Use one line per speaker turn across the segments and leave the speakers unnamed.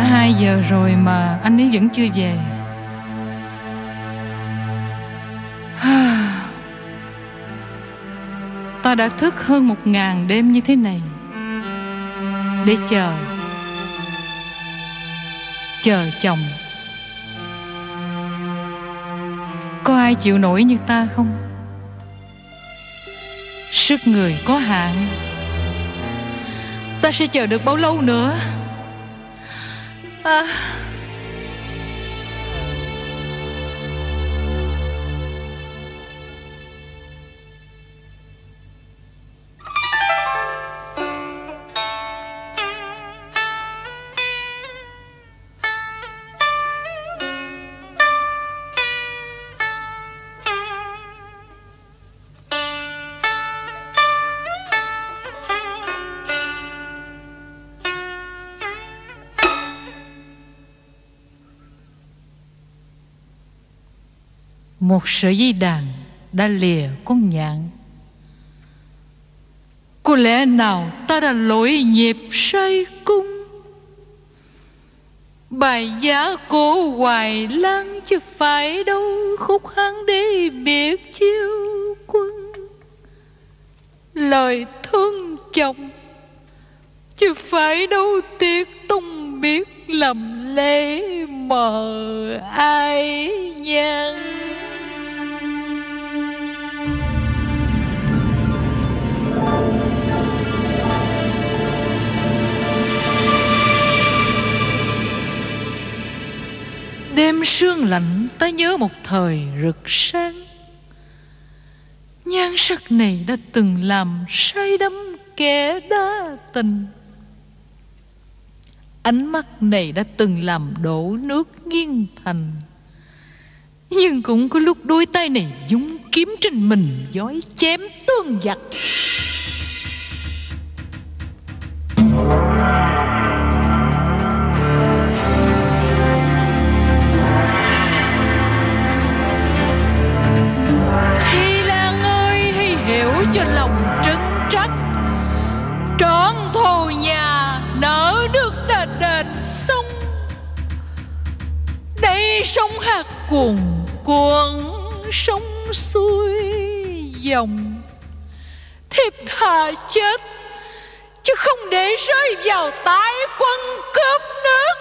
Đã 2 giờ rồi mà anh ấy vẫn chưa về. Ta đã thức hơn một ngàn đêm như thế này. Để chờ. Chờ chồng. Có ai chịu nổi như ta không? Sức người có hạn. Ta sẽ chờ được bao lâu nữa à, Một sợi dây đàn đã lìa con nhạn Có lẽ nào ta đã lỗi nhịp say cung? Bài giá cổ hoài lang chứ phải đâu khúc hát để biệt chiêu quân. Lời thương chồng chứ phải đâu tiếc tung biết lầm lễ mờ ai nhân Đêm sương lạnh, ta nhớ một thời rực sáng. Nhan sắc này đã từng làm say đắm kẻ đa tình. Ánh mắt này đã từng làm đổ nước nghiêng thành. Nhưng cũng có lúc đôi tay này dũng kiếm trên mình Giói chém tương giặc. Sông hạt cuồn cuộn sông xuôi dòng. Thiếp thà chết chứ không để rơi vào tay quân cướp nước.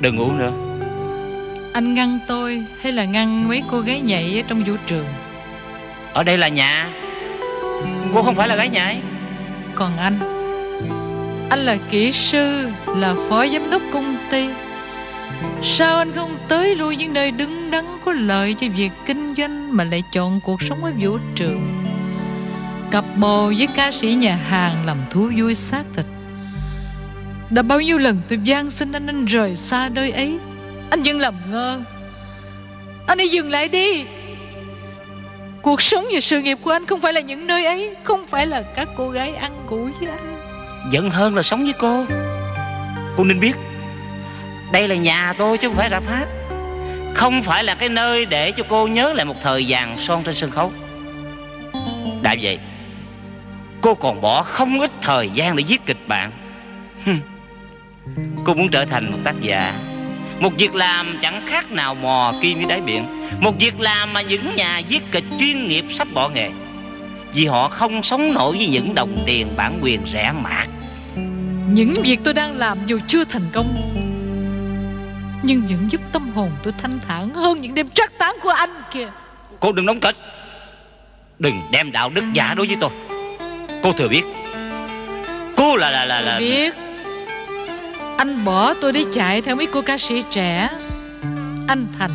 Đừng uống nữa.
Anh ngăn tôi hay là ngăn mấy cô gái nhảy ở trong vũ trường
Ở đây là nhà. Cô không phải là gái nhảy.
Còn anh anh là kỹ sư, Là phó giám đốc công ty. Sao anh không tới lui những nơi đứng đắn có lợi cho việc kinh doanh Mà lại chọn cuộc sống ở vũ trường? Cặp bồ với ca sĩ nhà hàng làm thú vui xác thịt. Đã bao nhiêu lần tôi gian xin anh anh rời xa nơi ấy. Anh vẫn làm ngơ. Anh hãy dừng lại đi. Cuộc sống và sự nghiệp của anh không phải là những nơi ấy, Không phải là các cô gái ăn ngủ với anh.
Giận hơn là sống với cô. Cô nên biết, Đây là nhà tôi chứ không phải rạp hát Không phải là cái nơi để cho cô nhớ lại một thời vàng son trên sân khấu. Đã vậy, Cô còn bỏ không ít thời gian để viết kịch bản. Cô muốn trở thành một tác giả. Một việc làm chẳng khác nào mò kim với đáy biển. Một việc làm mà những nhà viết kịch chuyên nghiệp sắp bỏ nghề. Vì họ không sống nổi với những đồng tiền bản quyền rẻ mạt.
Những việc tôi đang làm dù chưa thành công Nhưng vẫn giúp tâm hồn tôi thanh thản hơn những đêm trắc tán của anh kìa.
Cô đừng nóng kịch. Đừng đem đạo đức giả đối với tôi. Cô thừa biết. Cô là là là là
Tôi biết. Anh bỏ tôi đi chạy theo mấy cô ca sĩ trẻ. Anh Thành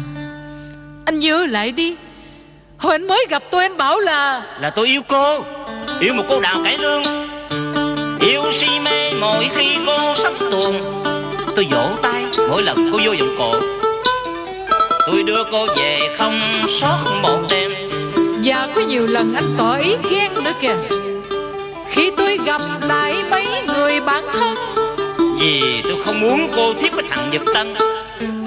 Anh nhớ lại đi Hồi anh mới gặp tôi anh bảo là
Là tôi yêu cô Yêu một cô đào cải lương. Yêu si mê mỗi khi cô sắp tuồng. Tôi vỗ tay mỗi lần cô vô vòng cổ. Tôi đưa cô về không sót một đêm.
Và có nhiều lần anh tỏ ý ghen nữa kìa. Khi tôi gặp lại mấy người bạn thân
Vì tôi không muốn cô tiếp với thằng Nhật Tân.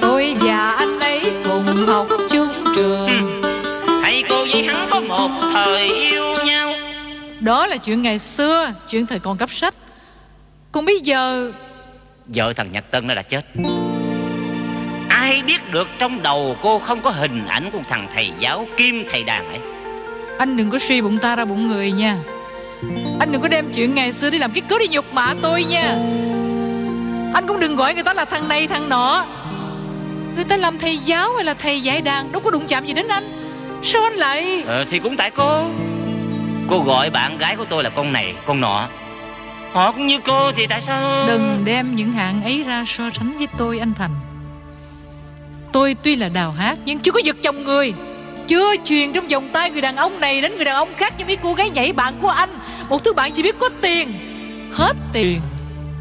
Tôi và anh ấy cùng học chung trường Đó là chuyện ngày xưa Chuyện thời còn cấp sách. Còn bây giờ
Vợ thằng Nhật Tân nó đã chết. Ai biết được trong đầu cô không có hình ảnh của thằng thầy giáo kim thầy đàn ấy?
Anh đừng có suy bụng ta ra bụng người nha. Anh đừng có đem chuyện ngày xưa đi làm cái cớ đi nhục mạ tôi nha. Anh cũng đừng gọi người ta là thằng này thằng nọ. Người ta làm thầy giáo hay là thầy dạy đàn Đâu có đụng chạm gì đến anh. Sao anh lại
ờ, Thì cũng tại cô Cô gọi bạn gái của tôi là con này con nọ. Họ cũng như cô thì tại sao?
Đừng đem những hạng ấy ra so sánh với tôi anh Thành. Tôi tuy là đào hát Nhưng chưa có giật chồng người. Chưa truyền trong vòng tay người đàn ông này Đến người đàn ông khác như mấy cô gái nhảy bạn của anh. Một thứ bạn chỉ biết có tiền. Hết tiền.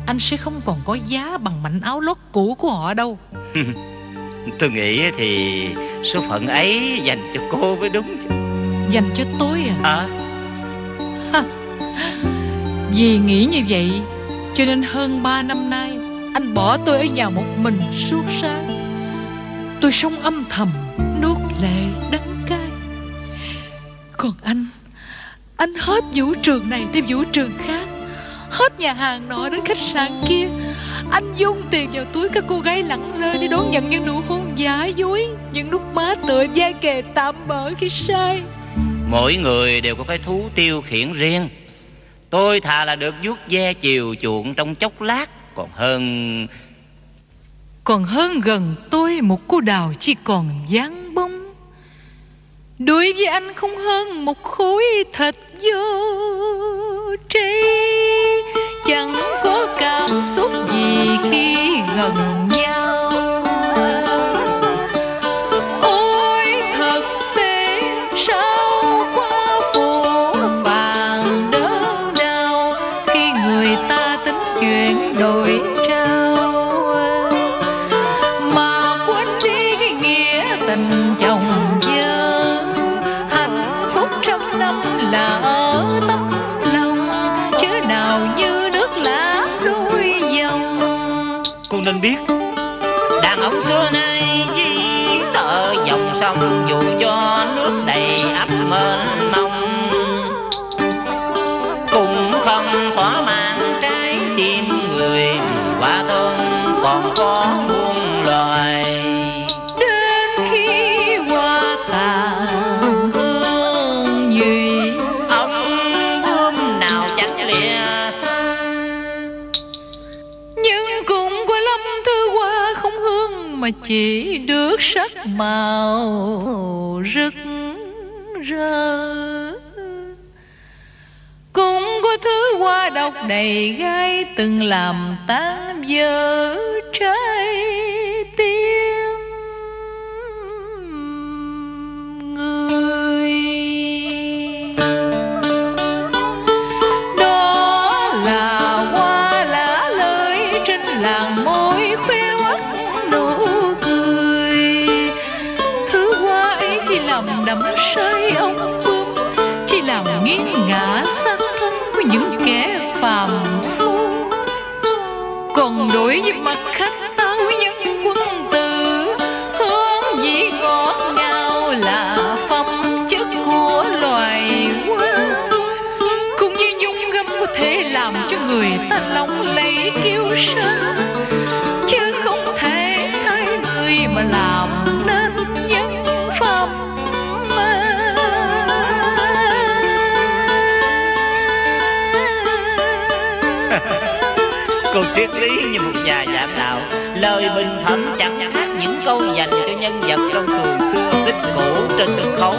Anh sẽ không còn có giá bằng mảnh áo lót cũ của họ đâu.
Tôi nghĩ thì số phận ấy dành cho cô mới đúng chứ.
Dành cho tôi à?
À
Vì nghĩ như vậy, Cho nên hơn 3 năm nay, Anh bỏ tôi ở nhà một mình suốt sáng. Tôi sống âm thầm, Nuốt lệ đắng cay. Còn anh Anh hết vũ trường này tới vũ trường khác, Hết nhà hàng nọ đến khách sạn kia. Anh dung tiền vào túi các cô gái lẳng lơ Để đón nhận những nụ hôn giả dối, Những lúc má tựa vai kề tạm bỡ khi sai
Mỗi người đều có cái thú tiêu khiển riêng. Tôi thà là được vuốt ve chiều chuộng trong chốc lát, Còn hơn
Còn hơn gần tôi một cô đào chỉ còn dáng bóng. Đối với anh không hơn một khối thịt vô tri. Chẳng có cảm xúc gì khi gần nhau. Từng làm tan
dơ bình phẩm chẳng khác những câu dành cho nhân vật trong tuồng xưa tích cũ trên sân khấu.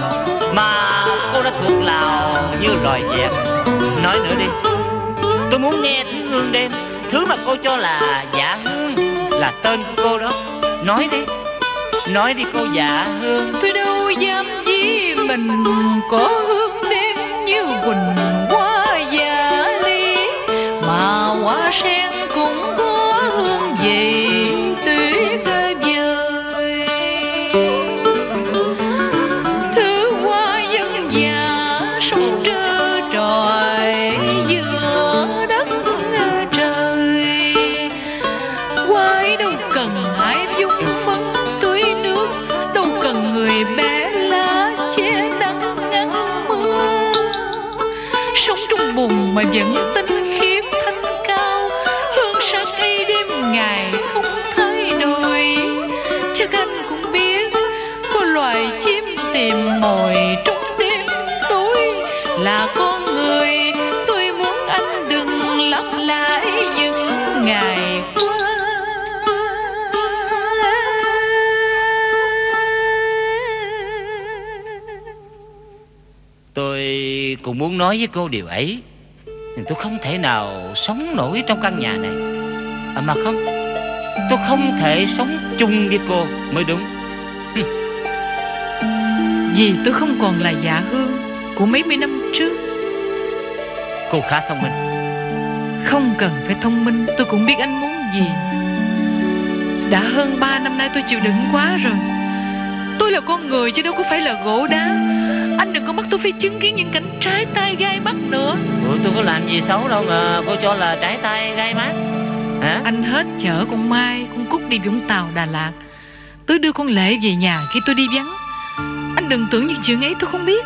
Mà cô đã thuộc lào như loài vẹt Nói nữa đi. Tôi muốn nghe thứ hương đêm. Thứ mà cô cho là giả hương Là tên của cô đó. Nói đi. Nói đi cô giả hương.
Tôi đâu dám với mình có hương đêm như quỳnh
nói với cô điều ấy Nhưng tôi không thể nào sống nổi trong căn nhà này. À mà không Tôi không thể sống chung với cô mới đúng.
Vì tôi không còn là dạ hương Của mấy mươi năm trước.
Cô khá thông minh.
Không cần phải thông minh Tôi cũng biết anh muốn gì. Đã hơn ba năm nay tôi chịu đựng quá rồi. Tôi là con người chứ đâu có phải là gỗ đá Anh đừng có bắt tôi phải chứng kiến những cảnh trái tay gai mắt nữa.
Ủa tôi có làm gì xấu đâu mà cô cho là trái tay gai mắt? Hả?
Anh hết chở con Mai Con Cúc đi Vũng Tàu Đà Lạt. Tôi đưa con Lệ về nhà khi tôi đi vắng. Anh đừng tưởng những chuyện ấy tôi không biết.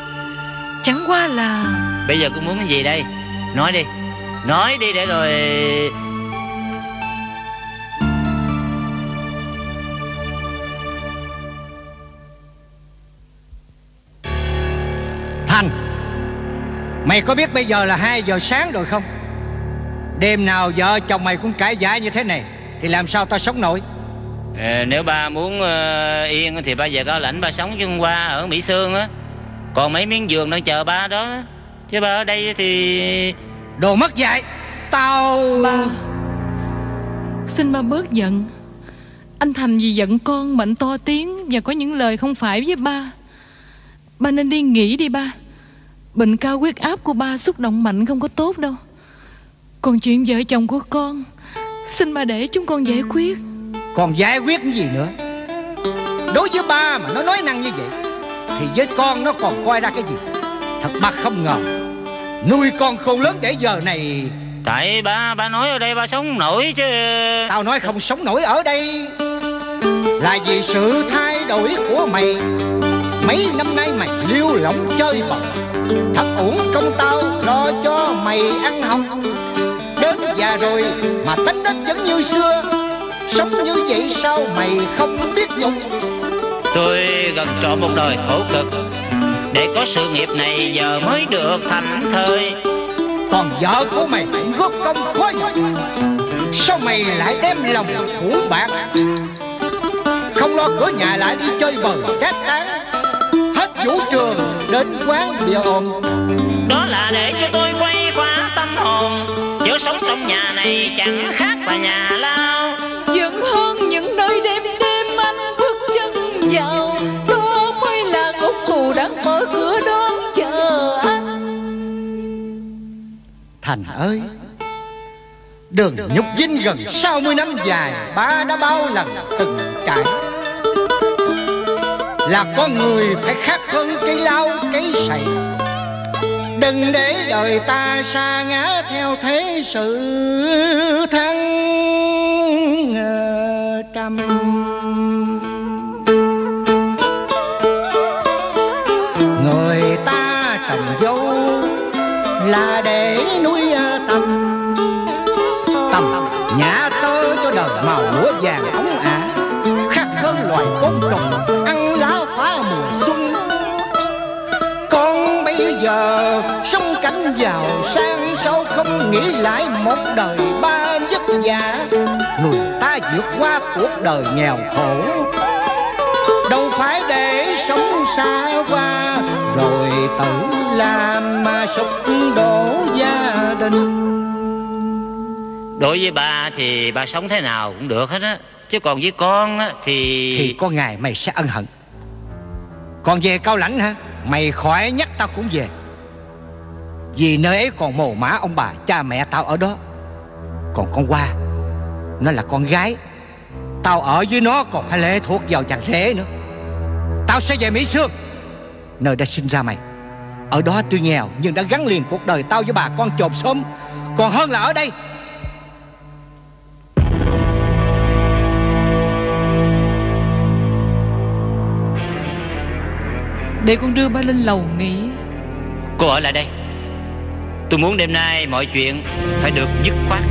Chẳng qua là
Bây giờ cô muốn cái gì đây? Nói đi. Nói đi để rồi
Mày có biết bây giờ là 2 giờ sáng rồi không? Đêm nào vợ chồng mày cũng cãi vã như thế này Thì làm sao tao sống nổi?
Ờ, Nếu ba muốn ờ, yên thì ba về cao lãnh ba sống chứ hôm qua ở Mỹ Sương á. Còn mấy miếng giường đang chờ ba đó. Chứ ba ở đây thì
Đồ mất dạy Tao
Ba Xin ba bớt giận. Anh Thành vì giận con mà anh to tiếng Và có những lời không phải với ba. Ba nên đi nghỉ đi ba Bệnh cao huyết áp của ba xúc động mạnh không có tốt đâu. Còn chuyện vợ chồng của con Xin ba để chúng con giải quyết.
Còn giải quyết cái gì nữa? Đối với ba mà nó nói năng như vậy Thì với con nó còn coi ra cái gì? Thật ba không ngờ Nuôi con khôn lớn để giờ này
Tại ba ba nói ở đây ba sống nổi chứ.
Tao nói không sống nổi ở đây. Là vì sự thay đổi của mày. Mấy năm nay mày liêu lỏng chơi bời Thật uổng công tao lo cho mày ăn học. Đến già rồi mà tính nết vẫn như xưa. Sống như vậy sao mày không biết dùng
Tôi gần trọn một đời khổ cực. Để có sự nghiệp này giờ mới được thành thời
Còn vợ của mày góp công khó nhọc. Sao mày lại đem lòng phủ bạc? Không lo cửa nhà lại đi chơi bờ cát tán vũ trường đến quán bia ôm
Đó là để cho tôi quay khóa tâm hồn. Chứ sống trong nhà này chẳng khác là nhà lao.
Vẫn hơn những nơi đêm đêm anh bước chân vào. Đó mới là gốc thù đang mở cửa đón chờ anh.
Thành ơi Đường nhục dinh gần 60 năm dài Ba đã bao lần từng trải là con người phải khác hơn cây lao cây sậy Đừng để đời ta xa ngã theo thế sự thăng ờ, trăm Người ta trồng dâu là giờ sống cánh giàu sang sao không nghĩ lại một đời ba vất vả Người ta vượt qua cuộc đời nghèo khổ Đâu phải để sống xa qua Rồi tự làm mà sụp đổ gia đình.
Đối với ba thì ba sống thế nào cũng được hết á. Chứ còn với con á thì...
Thì có ngày mày sẽ ân hận còn về cao lãnh hả? Mày khỏi nhắc tao cũng về. Vì nơi ấy còn mồ mã ông bà Cha mẹ tao ở đó. Còn con hoa Nó là con gái. Tao ở với nó còn phải lệ thuộc vào chàng rể nữa. Tao sẽ về Mỹ Sương Nơi đã sinh ra mày. Ở đó tuy nghèo nhưng đã gắn liền cuộc đời tao với bà con chột xóm. Còn hơn là ở đây
Để con đưa ba lên lầu nghỉ.
Cô ở lại đây. Tôi muốn đêm nay mọi chuyện phải được dứt khoát.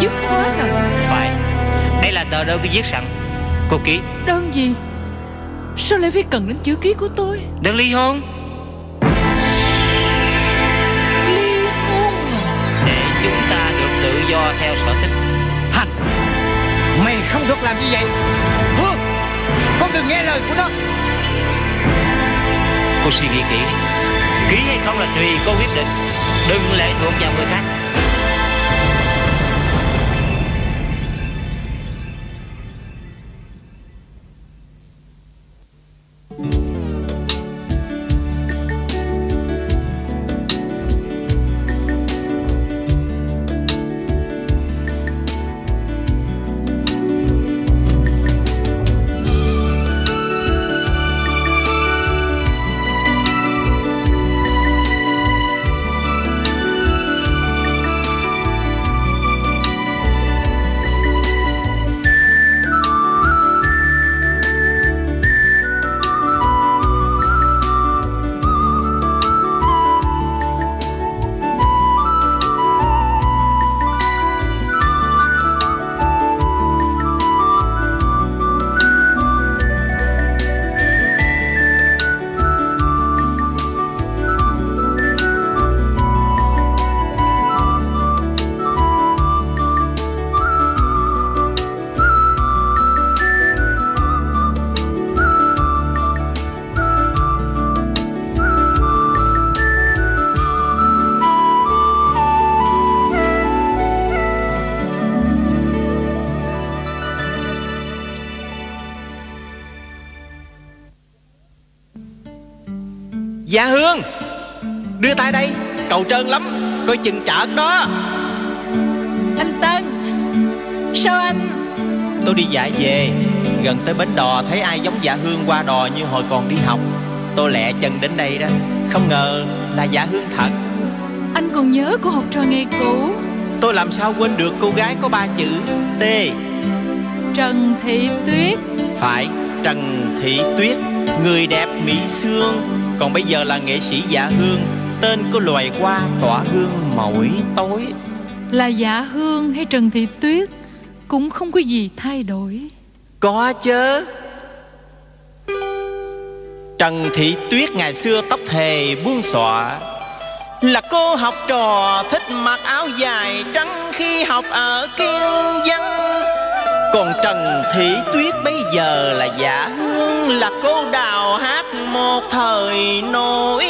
Dứt khoát à?
Phải. Đây là tờ đơn tôi viết sẵn. Cô ký.
Đơn gì? Sao lại phải cần đến chữ ký của tôi?
Đơn ly hôn.
Ly hôn à?
Để chúng ta được tự do theo sở thích.
Thành Mày không được làm như vậy. Hương Con đừng nghe lời của nó
Cô suy nghĩ kỹ. Ký hay không là tùy cô quyết định Đừng lệ thuộc vào người khác
trơn lắm Coi chừng trợn đó.
Anh Tân Sao anh?
Tôi đi dạy về Gần tới bến đò Thấy ai giống dạ Hương qua đò như hồi còn đi học. Tôi lẹ chân đến đây đó Không ngờ là dạ Hương thật.
Anh còn nhớ cô học trò ngày cũ?
Tôi làm sao quên được cô gái có ba chữ T?
Trần Thị Tuyết.
Phải Trần Thị Tuyết Người đẹp Mỹ Xương Còn bây giờ là nghệ sĩ dạ Hương Tên của loài hoa tỏa hương mỗi tối.
Là Dạ Hương hay Trần Thị Tuyết cũng không có gì thay đổi.
Có chứ Trần Thị Tuyết ngày xưa tóc thề buông xõa Là cô học trò thích mặc áo dài trắng khi học ở Kiên Văn Còn Trần Thị Tuyết bây giờ là giả hương Là cô đào hát một thời nổi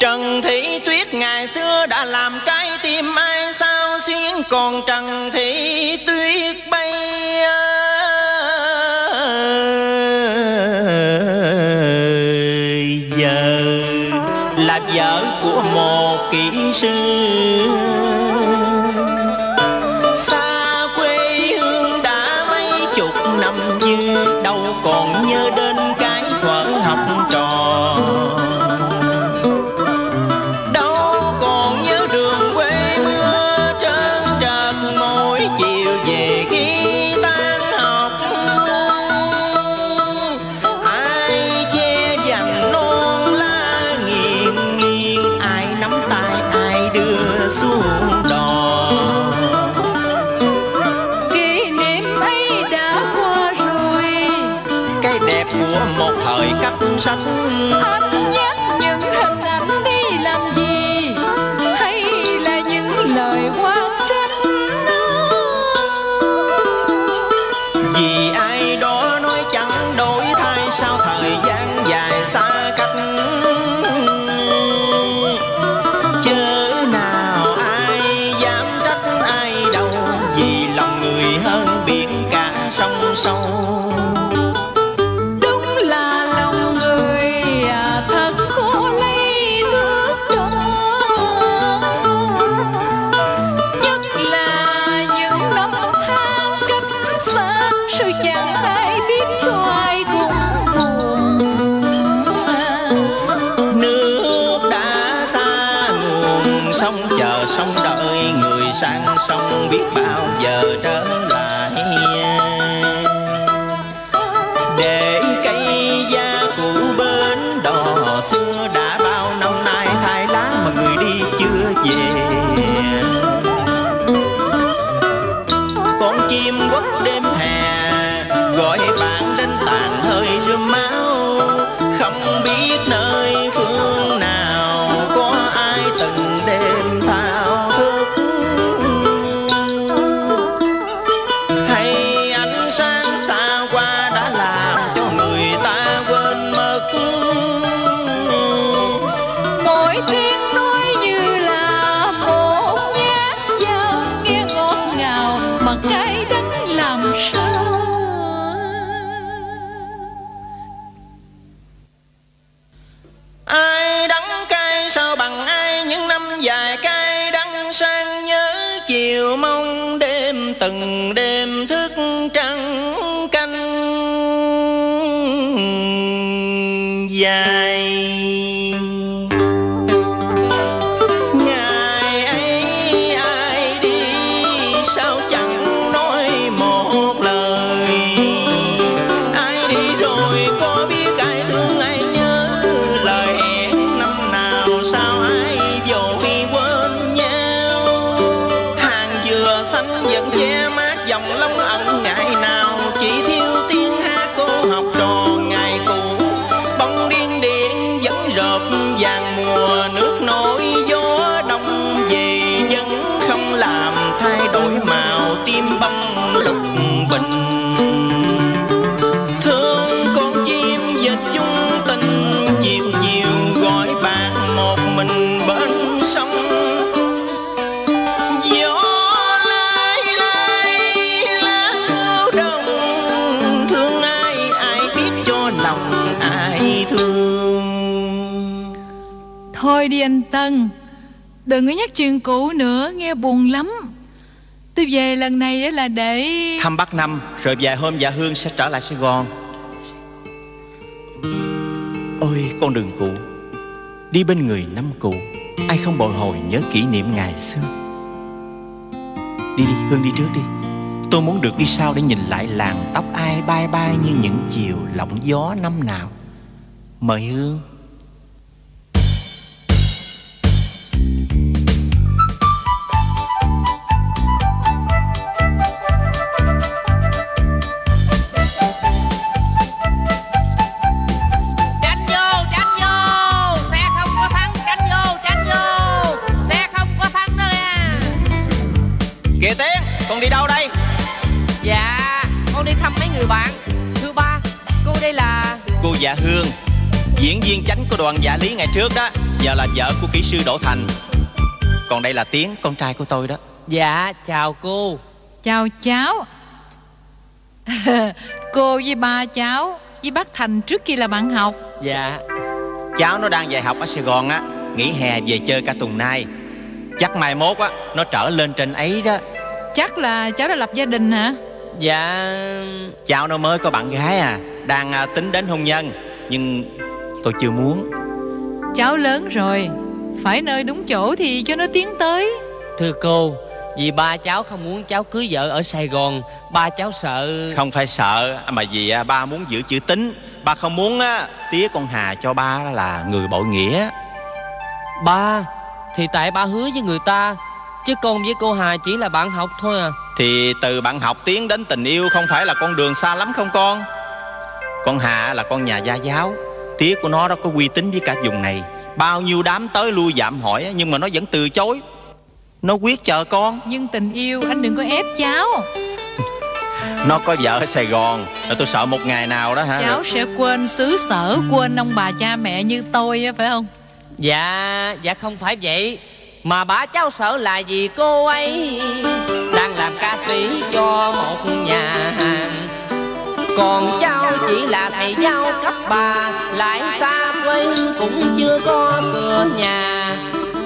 Trần Thị Tuyết ngày xưa đã làm trái tim ai sao xuyên Còn Trần Thị Tuyết bây giờ là vợ của một kỹ sư.
Thôi anh Tân đừng có nhắc chuyện cũ nữa, nghe buồn lắm. Tôi về lần này là để
thăm Bắc Năm rồi vài hôm dạ Hương sẽ trở lại Sài Gòn. Ôi, con đường cũ. Đi bên người năm cũ. Ai không bồi hồi nhớ kỷ niệm ngày xưa? Đi đi, Hương đi trước đi. Tôi muốn được đi sau để nhìn lại làng tóc ai bay bay như những chiều lộng gió năm nào. Mời Hương. Của đoàn dạ lý ngày trước đó. Giờ là vợ của kỹ sư Đỗ Thành. Còn đây là Tiến, con trai của tôi đó.
Dạ chào cô.
Chào cháu. Cô với ba cháu Với bác Thành trước kia là bạn học.
Dạ.
Cháu nó đang dạy học ở Sài Gòn á Nghỉ hè về chơi cả tuần nay. Chắc mai mốt á Nó trở lên trên ấy đó.
Chắc là cháu đã lập gia đình hả?
Dạ.
Cháu nó mới có bạn gái à Đang à, tính đến hôn nhân. Nhưng tôi chưa muốn.
Cháu lớn rồi Phải nơi đúng chỗ thì cho nó tiến tới.
Thưa cô Vì ba cháu không muốn cháu cưới vợ ở Sài Gòn Ba cháu sợ.
Không phải sợ Mà vì à, ba muốn giữ chữ tín. Ba không muốn á Tía con Hà cho ba là người bội nghĩa.
Ba Thì tại ba hứa với người ta Chứ con với cô Hà chỉ là bạn học thôi à.
Thì từ bạn học tiến đến tình yêu Không phải là con đường xa lắm không con? Con Hà là con nhà gia giáo Tía của nó đó có uy tín với cả vùng này. Bao nhiêu đám tới lui dạm hỏi á, Nhưng mà nó vẫn từ chối. Nó quyết chờ con.
Nhưng tình yêu anh đừng có ép cháu.
Nó có vợ ở Sài Gòn. Tôi sợ một ngày nào đó hả?
Cháu sẽ quên xứ sở Quên ông bà cha mẹ như tôi á, phải không?
Dạ Dạ không phải vậy. Mà ba cháu sợ là vì cô ấy? Đang làm ca sĩ cho một nhà hàng còn cháu chỉ là thầy giáo cấp ba, Lại xa quê cũng chưa có cửa nhà.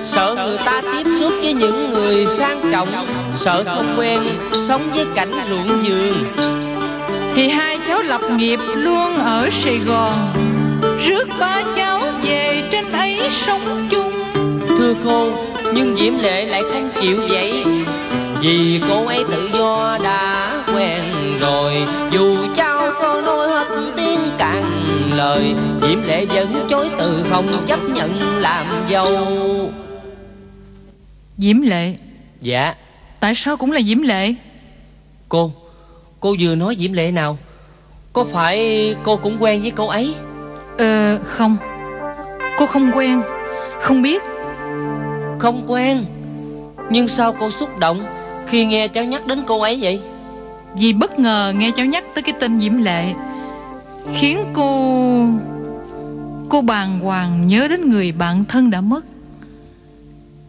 Sợ người ta tiếp xúc với những người sang trọng, Sợ không quen sống với cảnh ruộng vườn.
Thì hai cháu lập nghiệp luôn ở Sài Gòn. Rước ba cháu về trên ấy sống chung.
Thưa cô, Nhưng Diễm Lệ lại không chịu vậy. Vì cô ấy tự do đã quen rồi, Dù cha lời Diễm Lệ vẫn chối từ không chấp nhận làm dâu.
Diễm Lệ?
Dạ.
Tại sao cũng là Diễm Lệ?
Cô Cô vừa nói Diễm Lệ nào? Có phải cô cũng quen với cô ấy?
Ờ không. Cô không quen. Không biết.
Không quen. Nhưng sao cô xúc động Khi nghe cháu nhắc đến cô ấy vậy?
Vì bất ngờ nghe cháu nhắc tới cái tên Diễm Lệ Khiến cô Cô bàng hoàng nhớ đến người bạn thân đã mất.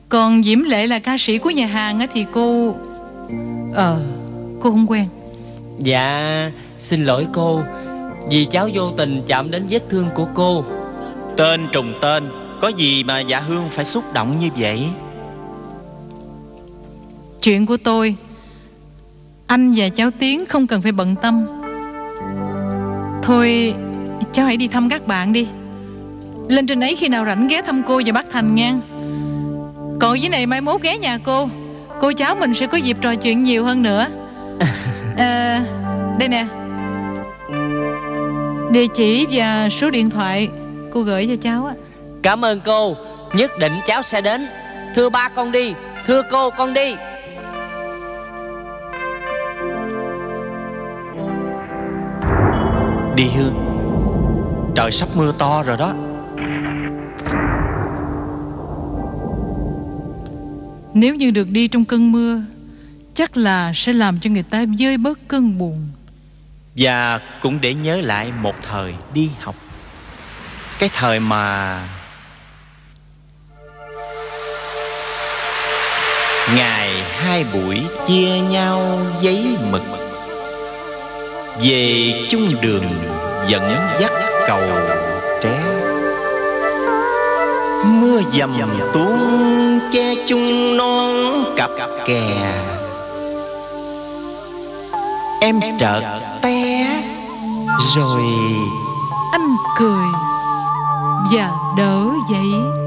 Còn Diễm Lệ là ca sĩ của nhà hàng á Thì cô Ờ Cô không quen.
Dạ Xin lỗi cô Vì cháu vô tình chạm đến vết thương của cô.
Tên trùng tên Có gì mà dạ Hương phải xúc động như vậy?
Chuyện của tôi Anh và cháu Tiến không cần phải bận tâm Thôi Cháu hãy đi thăm các bạn đi. Lên trên ấy khi nào rảnh ghé thăm cô và bác Thành nha. Còn với này mai mốt ghé nhà cô. Cô cháu mình sẽ có dịp trò chuyện nhiều hơn nữa. À, Đây nè. Địa chỉ và số điện thoại Cô gửi cho cháu á.
Cảm ơn cô. Nhất định cháu sẽ đến. Thưa ba con đi. Thưa cô con đi
Đi Hương. Trời sắp mưa to rồi đó.
Nếu như được đi trong cơn mưa Chắc là sẽ làm cho người ta vơi bớt cơn buồn.
Và cũng để nhớ lại một thời đi học. Cái thời mà Ngày hai buổi chia nhau giấy mực về chung đường dẫn dắt cầu tre Mưa dầm tuôn che chung non cặp kè. Em chợt té Rồi
Anh cười Và đỡ dậy.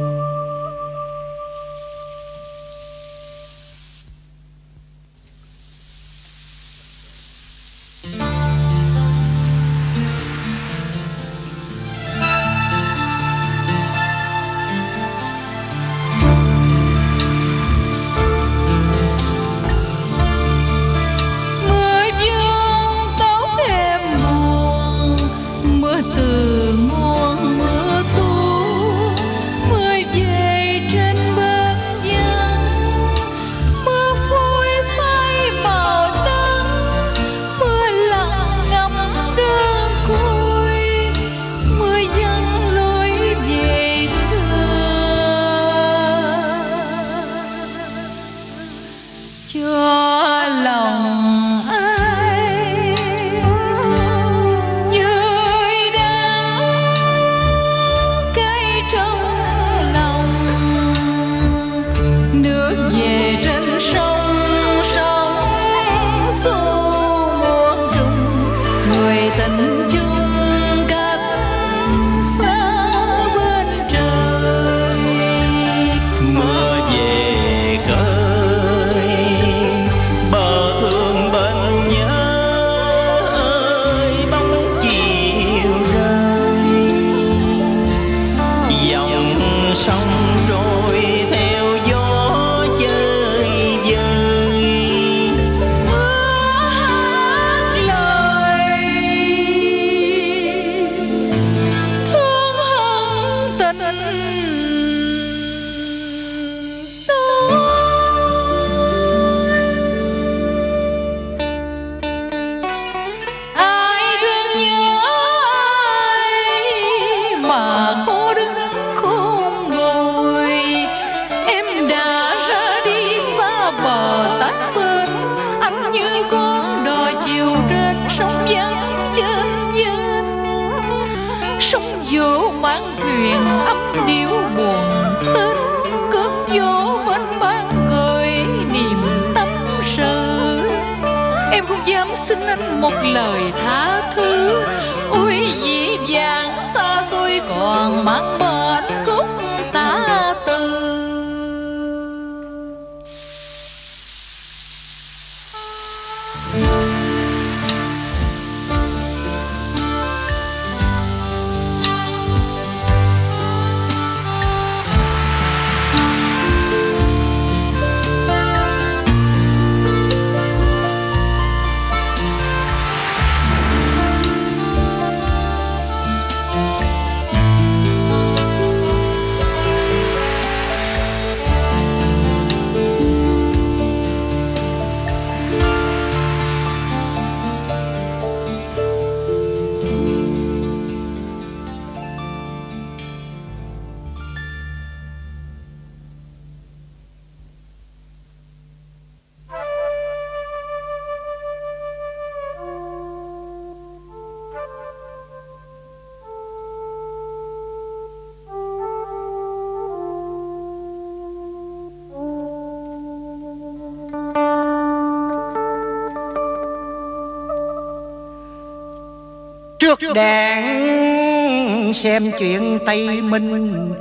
Đèn xem chuyện Tây Minh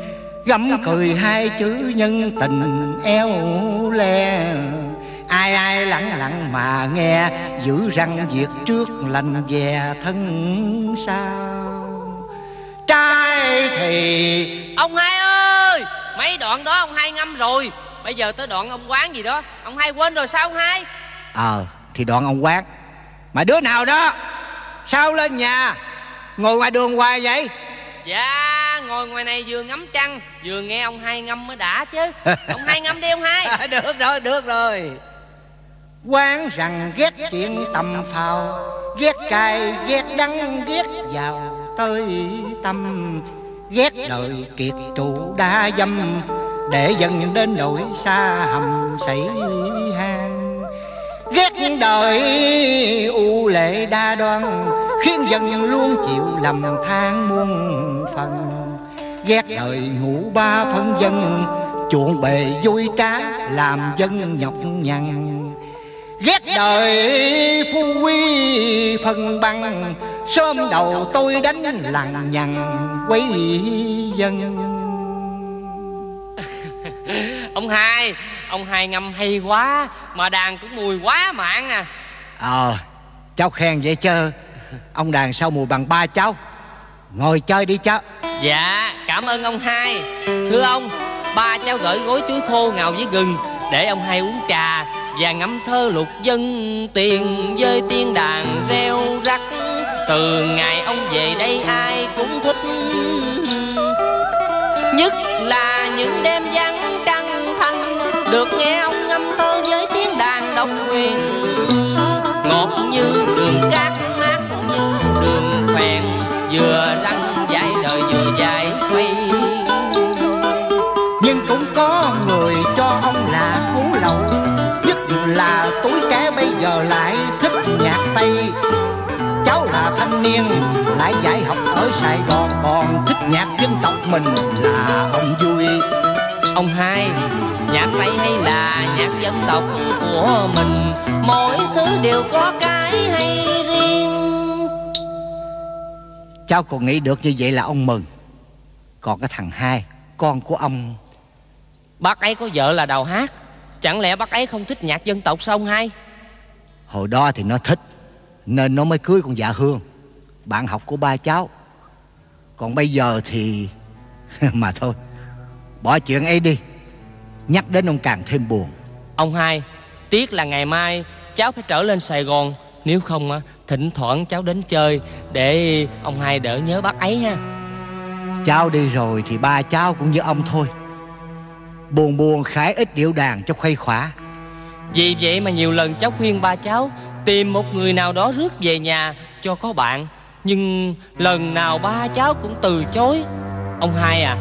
Gắm cười hai chữ nhân tình eo le. Ai ai lặng lặng mà nghe Giữ răng việc trước lành về thân sau. Trai thì
Ông hai ơi Mấy đoạn đó ông hai ngâm rồi. Bây giờ tới đoạn ông quán gì đó. Ông hai quên rồi sao ông hai?
Ờ thì đoạn ông quán. Mà đứa nào đó Sao lên nhà Ngồi ngoài đường hoài vậy?
Dạ ngồi ngoài này vừa ngắm trăng Vừa nghe ông hai ngâm mới đã chứ. Ông hai ngâm đi ông hai.
Được rồi được rồi. Quán rằng ghét chuyện tầm phào Ghét cay ghét đắng ghét vào tới tâm. Ghét đời kiệt trụ đa dâm Để dần đến nỗi xa hầm xảy hang. Ghét đời u lệ đa đoan Khiến dân luôn chịu lầm than muôn phần. Ghét đời ngủ ba phân dân Chuộng bề vui trá làm dân nhọc nhằn. Ghét đời phu quy phân băng Sớm đầu tôi đánh lằng nhằng quấy dân.
Ông hai Ông hai ngâm hay quá Mà đàn cũng mùi quá mạng nè
Ờ cháu khen vậy chứ Ông đàn sau mùi bằng ba cháu. Ngồi chơi đi cháu.
Dạ cảm ơn ông hai. Thưa ông, Ba cháu gửi gối chuối khô ngào với gừng Để ông hai uống trà Và ngắm thơ lục dân tiền Với tiên đàn reo rắc. Từ ngày ông về đây ai cũng thích. Nhất là những đêm vắng trăng thanh, Được nghe ông ngâm thơ với tiếng đàn độc quyền. Ngọt như Vừa răng dài đời vừa dài quay
Nhưng cũng có người cho ông là cú lậu Nhất là tuổi trẻ bây giờ lại thích nhạc Tây. Cháu là thanh niên lại dạy học ở Sài Gòn Còn thích nhạc dân tộc mình là ông vui.
Ông hai Nhạc Tây hay là nhạc dân tộc của mình? Mỗi thứ đều có cái hay
Cháu còn nghĩ được như vậy là ông mừng. Còn cái thằng hai Con của ông.
Bác ấy có vợ là đầu hát Chẳng lẽ bác ấy không thích nhạc dân tộc sao ông hai?
Hồi đó thì nó thích Nên nó mới cưới con dạ Hương Bạn học của ba cháu. Còn bây giờ thì Mà thôi Bỏ chuyện ấy đi. Nhắc đến ông càng thêm buồn.
Ông hai Tiếc là ngày mai cháu phải trở lên Sài Gòn Nếu không á, thỉnh thoảng cháu đến chơi Để ông hai đỡ nhớ bác ấy ha.
Cháu đi rồi thì ba cháu cũng như ông thôi. Buồn buồn khải ít điệu đàn cho khuây khỏa.
Vì vậy mà nhiều lần cháu khuyên ba cháu Tìm một người nào đó rước về nhà cho có bạn. Nhưng lần nào ba cháu cũng từ chối. Ông hai à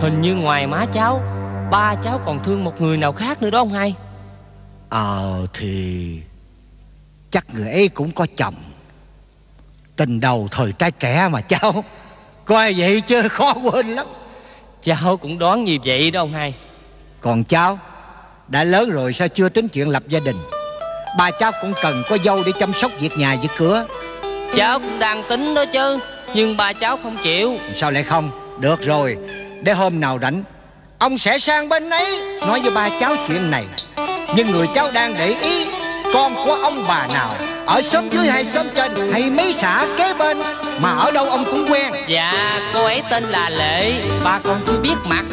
Hình như ngoài má cháu Ba cháu còn thương một người nào khác nữa đó ông hai.
Ờ thì Chắc người ấy cũng có chồng. Tình đầu thời trai trẻ mà cháu. Coi vậy chứ khó quên lắm.
Cháu cũng đoán như vậy đó ông hai.
Còn cháu Đã lớn rồi sao chưa tính chuyện lập gia đình? Bà cháu cũng cần có dâu để chăm sóc việc nhà việc cửa.
Cháu cũng đang tính đó chứ Nhưng ba cháu không chịu.
Sao lại không? Được rồi Để hôm nào rảnh Ông sẽ sang bên ấy Nói với ba cháu chuyện này. Nhưng người cháu đang để ý Con của ông bà nào? Ở xóm dưới hay xóm trên? Hay mấy xã kế bên? Mà ở đâu ông cũng quen.
Dạ cô ấy tên là Lệ. Ba con chưa biết mặt.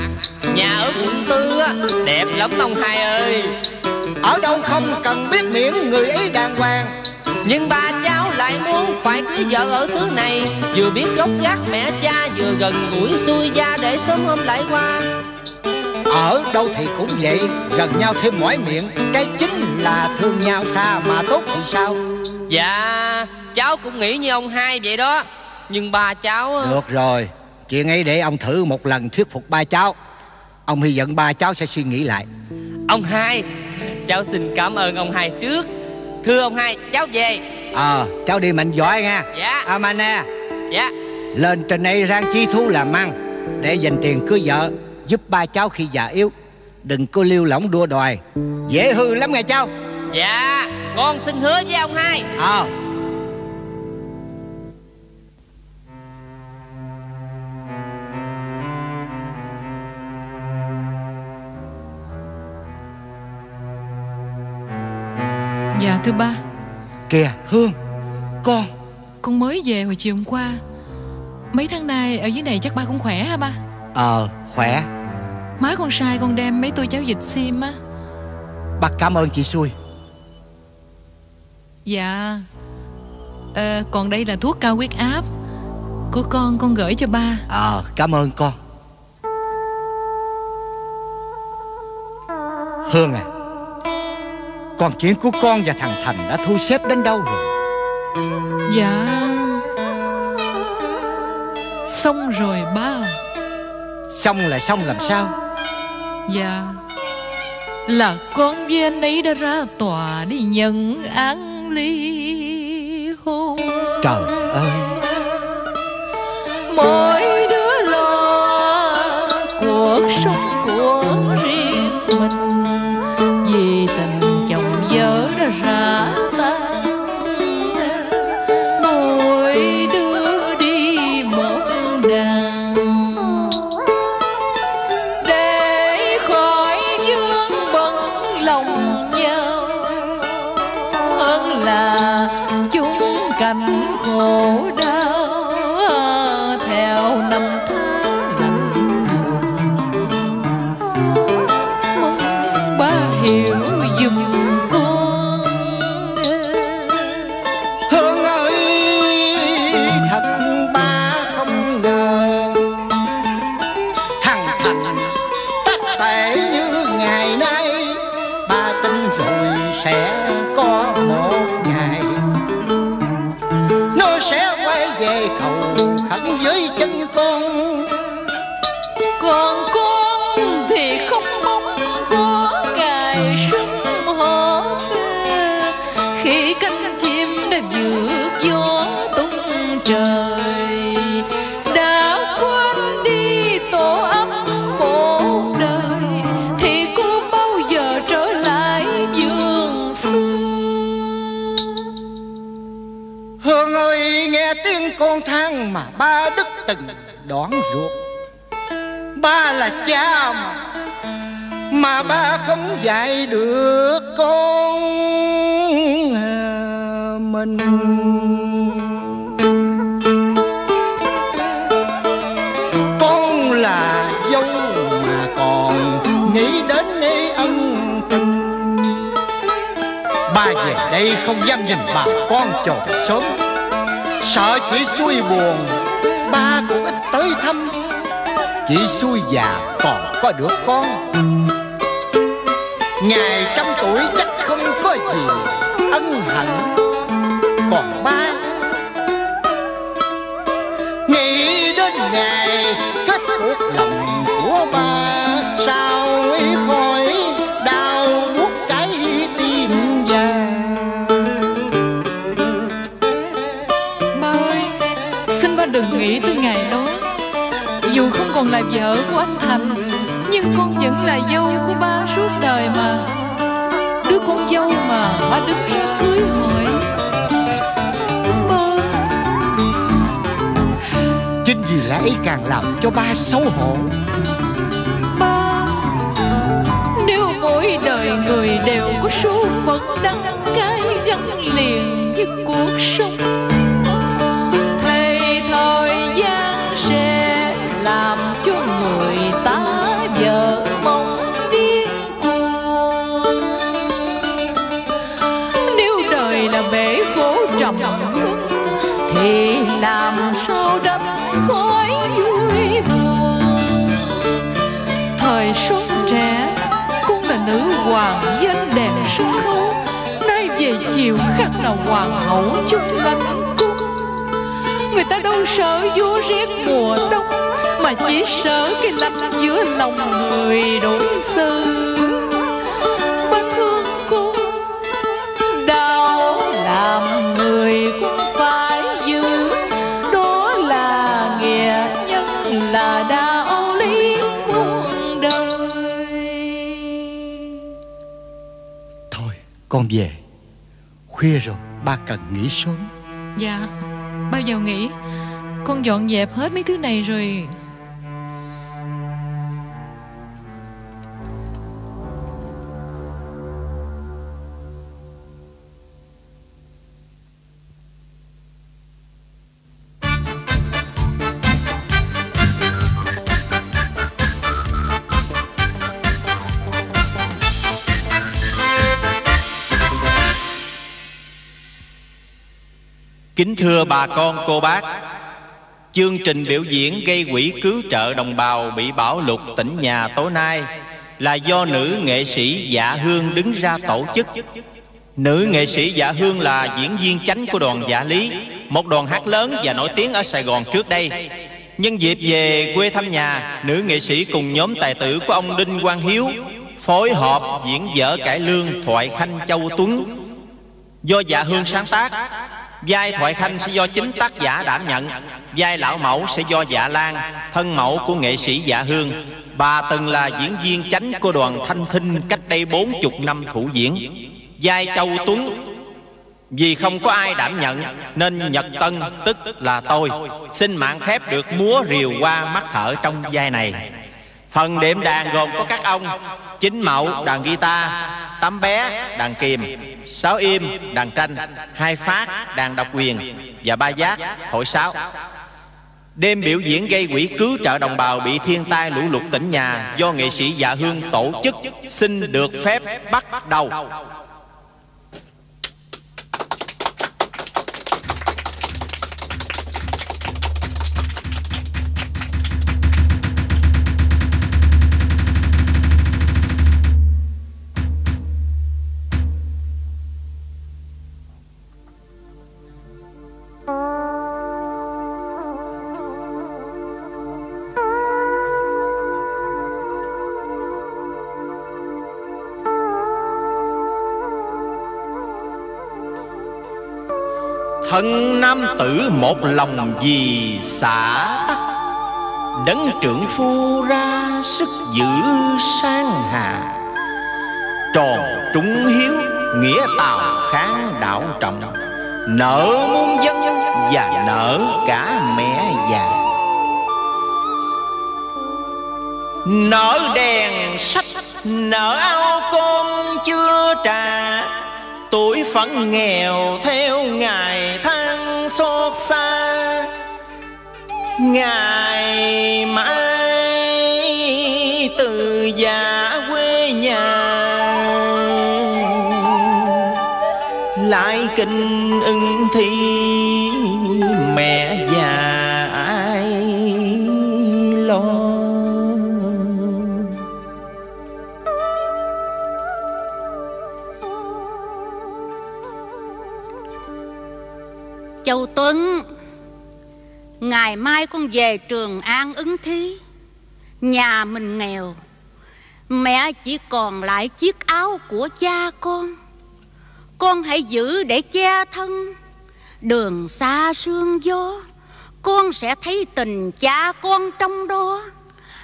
Nhà ở quận tư á Đẹp lắm ông hai ơi.
Ở đâu không cần biết miệng người ấy đàng hoàng.
Nhưng ba cháu lại muốn phải cưới vợ ở xứ này. Vừa biết gốc gác mẹ cha Vừa gần gũi xuôi gia để sớm hôm lại qua
Ở đâu thì cũng vậy Gần nhau thêm mỏi miệng. Cái chính là thương nhau xa mà tốt thì sao?
Dạ cháu cũng nghĩ như ông hai vậy đó. Nhưng ba cháu á,
Được rồi Chuyện ấy để ông thử một lần thuyết phục ba cháu. Ông hy vọng ba cháu sẽ suy nghĩ lại.
Ông hai Cháu xin cảm ơn ông hai trước. Thưa ông hai cháu về.
Ờ cháu đi mạnh giỏi nha.
Dạ.
À mà nè
Dạ.
Lên trên đây rang chi thú làm ăn Để dành tiền cưới vợ Giúp ba cháu khi già yếu. Đừng có liêu lỏng đua đòi. Dễ hư lắm nghe cháu.
Dạ Con xin hứa với ông hai.
Ờ.
Dạ thưa ba.
Kìa Hương Con.
Con mới về hồi chiều hôm qua. Mấy tháng nay ở dưới này chắc ba cũng khỏe hả ba?
Ờ khỏe
Má con sai con đem mấy tô cháo vịt xiêm á.
Bác cảm ơn chị xui
Dạ. Ờ, Còn đây là thuốc cao huyết áp Của con con gửi cho ba.
Ờ cảm ơn con. Hương à Còn chuyện của con và thằng Thành đã thu xếp đến đâu rồi?
Dạ. Xong rồi ba.
Xong là xong làm sao
Dạ. Là con với anh ấy đã ra tòa đi nhận án ly hôn.
Trời ơi.
Mỗi
Hương ơi nghe tiếng con than mà ba đứt từng đoán ruột. Ba là cha mà Mà ba không dạy được con à, mình. Đây không dám nhìn bà con trò sớm. Sợ chị xui buồn, Ba cũng ít tới thăm. Chị xui già còn có đứa con. Ngày trăm tuổi chắc không có gì ân hận Còn ba. Nghĩ đến ngày kết cuộc lòng của ba, Sao
còn là vợ của anh Thành Nhưng con vẫn là dâu của ba suốt đời mà. Đứa con dâu mà ba đứng ra cưới hỏi. Ba
Chính vì lẽ ấy càng làm cho ba xấu hổ.
Ba Nếu mỗi đời người đều có số phận đắng cay gắn liền với cuộc sống Nay về chiều khác nào hoàng hậu chung lãnh cung Người ta đâu sợ vua rét mùa đông, Mà chỉ sợ cái lạnh giữa lòng người đổi xử. Ba thương cô Đau làm người cũng phải giữ. Đó là nghĩa nhân là đạo lý muôn đời.
Thôi, con về. Khuya rồi, ba cần nghỉ sớm.
Dạ Bao giờ nghỉ? Con dọn dẹp hết mấy thứ này rồi
Kính thưa bà con, cô bác, Chương trình biểu diễn gây quỹ cứu trợ đồng bào bị bão lụt tỉnh nhà tối nay Là do nữ nghệ sĩ Dạ Hương đứng ra tổ chức. Nữ nghệ sĩ Dạ Hương là diễn viên chánh của đoàn Dạ Lý, Một đoàn hát lớn và nổi tiếng ở Sài Gòn trước đây. Nhân dịp về quê thăm nhà, Nữ nghệ sĩ cùng nhóm tài tử của ông Đinh Quang Hiếu Phối hợp diễn dở cải lương Thoại Khanh Châu Tuấn. Do Dạ Hương sáng tác Vai Thoại Khanh sẽ do chính tác giả đảm nhận. Vai Lão Mẫu sẽ do Dạ Lan, Thân mẫu của nghệ sĩ Dạ Hương. Bà từng là diễn viên chánh của đoàn Thanh Thinh Cách đây bốn chục năm thủ diễn. Vai Châu Tuấn, Vì không có ai đảm nhận Nên Nhật Tân, tức là tôi, Xin mạng phép được múa rìu qua mắt thở trong vai này. Phần đệm đàn gồm có các ông Chính Mậu đàn guitar Tám bé đàn kìm Sáu im đàn tranh Hai phát đàn độc quyền Và ba giác thổi sáo. Đêm biểu diễn gây quỹ cứu trợ đồng bào bị thiên tai lũ lụt tỉnh nhà Do nghệ sĩ Dạ Hương tổ chức. Xin được phép bắt đầu Thân nam tử một lòng vì xã tắc, Đấng trưởng phu ra sức giữ sang hà. Tròn trung hiếu, nghĩa tào kháng đạo trọng, Nợ muôn dân và nợ cả mẹ già. Nợ đèn sách, nợ áo con chưa trả Tuổi phận nghèo theo ngày Ngày mai từ già quê nhà. Lại kinh
Ngày mai con về Trường An ứng thí. Nhà mình nghèo, Mẹ chỉ còn lại chiếc áo của cha con. Con hãy giữ để che thân. Đường xa sương gió, Con sẽ thấy tình cha con trong đó.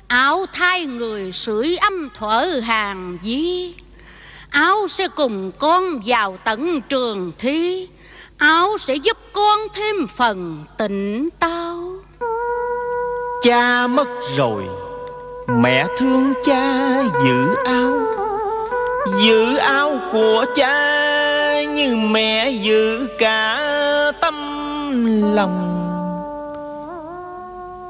Áo thay người sưởi âm thuở hàng di Áo sẽ cùng con vào tận trường thi. Áo sẽ giúp con thêm phần tỉnh táo.
Cha mất rồi, Mẹ thương cha giữ áo. Giữ áo của cha Như mẹ giữ cả tâm lòng.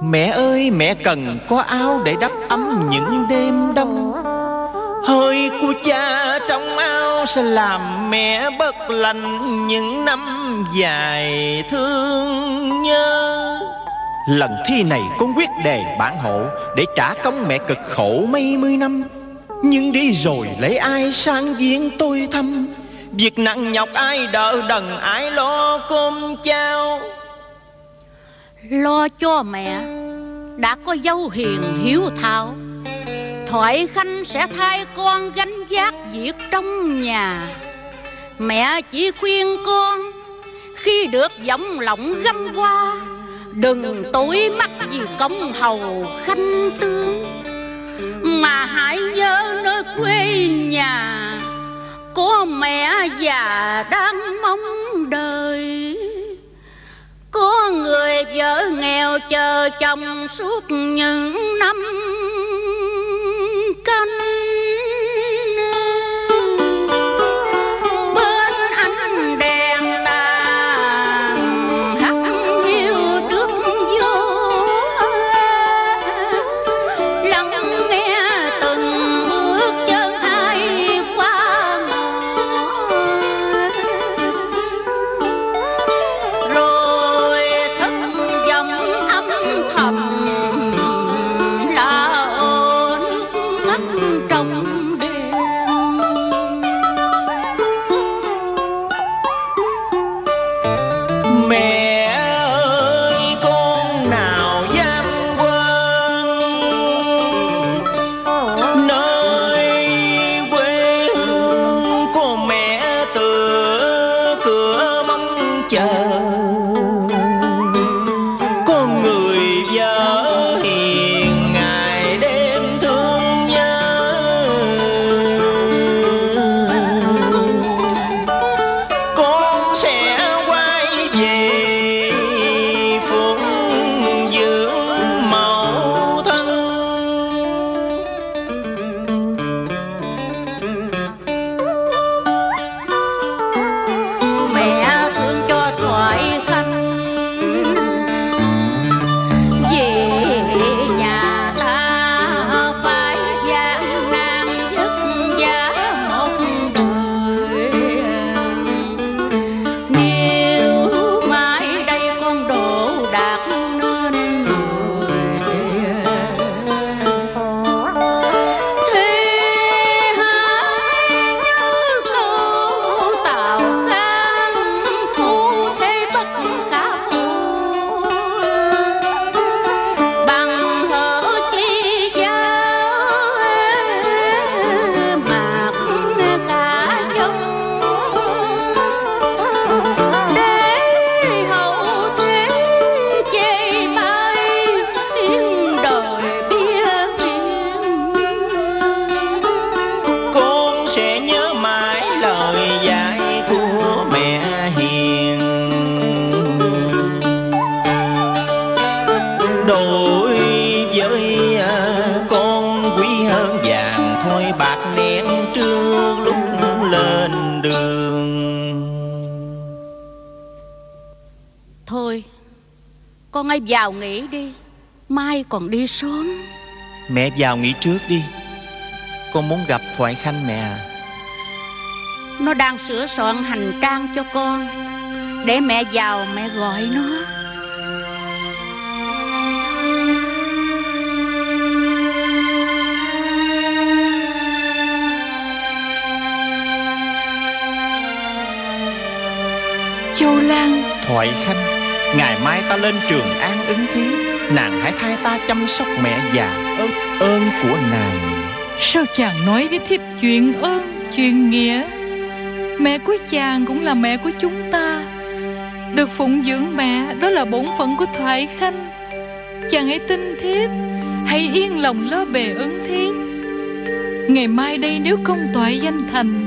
Mẹ ơi, mẹ cần có áo để đắp ấm những đêm đông. Hơi của cha trong áo sẽ làm mẹ bất lành những năm dài thương nhớ. Lần thi này con quyết đề bản hộ Để trả công mẹ cực khổ mấy mươi năm. Nhưng đi rồi lấy ai sang giếng tôi thăm? Việc nặng nhọc ai đỡ đần, ai lo cơm chao?
Lo cho mẹ Đã có dâu hiền hiếu thảo, Thoại Khanh sẽ thay con gánh vác việc trong nhà. Mẹ chỉ khuyên con, Khi được giọng lỏng găm qua Đừng tối mắt vì công hầu khanh tướng, Mà hãy nhớ nơi quê nhà Có mẹ già đang mong đời Có người vợ nghèo chờ chồng suốt những năm canh Hãy vào nghỉ đi. Mai còn đi sớm.
Mẹ vào nghỉ trước đi. Con muốn gặp Thoại Khanh mẹ à.
Nó đang sửa soạn hành trang cho con. Để mẹ vào mẹ gọi nó.
Châu Lan.
Thoại Khanh Ngày mai ta lên trường an ứng thí, Nàng hãy thay ta chăm sóc mẹ già. Ơn ơn của nàng.
Sao chàng nói với thiếp chuyện ơn, Chuyện nghĩa? Mẹ của chàng cũng là mẹ của chúng ta. Được phụng dưỡng mẹ, Đó là bổn phận của Thoại Khanh. Chàng hãy tin thiếp, Hãy yên lòng lo bề ứng thí. Ngày mai đây nếu công toại danh thành,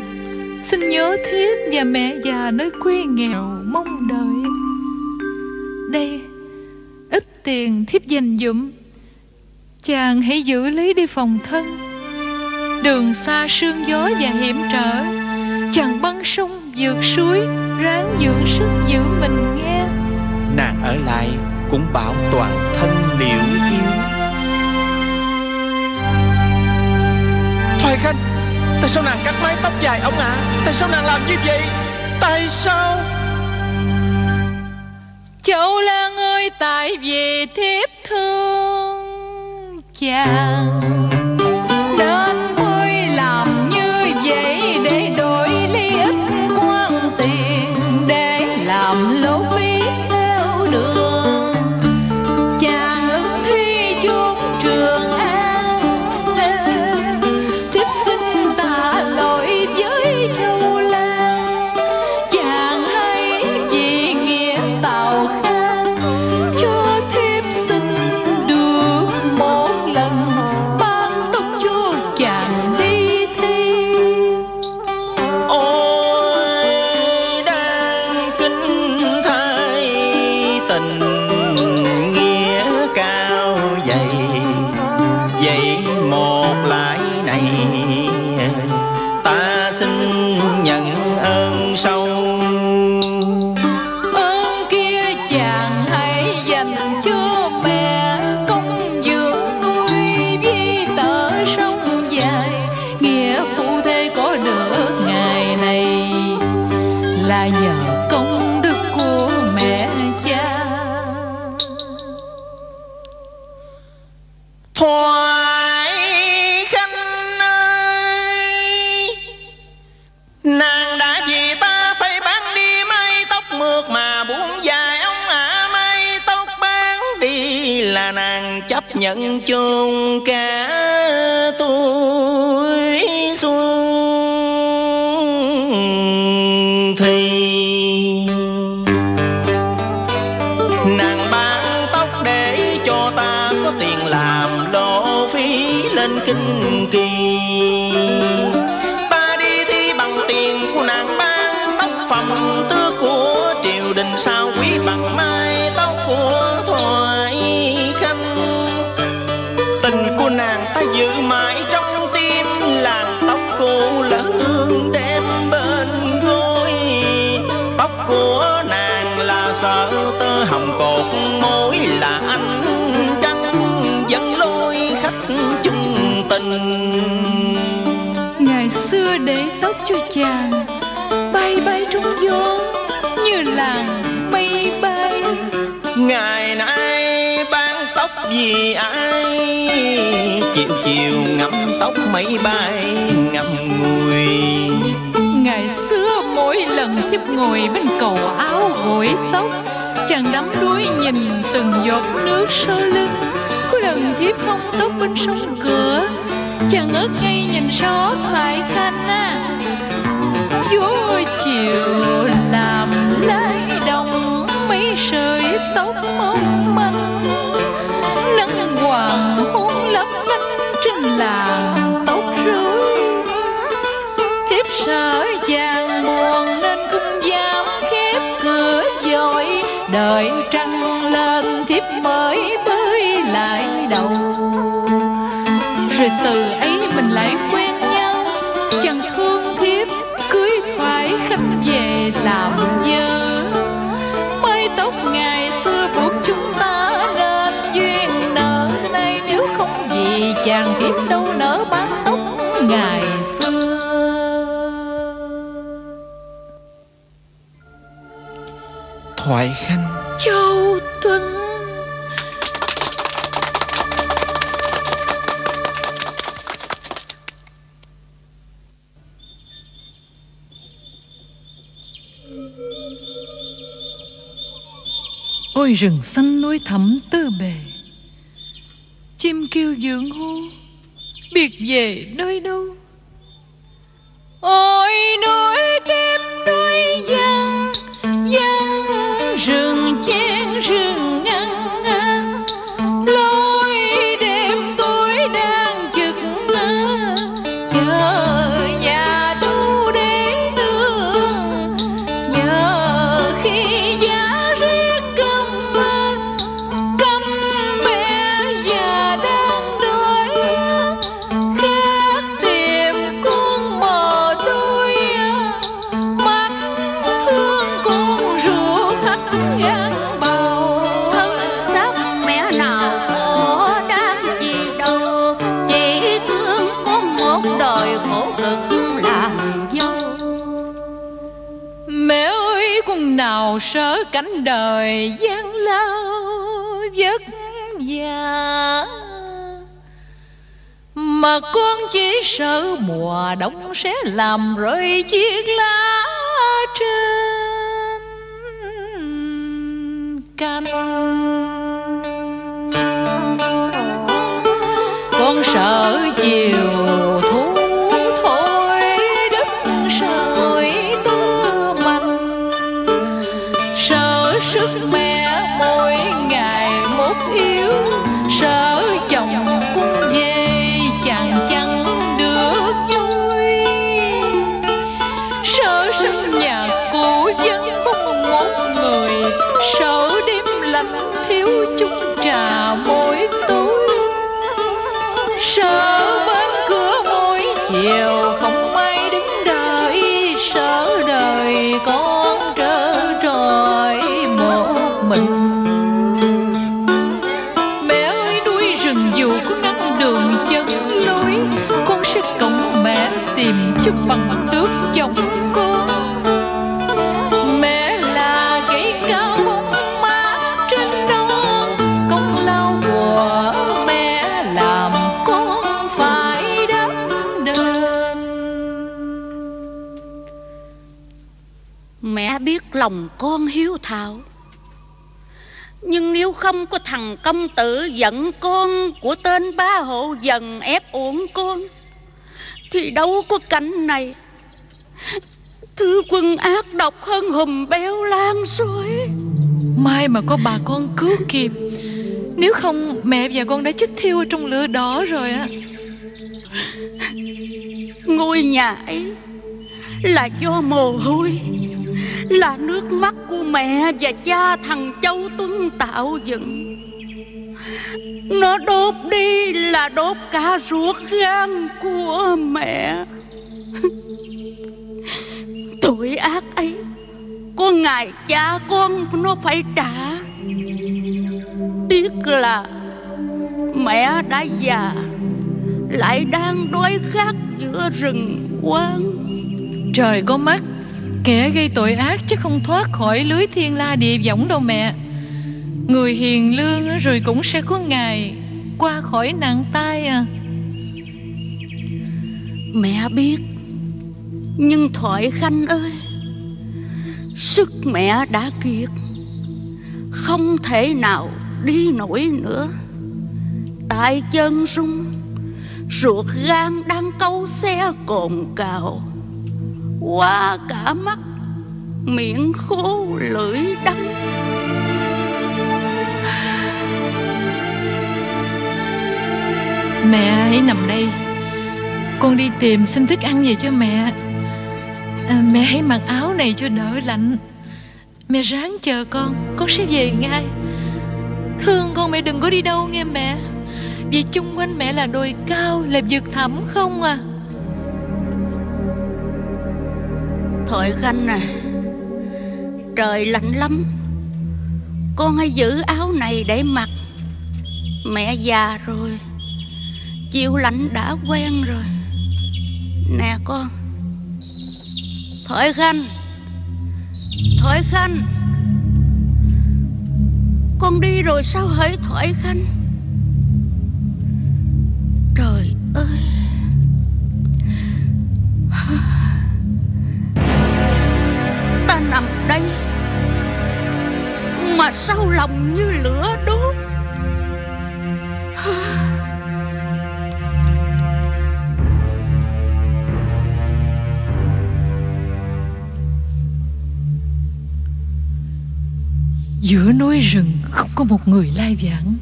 Xin nhớ thiếp và mẹ già nơi quê nghèo mong đợi. Đây. Ít tiền thiếp dành dụm. Chàng hãy giữ lấy đi phòng thân. Đường xa sương gió và hiểm trở. Chàng băng sông vượt suối Ráng dưỡng sức giữ mình nghe.
Nàng ở lại cũng bảo toàn thân liệu yêu
Thoại Khanh Tại sao nàng cắt mái tóc dài ông ạ? À? Tại sao nàng làm như vậy? Tại sao
Châu Lan ơi tại vì thiếp thương chàng.
Chung cả tuổi xuân thì Nàng bán tóc để cho ta có tiền làm lộ phí lên kinh kỳ. Ta đi thi bằng tiền của nàng bán tóc phẩm tước của triều đình sao quý bằng sợ tơ hồng cột mối là anh trăng dẫn lối khách chung tình.
Ngày xưa để tóc cho chàng Bay bay trong gió Như làn mây bay.
Ngày nay bán tóc vì ai Chiều chiều ngắm tóc mấy bay ngầm ngùi
Ngày xưa mỗi lần thiếp ngồi bên cầu áo gội tóc, Chàng đắm đuối nhìn từng giọt nước sau lưng Có lần thiếp không tóc bên sông cửa, Chàng ngớt ngay nhìn xó thoại khanh à Gió chiều làm lái đồng mấy sợi tóc mong manh Nắng hoàng hôn lấp lánh trên là. Đợi trăng lên thiếp mới bơi lại đầu. Rồi từ ấy mình lại quen nhau Chàng thương thiếp cưới thoại khanh về làm vợ mây tóc ngày xưa buộc chúng ta nên duyên nợ, Nay nếu không vì chàng thiếp đâu nỡ bán tóc ngày xưa.
Thoại Khanh
Châu Tuấn. Ôi rừng xanh núi thẳm tư bề Chim kêu dưỡng hô Biệt về nơi đâu Mà con chỉ sợ mùa đông sẽ làm rơi chiếc lá con
hiếu thảo. Nhưng nếu không có thằng công tử giận con Của tên bá hộ dần ép uổng con Thì đâu có cảnh này. Thứ quân ác độc hơn hùm béo lan rồi
May mà có bà con cứu kịp Nếu không mẹ và con đã chết thiêu ở trong lửa đỏ rồi á.
Ngôi nhà ấy Là do mồ hôi là nước mắt của mẹ và cha thằng Châu Tuấn tạo dựng. Nó đốt đi là đốt cả ruột gan của mẹ. Tội ác ấy, Có ngày cha con nó phải trả. Tiếc là Mẹ đã già, Lại đang đói khát giữa rừng quang
Trời có mắt Kẻ gây tội ác chắc không thoát khỏi lưới thiên la địa võng đâu mẹ. Người hiền lương rồi cũng sẽ có ngày Qua khỏi nạn tai à.
Mẹ biết, Nhưng Thoại Khanh ơi, Sức mẹ đã kiệt, Không thể nào đi nổi nữa. Tại chân rung, Ruột gan đang câu xe cồn cào. Qua cả mắt Miệng khô lưỡi đắng.
Mẹ hãy nằm đây. Con đi tìm xin thức ăn về cho mẹ. À, Mẹ hãy mặc áo này cho đỡ lạnh. Mẹ ráng chờ con Con sẽ về ngay. Thương con mẹ đừng có đi đâu nghe mẹ. Vì chung quanh mẹ là đồi cao Là vực thẳm không à.
Thoại Khanh à Trời lạnh lắm. Con hãy giữ áo này để mặc. Mẹ già rồi Chịu lạnh đã quen rồi. Nè con Thoại Khanh Thoại Khanh. Con đi rồi sao hỡi Thoại Khanh? Trời ơi. nằm đây. Mà sao lòng như lửa đốt?
Giữa núi rừng không có một người lai vãng.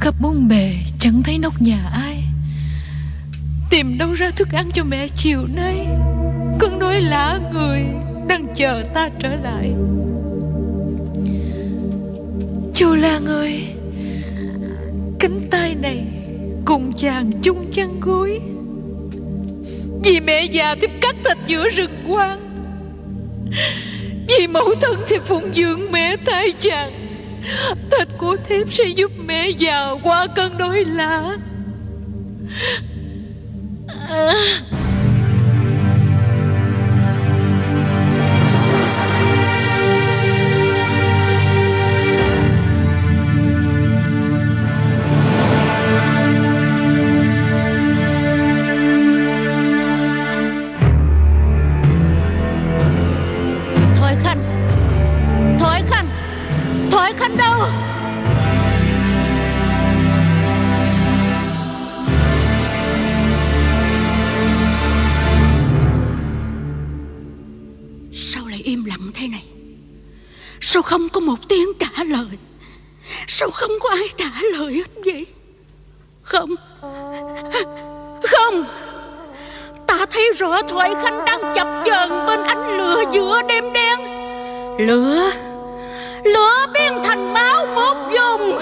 Khắp bốn bề chẳng thấy nóc nhà ai. Tìm đâu ra thức ăn cho mẹ chiều nay. Con đôi lạ người đang chờ ta trở lại. Chu Lan ơi Cánh tay này cùng chàng chung chăn gối. Vì mẹ già tiếp cắt thịt giữa rừng quang. Vì mẫu thân thì phụng dưỡng mẹ thai chàng. Thịt của thiếp sẽ giúp mẹ già qua cơn đói lạ. À,
không có một tiếng trả lời. Sao không có ai trả lời hết vậy? Không. Không. Ta thấy rõ Thoại Khanh đang chập chờn bên ánh lửa giữa đêm đen. Lửa. Lửa biến thành máu một dùng,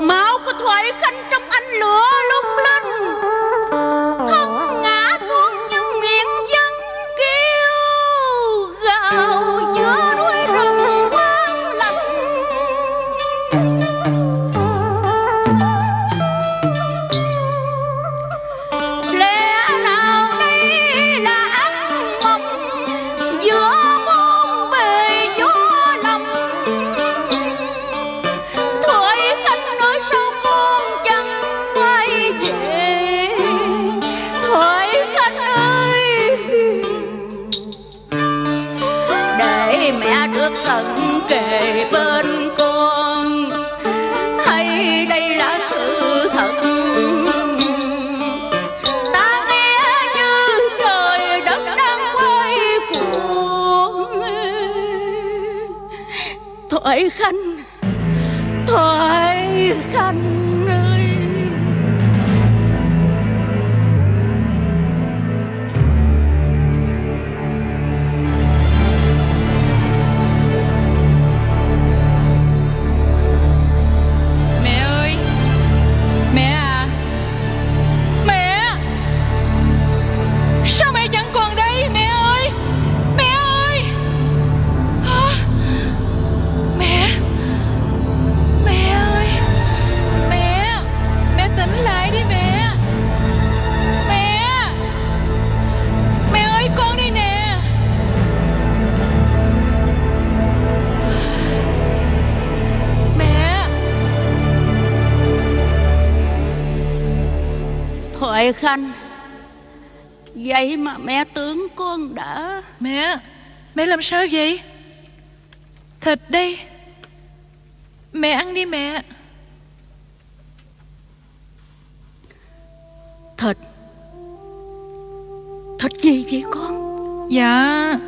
Máu của Thoại Khanh trong ánh lửa Thoại khăn, Thoại khăn. Thoại Khanh. Vậy mà mẹ tưởng con đã
Mẹ Mẹ làm sao vậy? Thịt đây. Mẹ ăn đi mẹ.
Thịt Thịt gì vậy con?
Dạ.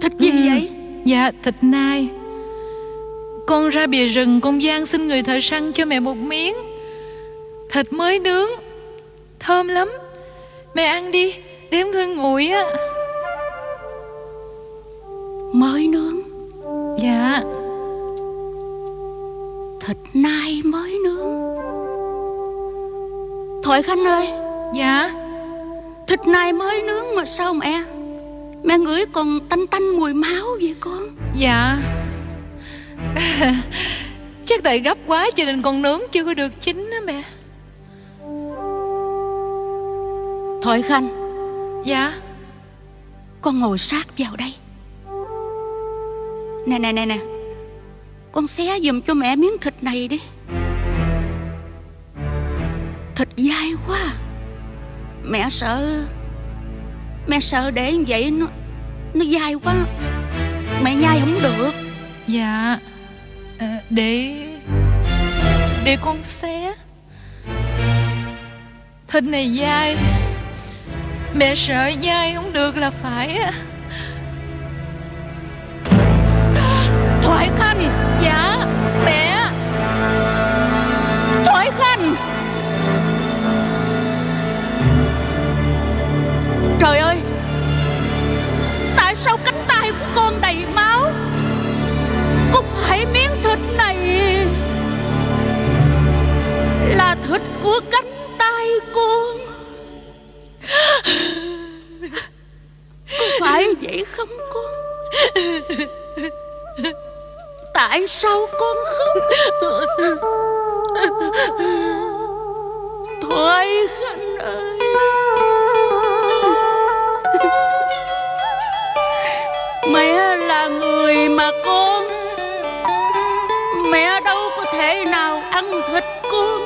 Thịt gì
Ừ.
vậy?
Dạ thịt nai. Con ra bìa rừng Con gian xin người thợ săn cho mẹ một miếng. Thịt mới nướng Thơm lắm. Mẹ ăn đi Để em thương nguội á.
Mới nướng.
Dạ.
Thịt nai mới nướng. Thoại Khanh ơi.
Dạ.
Thịt nai mới nướng mà sao mẹ? Mẹ ngửi còn tanh tanh mùi máu vậy con?
Dạ. Chắc tại gấp quá cho nên con nướng chưa có được chín á mẹ
Thoại Khanh.
Dạ.
Con ngồi sát vào đây. Nè nè nè nè. Con xé giùm cho mẹ miếng thịt này đi. Thịt dai quá. Mẹ sợ Mẹ sợ để như vậy nó Nó dai quá. Mẹ nhai không được.
Dạ. Ờ, Để Để con xé. Thịt này dai Mẹ sợ dai không được là phải
Thoại Khanh
Dạ Mẹ.
Thoại Khanh Trời ơi, Tại sao cánh tay của con đầy máu? Cũng phải miếng thịt này Là thịt của cánh sao con khóc thôi Khanh ơi? Mẹ là người mà con, Mẹ đâu có thể nào ăn thịt con.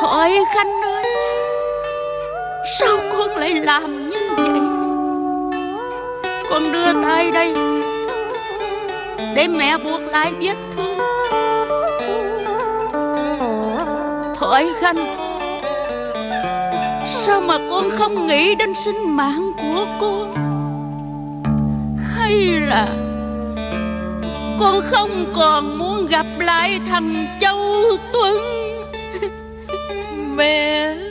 Thôi Khanh ơi, Sao con lại làm như vậy? Con đưa tay đây để mẹ buộc lại vết thương Thổi Khanh Sao mà con không nghĩ đến sinh mạng của con? Hay là Con không còn muốn gặp lại thằng Châu Tuấn?
Mẹ.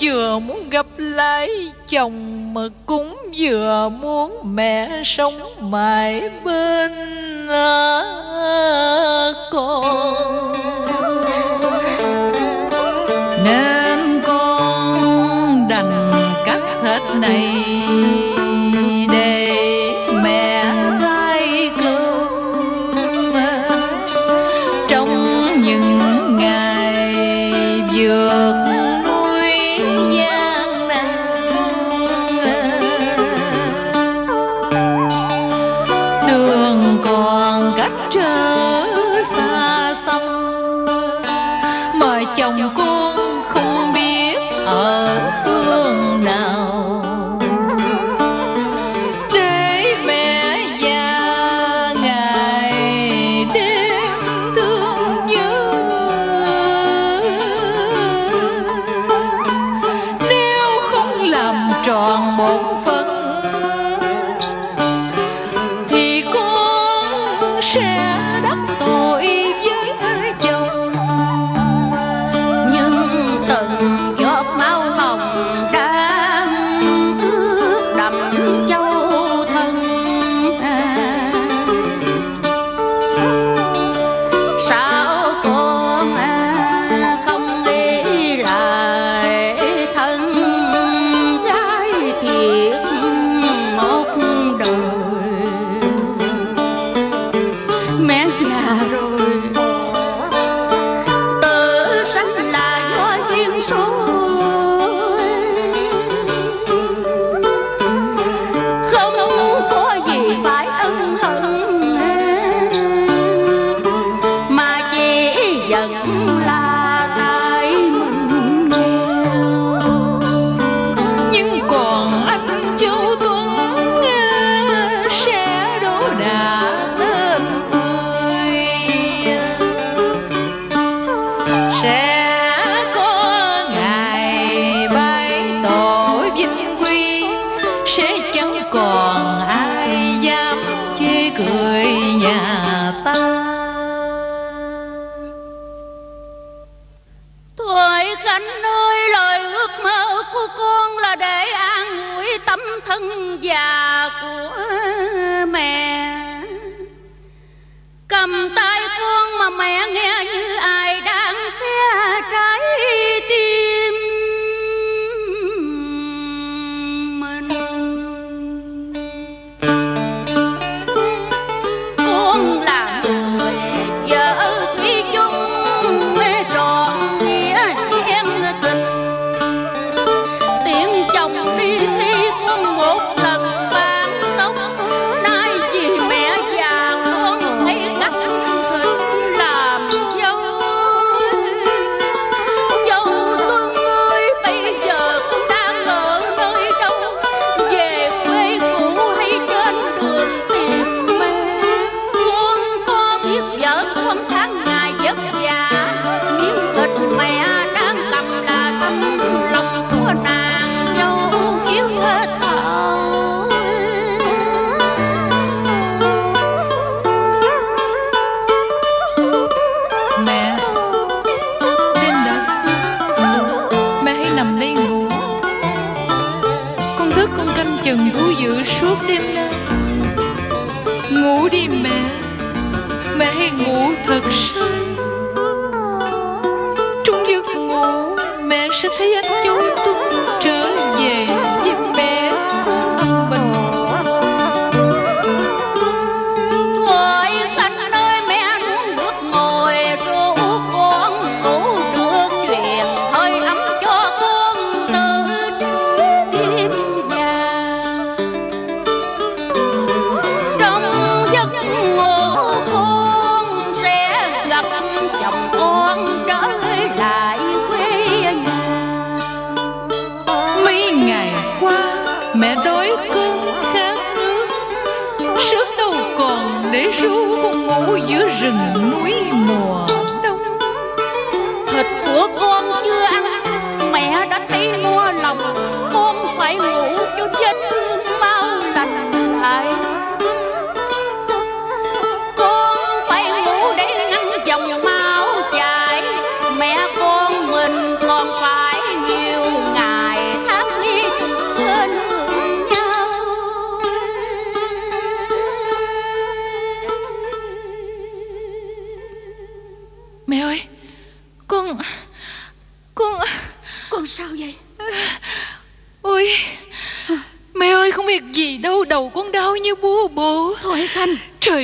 vừa muốn gặp lại chồng Mà cũng vừa muốn mẹ sống mãi bên à, con. Nên con đành cắt hết này.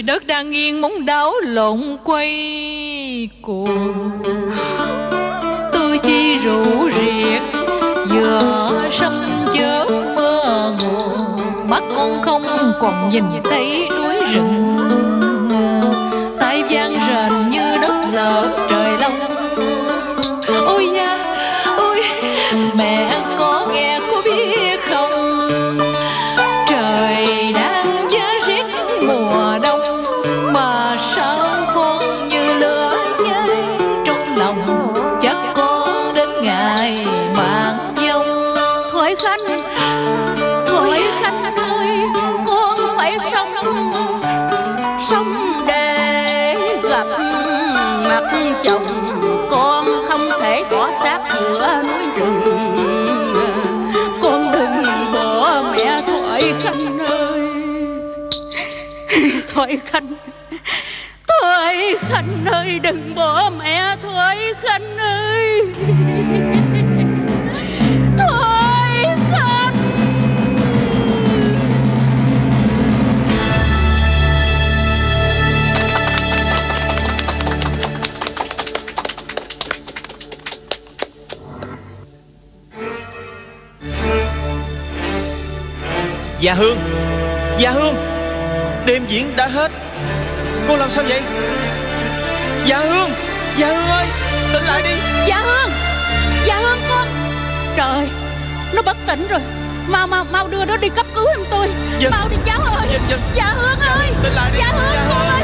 Trời đất đang nghiêng muốn đảo lộn quay cuồng. Tôi chi rủ riệt, giữa sấm chớp mơ nguồn Mắt con không còn nhìn thấy núi rừng à, tay gian rền như đất lở trời.
Thôi Khanh thôi Khanh ơi, đừng bỏ mẹ. Thôi Khanh ơi. Thoại Khanh
Dạ Hương. Dạ Hương. Đêm diễn đã hết. Cô làm sao vậy? Dạ Hương Dạ Hương ơi Tỉnh lại đi.
Dạ Hương Dạ Hương con. Trời Nó bất tỉnh rồi. Mau mau mau đưa nó đi cấp cứu em tôi.
Dạ.
Mau đi cháu ơi.
Dạ, dạ.
Dạ Hương ơi.
Tỉnh lại đi.
Dạ Hương
Dạ
con ơi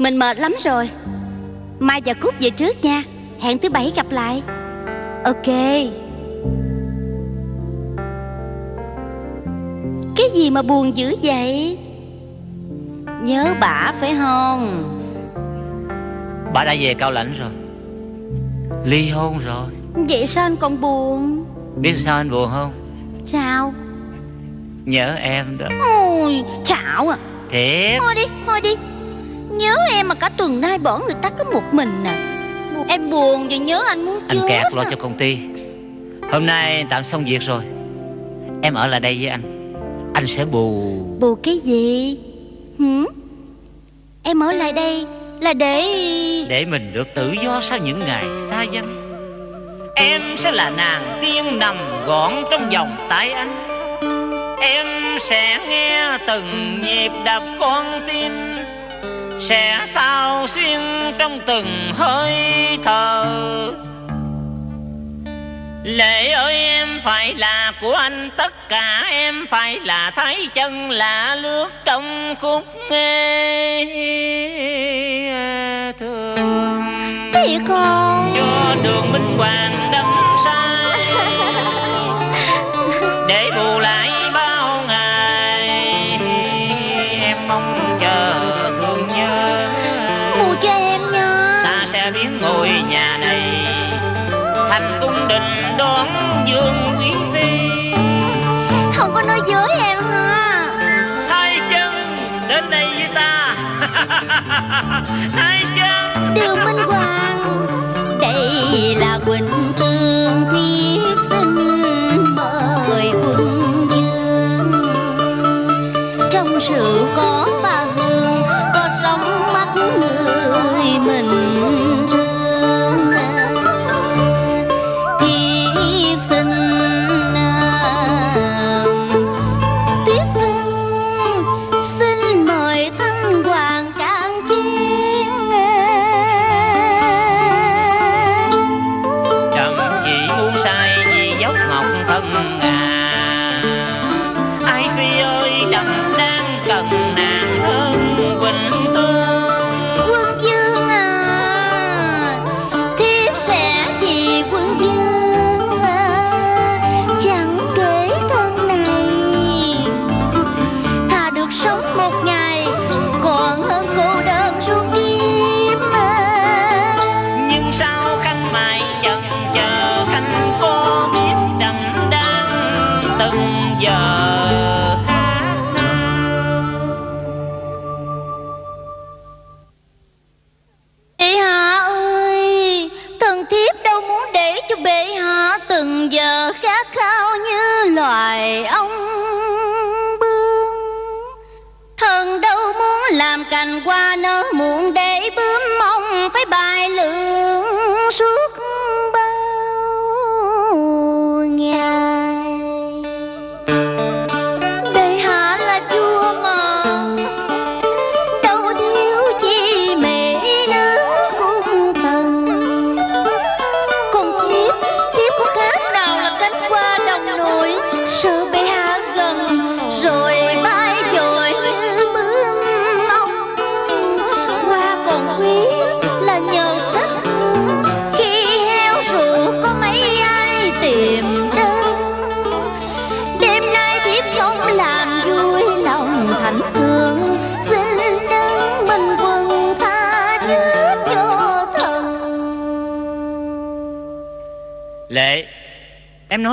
Mình mệt lắm rồi. Mai và Cúc về trước nha. Hẹn thứ bảy gặp lại. Ok. Cái gì mà buồn dữ vậy? Nhớ bả phải không?
Bà đã về cao lãnh rồi. Ly hôn rồi.
Vậy sao anh còn buồn?
Biết sao anh buồn không?
Sao?
Nhớ em đó.
Ôi chạo à
Thiệt.
Thôi đi thôi đi Nhớ em mà cả tuần nay bỏ người ta có một mình à. Em buồn và nhớ anh muốn
Anh
chết
kẹt lo
à.
cho công ty. Hôm nay tạm xong việc rồi. Em ở lại đây với anh. Anh sẽ bù.
Bù cái gì? Hử? Em ở lại đây là để
Để mình được tự do sau những ngày xa dân Em sẽ là nàng tiên nằm gọn trong vòng tay anh. Em sẽ nghe từng nhịp đập con tim Sẽ sao xuyên trong từng hơi thở? Lệ ơi em phải là của anh Tất cả em phải là thái chân là lướt trong khúc nghe thương.
Thiệt không
cho đường minh hoàng đâm sai biến ngôi nhà này. Thành cung đình đón dương quý phi.
Không có nói dối em ha.
Hai chân đến đây với ta. Hai chân.
Đường Minh Hoàng Đây là Quỳnh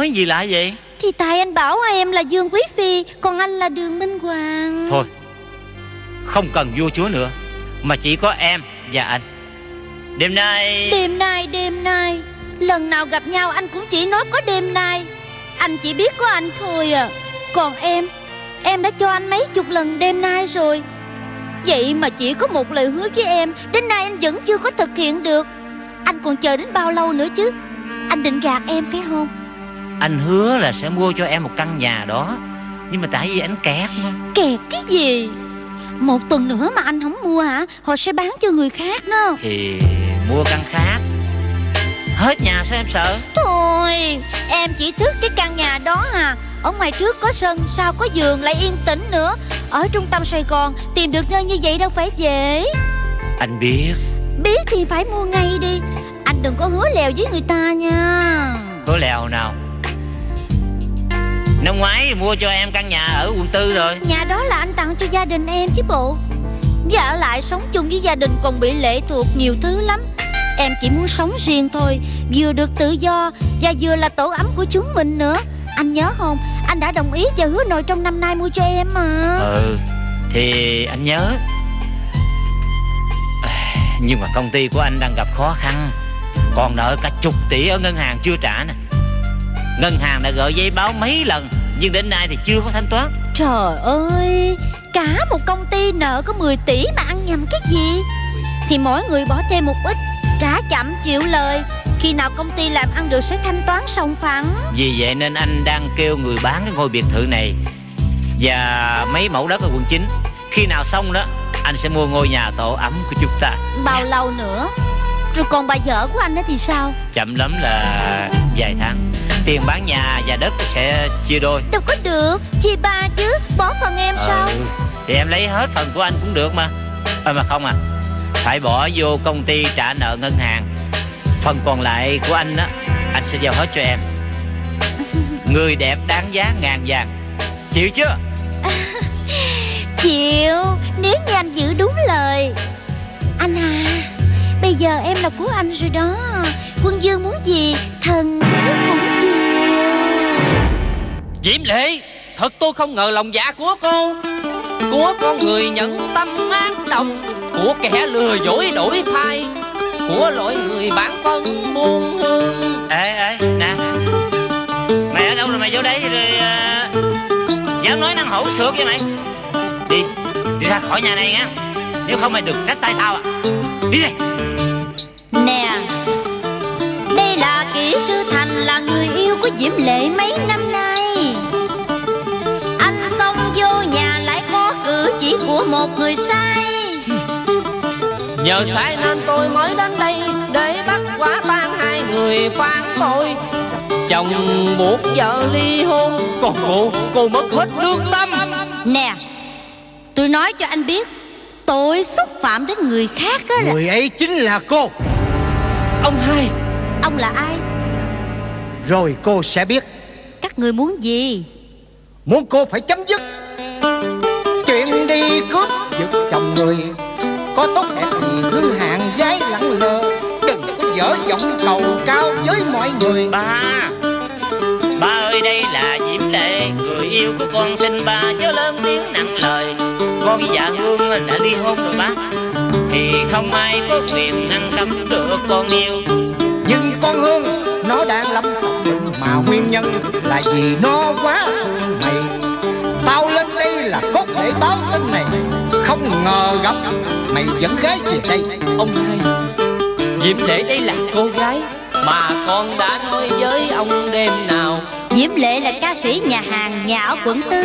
nói gì lạ vậy?
Thì tại anh bảo em là Dương Quý Phi Còn anh là Đường Minh Hoàng.
Thôi Không cần vua chúa nữa Mà chỉ có em và anh. Đêm nay
Đêm nay đêm nay Lần nào gặp nhau anh cũng chỉ nói có đêm nay. Anh chỉ biết có anh thôi à. Còn em Em đã cho anh mấy chục lần đêm nay rồi. Vậy mà chỉ có một lời hứa với em Đến nay anh vẫn chưa có thực hiện được. Anh còn chờ đến bao lâu nữa chứ? Anh định gạt em phải không
Anh hứa là sẽ mua cho em một căn nhà đó. Nhưng mà tại vì anh kẹt mà.
Kẹt cái gì? Một tuần nữa mà anh không mua hả? Họ sẽ bán cho người khác đó.
Thì mua căn khác. Hết nhà sao em sợ?
Thôi Em chỉ thích cái căn nhà đó à. Ở ngoài trước có sân Sau có giường lại yên tĩnh nữa. Ở trung tâm Sài Gòn Tìm được nơi như vậy đâu phải dễ.
Anh biết.
Biết thì phải mua ngay đi. Anh đừng có hứa lèo với người ta nha.
Có lèo nào Năm ngoái mua cho em căn nhà ở quận tư rồi.
Nhà đó là anh tặng cho gia đình em chứ bộ. Và lại sống chung với gia đình còn bị lệ thuộc nhiều thứ lắm. Em chỉ muốn sống riêng thôi Vừa được tự do Và vừa là tổ ấm của chúng mình nữa. Anh nhớ không? Anh đã đồng ý và hứa nội trong năm nay mua cho em mà.
Ừ Thì anh nhớ. Nhưng mà công ty của anh đang gặp khó khăn. Còn nợ cả chục tỷ ở ngân hàng chưa trả nè. Ngân hàng đã gửi giấy báo mấy lần Nhưng đến nay thì chưa có thanh toán.
Trời ơi Cả một công ty nợ có 10 tỷ mà ăn nhầm cái gì? Thì mỗi người bỏ thêm một ít Trả chậm chịu lời. Khi nào công ty làm ăn được sẽ thanh toán sòng phẳng.
Vì vậy nên anh đang kêu người bán cái ngôi biệt thự này Và mấy mẫu đất ở quận 9 Khi nào xong đó Anh sẽ mua ngôi nhà tổ ấm của chúng ta.
Bao lâu nữa Rồi còn bà vợ của anh ấy thì sao?
Chậm lắm là vài tháng. Tiền bán nhà và đất sẽ chia đôi.
Đâu có được Chia ba chứ Bỏ phần em sao?
Ừ, Thì em lấy hết phần của anh cũng được mà. À, Mà không à Phải bỏ vô công ty trả nợ ngân hàng. Phần còn lại của anh á Anh sẽ giao hết cho em. Người đẹp đáng giá ngàn vàng. Chịu chưa?
Chịu Nếu như anh giữ đúng lời. Anh à Bây giờ em là của anh rồi đó. Quân Dương muốn gì? Thần thiếu cũng chiều
Diễm Lệ Thật tôi không ngờ lòng dạ của cô. Của con người nhận tâm ác độc Của kẻ lừa dối đổi thay Của loại người bán phân buôn hương.
Ê ê nè. Mày ở đâu rồi? Mày vô đây rồi à, Dám nói năng hổ sượt với mày. Đi Đi ra khỏi nhà này nha. Nếu không mày đừng trách tay tao à. Đi đi
Lệ mấy năm nay. Anh xông vô nhà lại có cử chỉ của một người sai.
Nhờ sai nên tôi mới đến đây Để bắt quả tang hai người phản bội. Chồng buộc vợ ly hôn Còn cô, cô mất hết lương tâm.
Nè Tôi nói cho anh biết Tội xúc phạm đến người khác á là
Người ấy chính là cô.
Ông hai.
Ông là ai
Rồi cô sẽ biết.
Các người muốn gì?
Muốn cô phải chấm dứt. Chuyện đi cướp giật chồng người. Có tốt đẹp gì thứ hạng gái lẳng lơ. Đừng có dở giọng cầu cao với mọi người.
Ba Ba ơi đây là Diễm Lệ Người yêu của con xin ba chớ lớn tiếng nặng lời. Con với dạ Hương đã ly hôn rồi bác. Thì không ai có quyền ngăn cấm được con yêu.
Nhưng con Hương nó đang lâm Mà nguyên nhân là vì nó quá mày. Tao lên đây là cốt để báo tin này Không ngờ gặp mày dẫn gái về đây?
Ông hai Diễm Lệ đây là cô gái Mà con đã nói với ông đêm nào?
Diễm Lệ là ca sĩ nhà hàng nhà ở quận tư.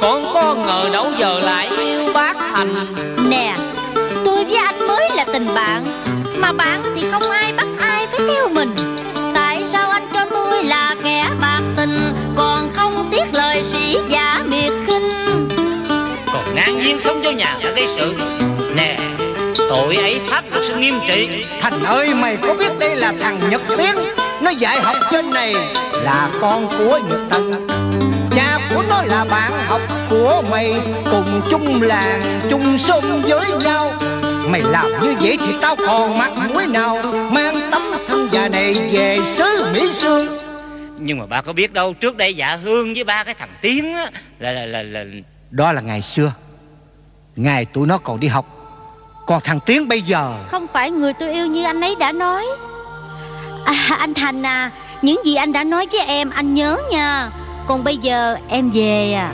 Con có ngờ đâu giờ lại yêu bác Thành?
Nè Tôi với anh mới là tình bạn Mà bạn thì không ai bắt ai phải theo mình tình Còn không tiếc lời sĩ giả miệt khinh.
Còn ngang nhiên sống vô nhà đã gây sự. Nè Tội ấy pháp luật sẽ nghiêm trị.
Thành ơi mày có biết đây là thằng Nhật Tiến Nó dạy học trên này là con của Nhật Tân. Cha của nó là bạn học của mày. Cùng chung làng chung xóm với nhau. Mày làm như vậy thì tao còn mặt mũi nào? Mang tấm thân già này về xứ Mỹ Sương
Nhưng mà ba có biết đâu Trước đây dạ hương với ba cái thằng Tiến á Là là là, là...
Đó là ngày xưa. Ngày tụi nó còn đi học. Còn thằng Tiến bây giờ
Không phải người tôi yêu như anh ấy đã nói. À, Anh Thành à Những gì anh đã nói với em anh nhớ nha. Còn bây giờ em về à.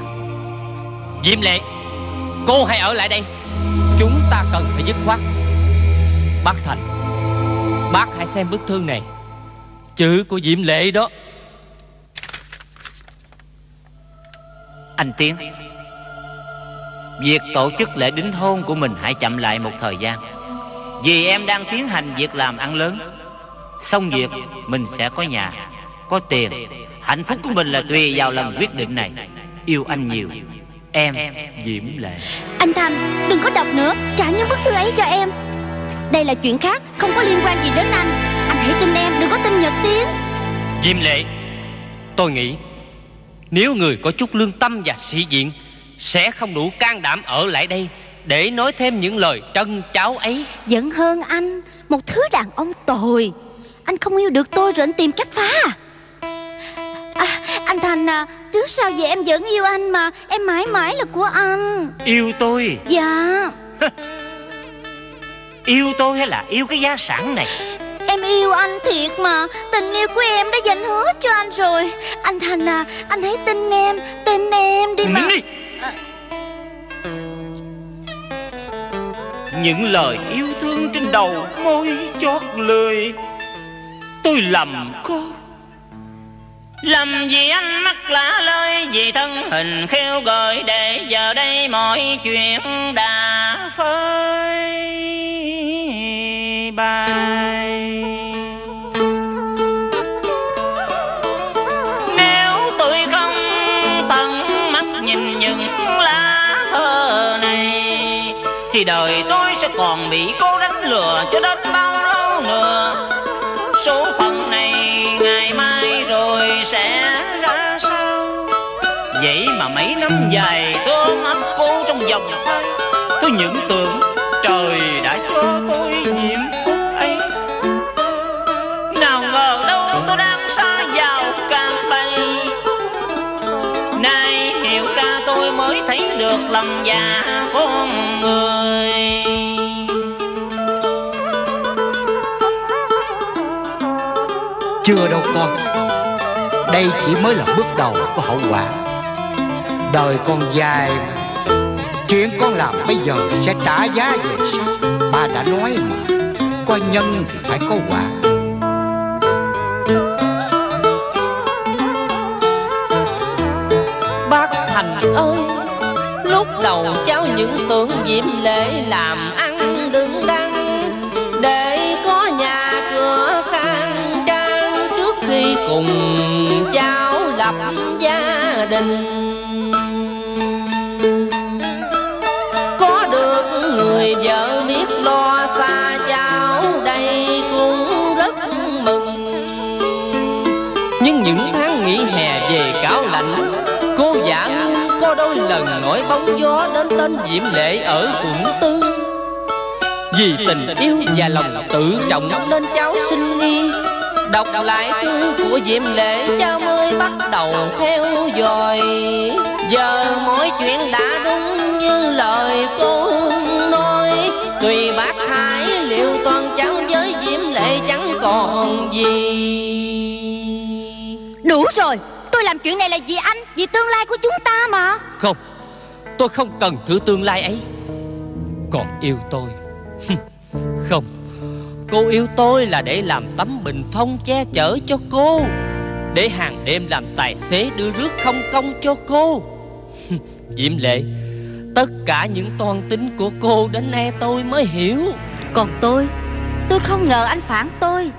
Diễm Lệ Cô hãy ở lại đây. Chúng ta cần phải dứt khoát. Bác Thành Bác hãy xem bức thư này. Chữ của Diễm Lệ đó
Anh Tiến Việc tổ chức lễ đính hôn của mình hãy chậm lại một thời gian. Vì em đang tiến hành việc làm ăn lớn Xong việc mình sẽ có nhà Có tiền. Hạnh phúc của mình là tùy vào lần quyết định này. Yêu anh nhiều Em Diễm Lệ.
Anh Thành đừng có đọc nữa Trả những bức thư ấy cho em. Đây là chuyện khác Không có liên quan gì đến anh. Anh hãy tin em đừng có tin Nhật Tiến.
Diễm Lệ Tôi nghĩ Nếu người có chút lương tâm và sĩ diện Sẽ không đủ can đảm ở lại đây Để nói thêm những lời trân cháu ấy.
Giận hơn anh Một thứ đàn ông tồi. Anh không yêu được tôi rồi anh tìm cách phá. À Anh Thành à Trước sau vậy em vẫn yêu anh mà Em mãi mãi là của anh.
Yêu tôi?
Dạ.
Yêu tôi hay là yêu cái gia sản này
Em yêu anh thiệt mà. Tình yêu của em đã dành hứa cho anh rồi. Anh Thành à Anh hãy tin em. Tin em đi mà.
Đi. Những lời yêu thương trên đầu môi chót lười. Tôi lầm cô. Làm gì anh mắc lạ lời Vì thân hình khêu gợi Để giờ đây mọi chuyện đã phơi bay. Nếu tôi không tận mắt nhìn những lá thơ này, Thì đời tôi sẽ còn bị cô đánh lừa cho đến bao lâu nữa. Số phận này ngày mai rồi sẽ ra sao? Vậy mà mấy năm dài tôi ôm cô trong vòng tay Tôi những tưởng lòng già con người.
Chưa đâu con Đây chỉ mới là bước đầu của hậu quả. Đời con dài. Chuyện con làm bây giờ sẽ trả giá về sau. Ba đã nói mà Có nhân thì phải có quả.
Bác Thành ơi đầu cháu những tưởng Diễm lễ làm ăn đứng đắn Để có nhà cửa khang trang Trước khi cùng cháu lập gia đình. Có đôi lần nổi bóng gió đến tên Diễm Lệ ở quận tư. Vì tình yêu và lòng tự trọng nên cháu sinh nghi. Đọc lại thư của Diễm Lệ, cháu mới bắt đầu theo dõi. Giờ mọi chuyện đã đúng như lời cô Hương nói. Tùy bác Hải liệu toàn cháu với Diễm Lệ chẳng còn gì.
Đủ rồi, Tôi làm chuyện này là vì anh, Vì tương lai của chúng ta.
Không? Tôi không cần thứ tương lai ấy. Còn yêu tôi. Không. Cô yêu tôi là để làm tấm bình phong che chở cho cô. Để hàng đêm làm tài xế đưa rước không công cho cô. Diễm Lệ Tất cả những toan tính của cô đến nay tôi mới hiểu.
Còn tôi Tôi không ngờ anh phản tôi.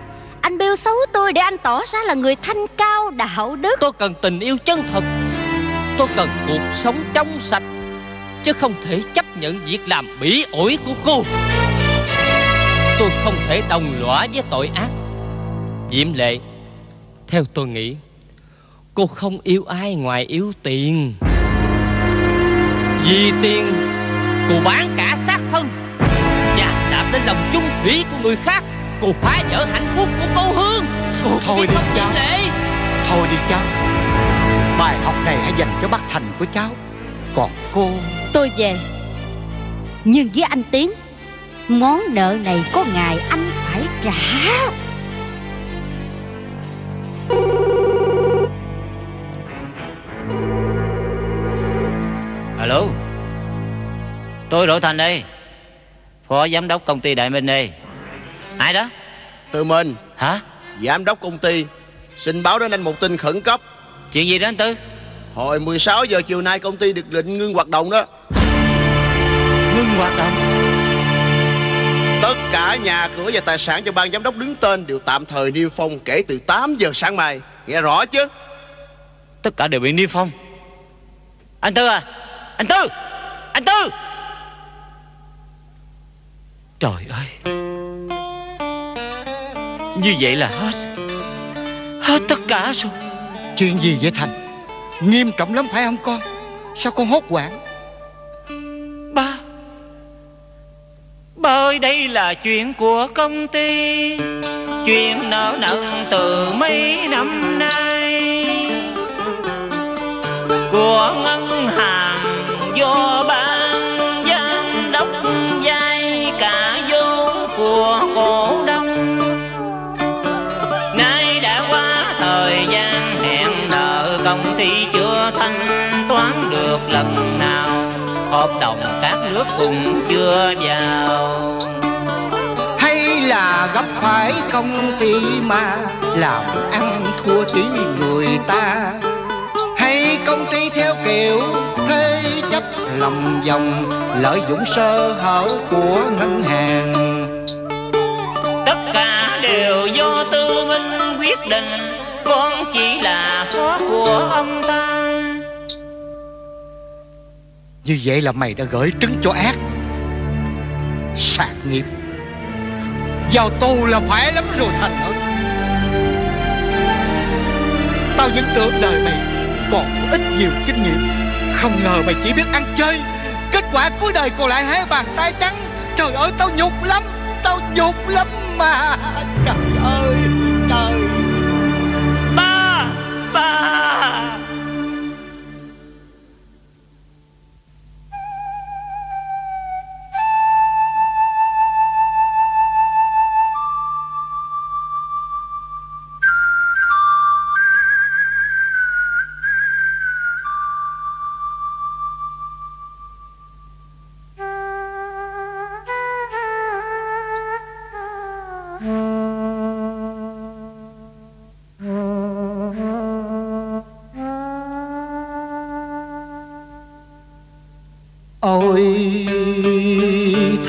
Anh bêu xấu tôi để anh tỏ ra là người thanh cao đạo đức.
Tôi cần tình yêu chân thật Tôi cần cuộc sống trong sạch Chứ không thể chấp nhận việc làm bỉ ổi của cô. Tôi không thể đồng lõa với tội ác. Diễm Lệ Theo tôi nghĩ Cô không yêu ai ngoài yêu tiền. Vì tiền Cô bán cả xác thân Và đạp lên lòng chung thủy của người khác. Cô phá vỡ hạnh phúc của cô Hương. Cô
Thôi đi cháu.
Diễm Lệ.
Thôi đi cháu Bài học này hãy dành cho bác Thành của cháu. Còn cô?
Tôi về. Nhưng với anh Tiến Món nợ này có ngày anh phải trả.
Alo? Tôi Đỗ Thành đây. Phó giám đốc công ty Đại Minh đây. Ai đó?
Tự mình
Hả?
Giám đốc công ty. Xin báo đến anh một tin khẩn cấp
Chuyện gì đó anh Tư?
Hồi 16 giờ chiều nay công ty được lệnh ngưng hoạt động đó.
Ngưng hoạt động?
Tất cả nhà cửa và tài sản cho ban giám đốc đứng tên Đều tạm thời niêm phong kể từ 8 giờ sáng mai. Nghe rõ chứ?
Tất cả đều bị niêm phong. Anh Tư à? Anh Tư! Anh Tư! Trời ơi! Như vậy là hết. Hết tất cả rồi
Chuyện gì vậy Thành? Nghiêm trọng lắm phải không con? Sao con hốt hoảng?
Ba. Ba ơi, đây là chuyện của công ty. Chuyện nợ nần từ mấy năm nay. Của ngân hàng do ba lần nào Hợp đồng các nước cùng chưa vào.
Hay là gặp phải công ty mà Làm ăn thua trí người ta. Hay công ty theo kiểu thế chấp lòng vòng Lợi dụng sơ hở của ngân hàng.
Tất cả đều do tư minh quyết định Con chỉ là phó của ông ta
như vậy là mày đã gửi trứng cho ác. Sạc nghiệp. Vào tù là khỏe lắm rồi Thành ơi Tao vẫn tưởng đời mày còn có ít nhiều kinh nghiệm. Không ngờ mày chỉ biết ăn chơi. Kết quả cuối đời còn lại hai bàn tay trắng. Trời ơi, tao nhục lắm. Tao nhục lắm mà. Trời ơi, trời.
Ba Ba.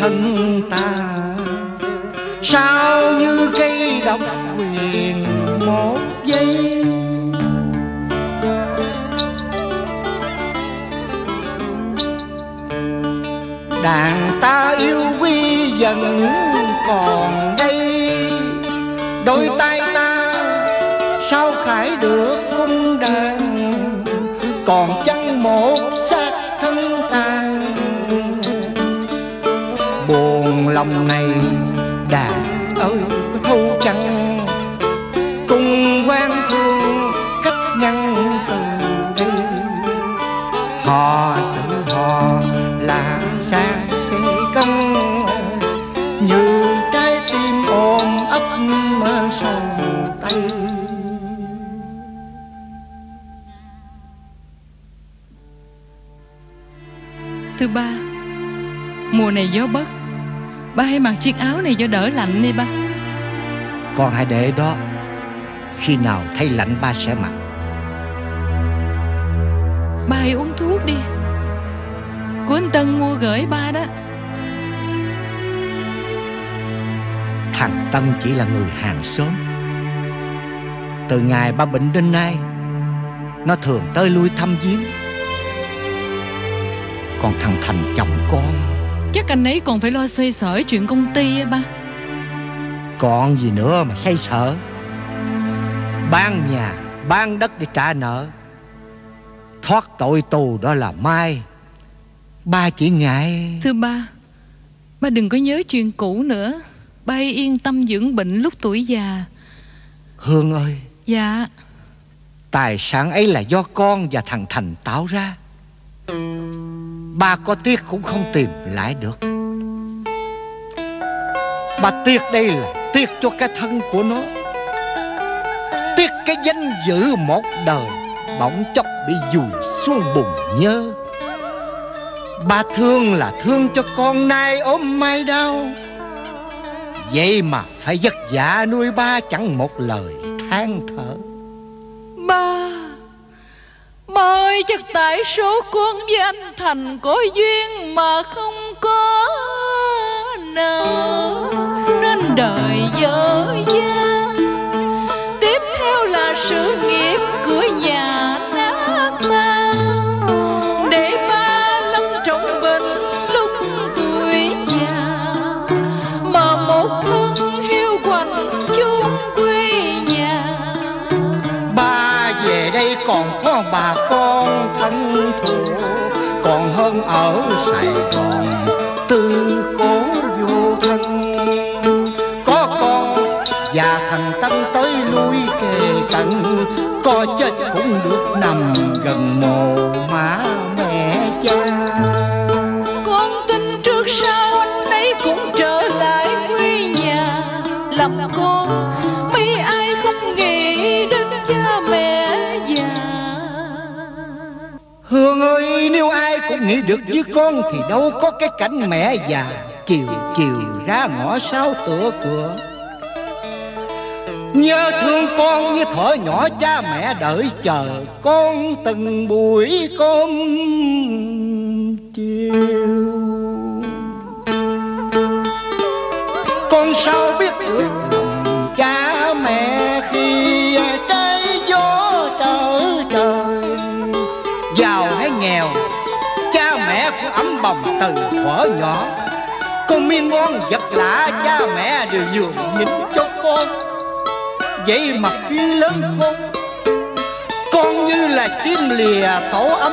Thân ta. Sao như cây độc quyền một giây? Đàn ta yêu quý dần còn đây. Đôi tay ta sao khải được cung đàn? Còn chăng một xác lòng này đà ơi, có thâu chăng? Cùng quan thương cách ngăn từ đây họ sự họ là sang sẽ công. Như trái tim ôm ấp mơ sầu tay.
Thứ ba, mùa này gió bất Ba hãy mặc chiếc áo này cho đỡ lạnh đi ba.
Con hãy để đó. Khi nào thấy lạnh ba sẽ mặc.
Ba hãy uống thuốc đi. Của anh Tân mua gửi ba đó.
Thằng Tân chỉ là người hàng xóm. Từ ngày ba bệnh đến nay Nó thường tới lui thăm viếng Còn thằng Thành chồng con
Chắc anh ấy còn phải lo xoay sở chuyện công ty á ba.
Còn gì nữa mà say sở? Bán nhà Bán đất để trả nợ. Thoát tội tù đó là mai. Ba chỉ ngại.
Thưa ba Ba đừng có nhớ chuyện cũ nữa. Ba hãy yên tâm dưỡng bệnh lúc tuổi già.
Hương ơi.
Dạ.
Tài sản ấy là do con và thằng Thành tạo ra Ba có tiếc cũng không tìm lại được. Bà tiếc đây là tiếc cho cái thân của nó. Tiếc cái danh dự một đời Bỗng chốc bị vùi xuống bùn nhơ. Ba thương là thương cho con nay ốm mai đau. Vậy mà phải vất vả nuôi ba chẳng một lời than thở.
Ba! Ơi chắc tại số con với anh Thành có duyên mà không có nợ. Nên đời dở dang. Tiếp theo là sự nghiệp của nhà
ở Sài Gòn. Tư cố vô thân, Có con và thành tâm tới lui kề cận Có chết cũng được nằm gần mồ.
Nghĩ
được với con Thì đâu có cái cảnh mẹ già Chiều chiều ra ngõ sau tựa cửa. Nhớ thương con như thuở nhỏ cha mẹ đợi chờ Con từng buổi cơm chiều. Con sao biết được lòng cha mẹ khi bồng từ thuở nhỏ. Con miên ngon vật lạ, cha mẹ đều nhường nhịn cho con. Vậy mà khi lớn con Con như là chim lìa tổ ấm.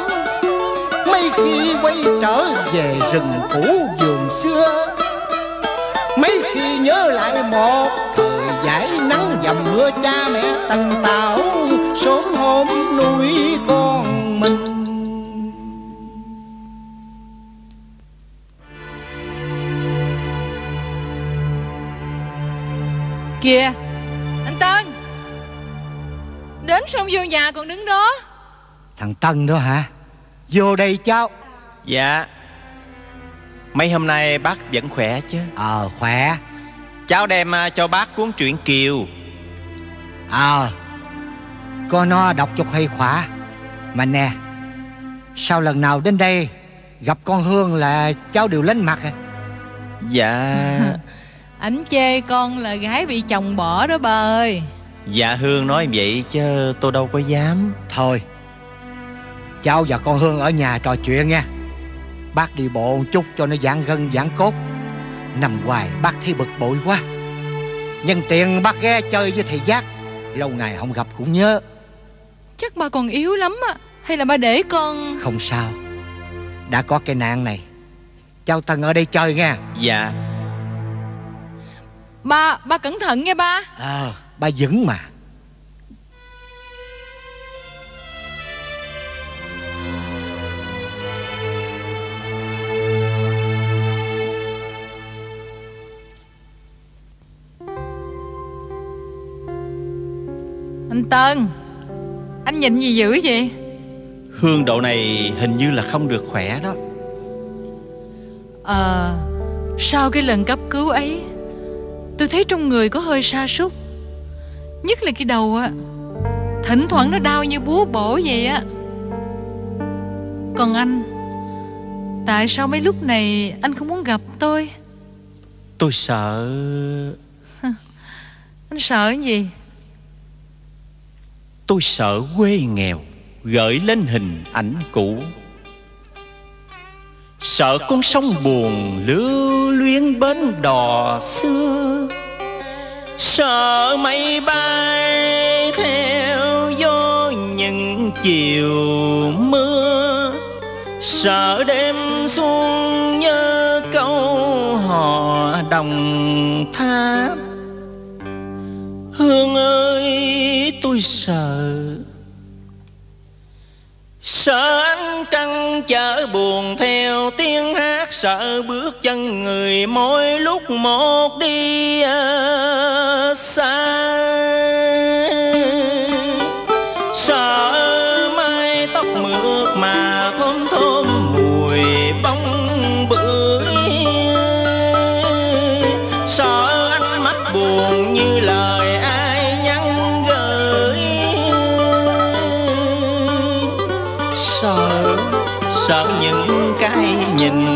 Mấy khi quay trở về rừng cũ vườn xưa, Mấy khi nhớ lại một thời giải nắng dầm mưa cha mẹ tần tảo, Sớm hôm nuôi con.
Kìa Anh Tân Đến xong vô nhà còn đứng đó.
Thằng Tân đó hả? Vô đây cháu.
Dạ Mấy hôm nay bác vẫn khỏe chứ?
Ờ khỏe.
Cháu đem à, cho bác cuốn truyện Kiều.
Ờ Con nó đọc cho khuây khỏa. Mà nè Sao lần nào đến đây Gặp con Hương là cháu đều lánh mặt à
Dạ
Ảnh chê con là gái bị chồng bỏ đó bà ơi.
Dạ Hương nói vậy chứ tôi đâu có dám.
Thôi Cháu và con Hương ở nhà trò chuyện nha. Bác đi bộ một chút cho nó giãn gân giãn cốt. Nằm hoài bác thấy bực bội quá. Nhân tiện bác ghé chơi với thầy Giác Lâu ngày không gặp cũng nhớ.
Chắc bà còn yếu lắm á Hay là bà để con
Không sao Đã có cái nạn này. Cháu Tân ở đây chơi nha.
Dạ
Ba, ba cẩn thận nghe ba.
Ờ, à, ba vững mà.
Anh Tân Anh nhìn gì dữ vậy?
Hương đậu này hình như là không được khỏe đó.
Ờ à, Sau cái lần cấp cứu ấy Tôi thấy trong người có hơi sa sút. Nhất là cái đầu á Thỉnh thoảng nó đau như búa bổ vậy á. Còn anh Tại sao mấy lúc này anh không muốn gặp tôi?
Tôi sợ.
Anh sợ gì?
Tôi sợ quê nghèo gửi lên hình ảnh cũ. Sợ con sông buồn lưu luyến bến đò xưa.
Sợ mây bay theo gió những chiều mưa. Sợ đêm xuống nhớ câu hò đồng tháp. Hương ơi, tôi sợ Sợ ánh trăng chở buồn theo tiếng hát, Sợ bước chân người mỗi lúc một đi xa. Sợ sợ những cái nhìn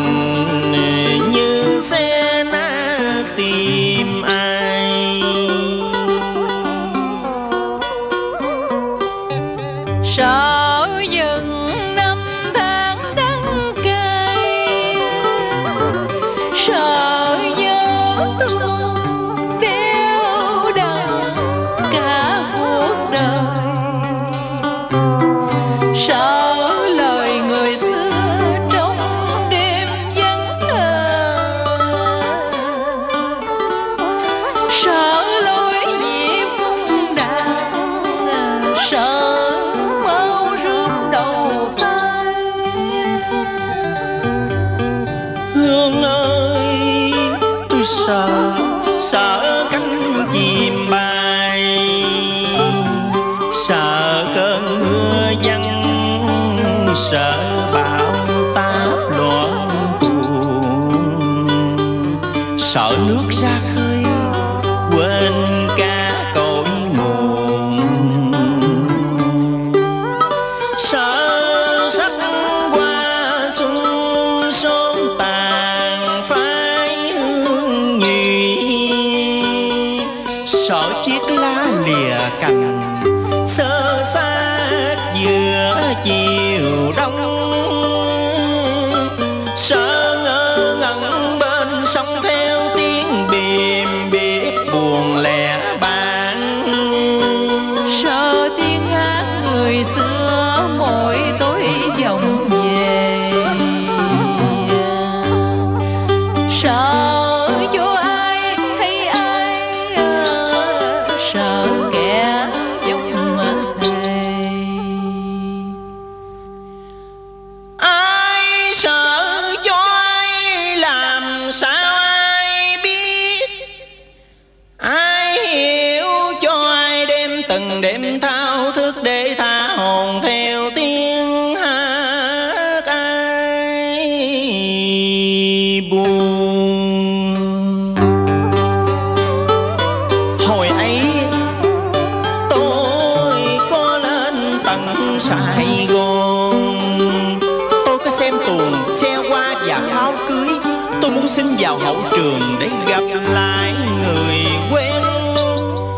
gặp lại người quen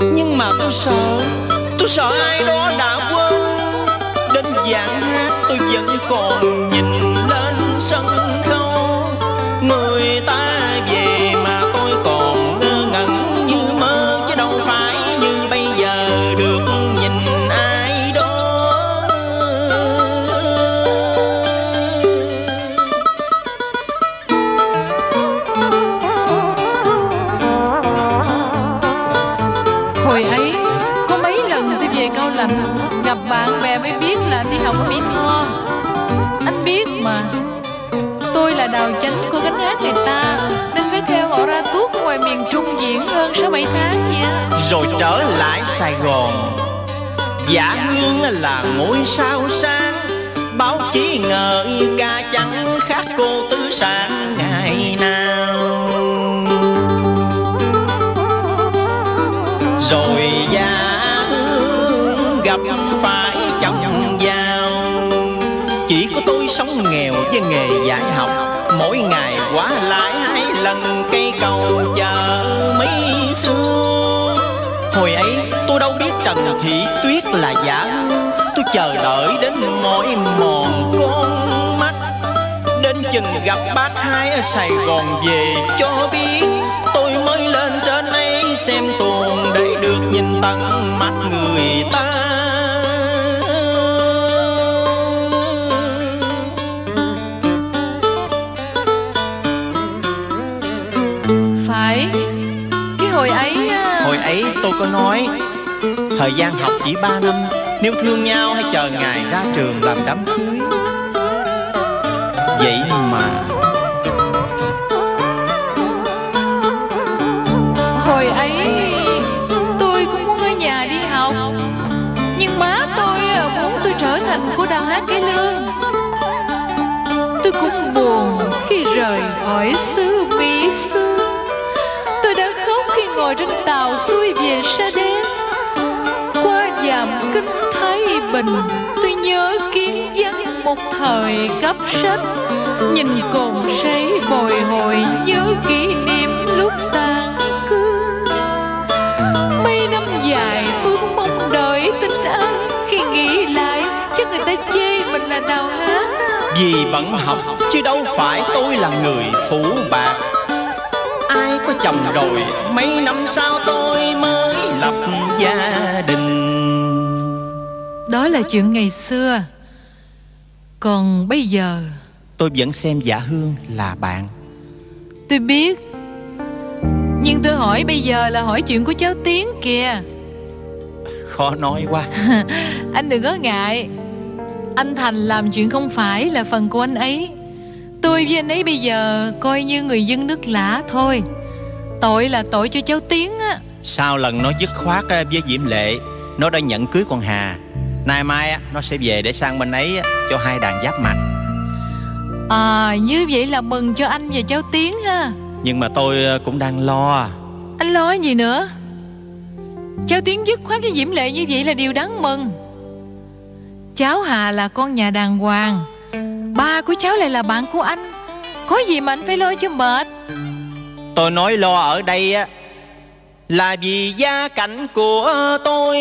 nhưng mà tôi sợ tôi sợ ai đó đã quên. Đến dạng hát tôi vẫn còn nhìn lên sân
là đào chánh của gánh hát người ta, Nên phải theo họ ra tuốt ngoài miền Trung diễn hơn 6-7 tháng nha.
Rồi trở lại Sài Gòn. Giả hương là ngôi sao sáng,
Báo chí ngợi ca chẳng khác cô tứ sáng ngày nào. Rồi giả hương gặp phải chồng giàu, Chỉ có tôi sống nghèo với nghề giải học mỗi ngày quá lại hai lần cây cầu chờ mấy xưa. Hồi ấy tôi đâu biết trần thị tuyết là giả. Tôi chờ đợi đến mỏi mòn con mắt. Đến chừng gặp bác hai ở sài gòn về cho biết. Tôi mới lên trên ấy xem tuồng để được nhìn tận mắt người ta.
Tôi có nói, Thời gian học chỉ 3 năm, Nếu thương nhau hãy chờ ngày ra trường làm đám cưới. Vậy mà
Hồi ấy, tôi cũng muốn ở nhà đi học, Nhưng má tôi à, muốn tôi trở thành cô đào hát cái lương. Tôi cũng buồn khi rời khỏi xứ Mỹ xưa ngồi trên tàu xuôi về Sa Đéc. Qua dạm kinh Thái Bình, Tôi nhớ kiến dân một thời cấp sách. Nhìn cồn sấy bồi hồi, nhớ kỷ niệm lúc tan cương Mấy năm dài tôi cũng mong đợi tin anh Khi nghĩ lại, chắc người ta chê mình là đào hát.
Vì bận học, chứ đâu phải tôi là người phú bạc
chồng rồi. Mấy năm sau tôi mới lập gia đình.
Đó là chuyện ngày xưa. Còn bây giờ?
Tôi vẫn xem giả hương là bạn.
Tôi biết. Nhưng tôi hỏi bây giờ là hỏi chuyện của cháu Tiến kìa.
Khó nói quá.
Anh đừng có ngại. Anh Thành làm chuyện không phải là phần của anh ấy. Tôi với anh ấy bây giờ coi như người dân nước lã thôi Tội là tội cho cháu Tiến á.
Sau lần nó dứt khoát với Diễm Lệ Nó đã nhận cưới con Hà. Nay mai á, nó sẽ về để sang bên ấy cho hai đàn giáp mặt
À như vậy là mừng cho anh và cháu Tiến ha.
Nhưng mà tôi ờ, cũng đang lo.
Anh lo gì nữa? Cháu Tiến dứt khoát với Diễm Lệ như vậy là điều đáng mừng. Cháu Hà là con nhà đàng hoàng. Ba của cháu lại là bạn của anh. Có gì mà anh phải lo cho mệt
Tôi nói lo ở đây á, Là vì gia cảnh của tôi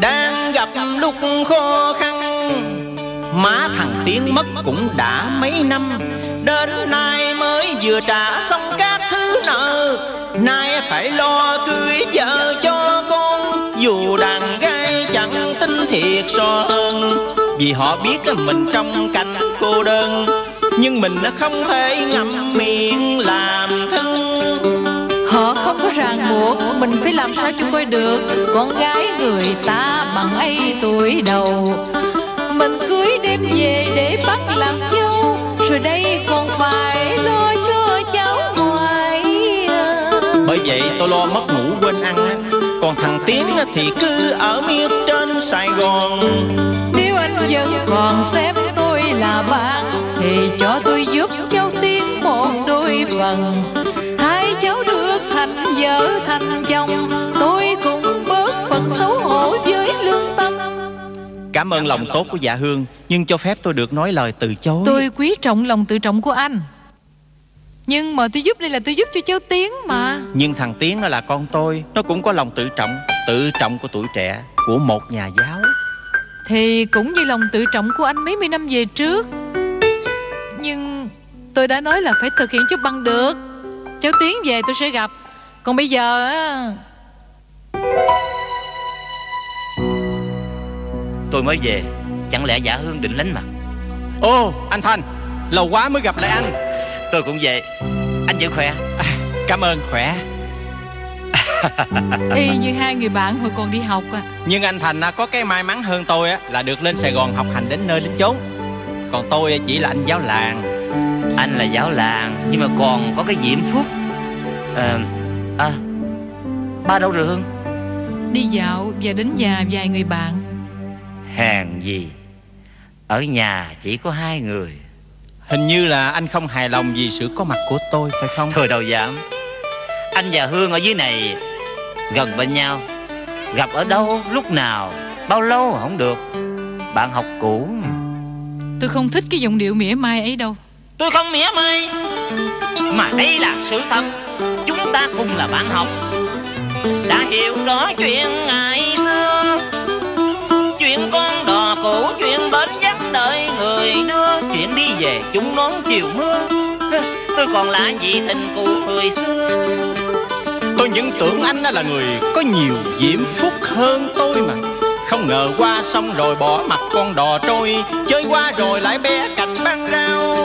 đang gặp lúc khó khăn.
Má thằng Tiến mất cũng đã mấy năm,
đến nay mới vừa trả xong các thứ nợ. Nay phải lo cưới vợ cho con, dù đàn gái chẳng tin thiệt son
Vì họ biết mình trong
cảnh cô đơn nhưng mình nó không thể ngậm miệng làm thinh
Họ không có ràng buộc Mình phải làm sao cho coi được. Con gái người ta bằng ấy tuổi đầu. Mình cưới đem về để bắt làm dâu. Rồi đây còn phải lo cho cháu ngoại.
Bởi vậy tôi lo mất ngủ quên ăn.
Còn thằng tiến thì cứ ở miết trên sài gòn.
Nếu anh vẫn còn xem tôi là bạn Thì cho tôi giúp cháu tiến một đôi phần. Hai cháu được thành vợ thành chồng. Tôi cũng bớt phần xấu hổ với lương tâm.
Cảm ơn lòng tốt của dạ Hương Nhưng cho phép tôi được nói lời từ chối.
Tôi quý trọng lòng tự trọng của anh. Nhưng mà tôi giúp đây là tôi giúp cho cháu Tiến mà.
Nhưng thằng Tiến á là con tôi Nó cũng có lòng tự trọng. Tự trọng của tuổi trẻ Của một nhà giáo
Thì cũng như lòng tự trọng của anh mấy mươi năm về trước. Nhưng tôi đã nói là phải thực hiện cho bằng được. Cháu Tiến về tôi sẽ gặp. Còn bây giờ á
Tôi mới về Chẳng lẽ giả hương định lánh mặt?
Ô anh Thành Lâu quá mới gặp lại anh.
Tôi cũng về. Anh vẫn khỏe?
Cảm ơn khỏe
Y như hai người bạn hồi còn đi học à.
Nhưng anh Thành á, có cái may mắn hơn tôi á Là được lên Sài Gòn học hành đến nơi đến chốn. Còn tôi chỉ là anh giáo làng.
Anh là giáo làng Nhưng mà còn có cái diễm phúc. À, à Ba đâu rồi Hương
Đi dạo và đến nhà vài người bạn.
Hèn gì. Ở nhà chỉ có hai người.
Hình như là anh không hài lòng vì sự có mặt của tôi phải không?
Thôi đâu dám Anh và Hương ở dưới này Gần bên nhau. Gặp ở đâu, lúc nào Bao lâu không được. Bạn học cũ.
Tôi không thích cái giọng điệu mỉa mai ấy đâu.
Tôi không mỉa mai Mà đây là sự thật. Chúng ta cùng là bạn học. Đã hiểu rõ chuyện ngày xưa. Chuyện con đò cũ Chuyện bến dắt đợi người đưa. Chuyện đi về chúng nón chiều mưa. Tôi còn là gì tình cũ người xưa
Tôi vẫn tưởng anh là người có nhiều diễm phúc hơn tôi mà. Không ngờ qua sông rồi bỏ mặt con đò trôi Chơi qua rồi lại bé cạnh băng rau.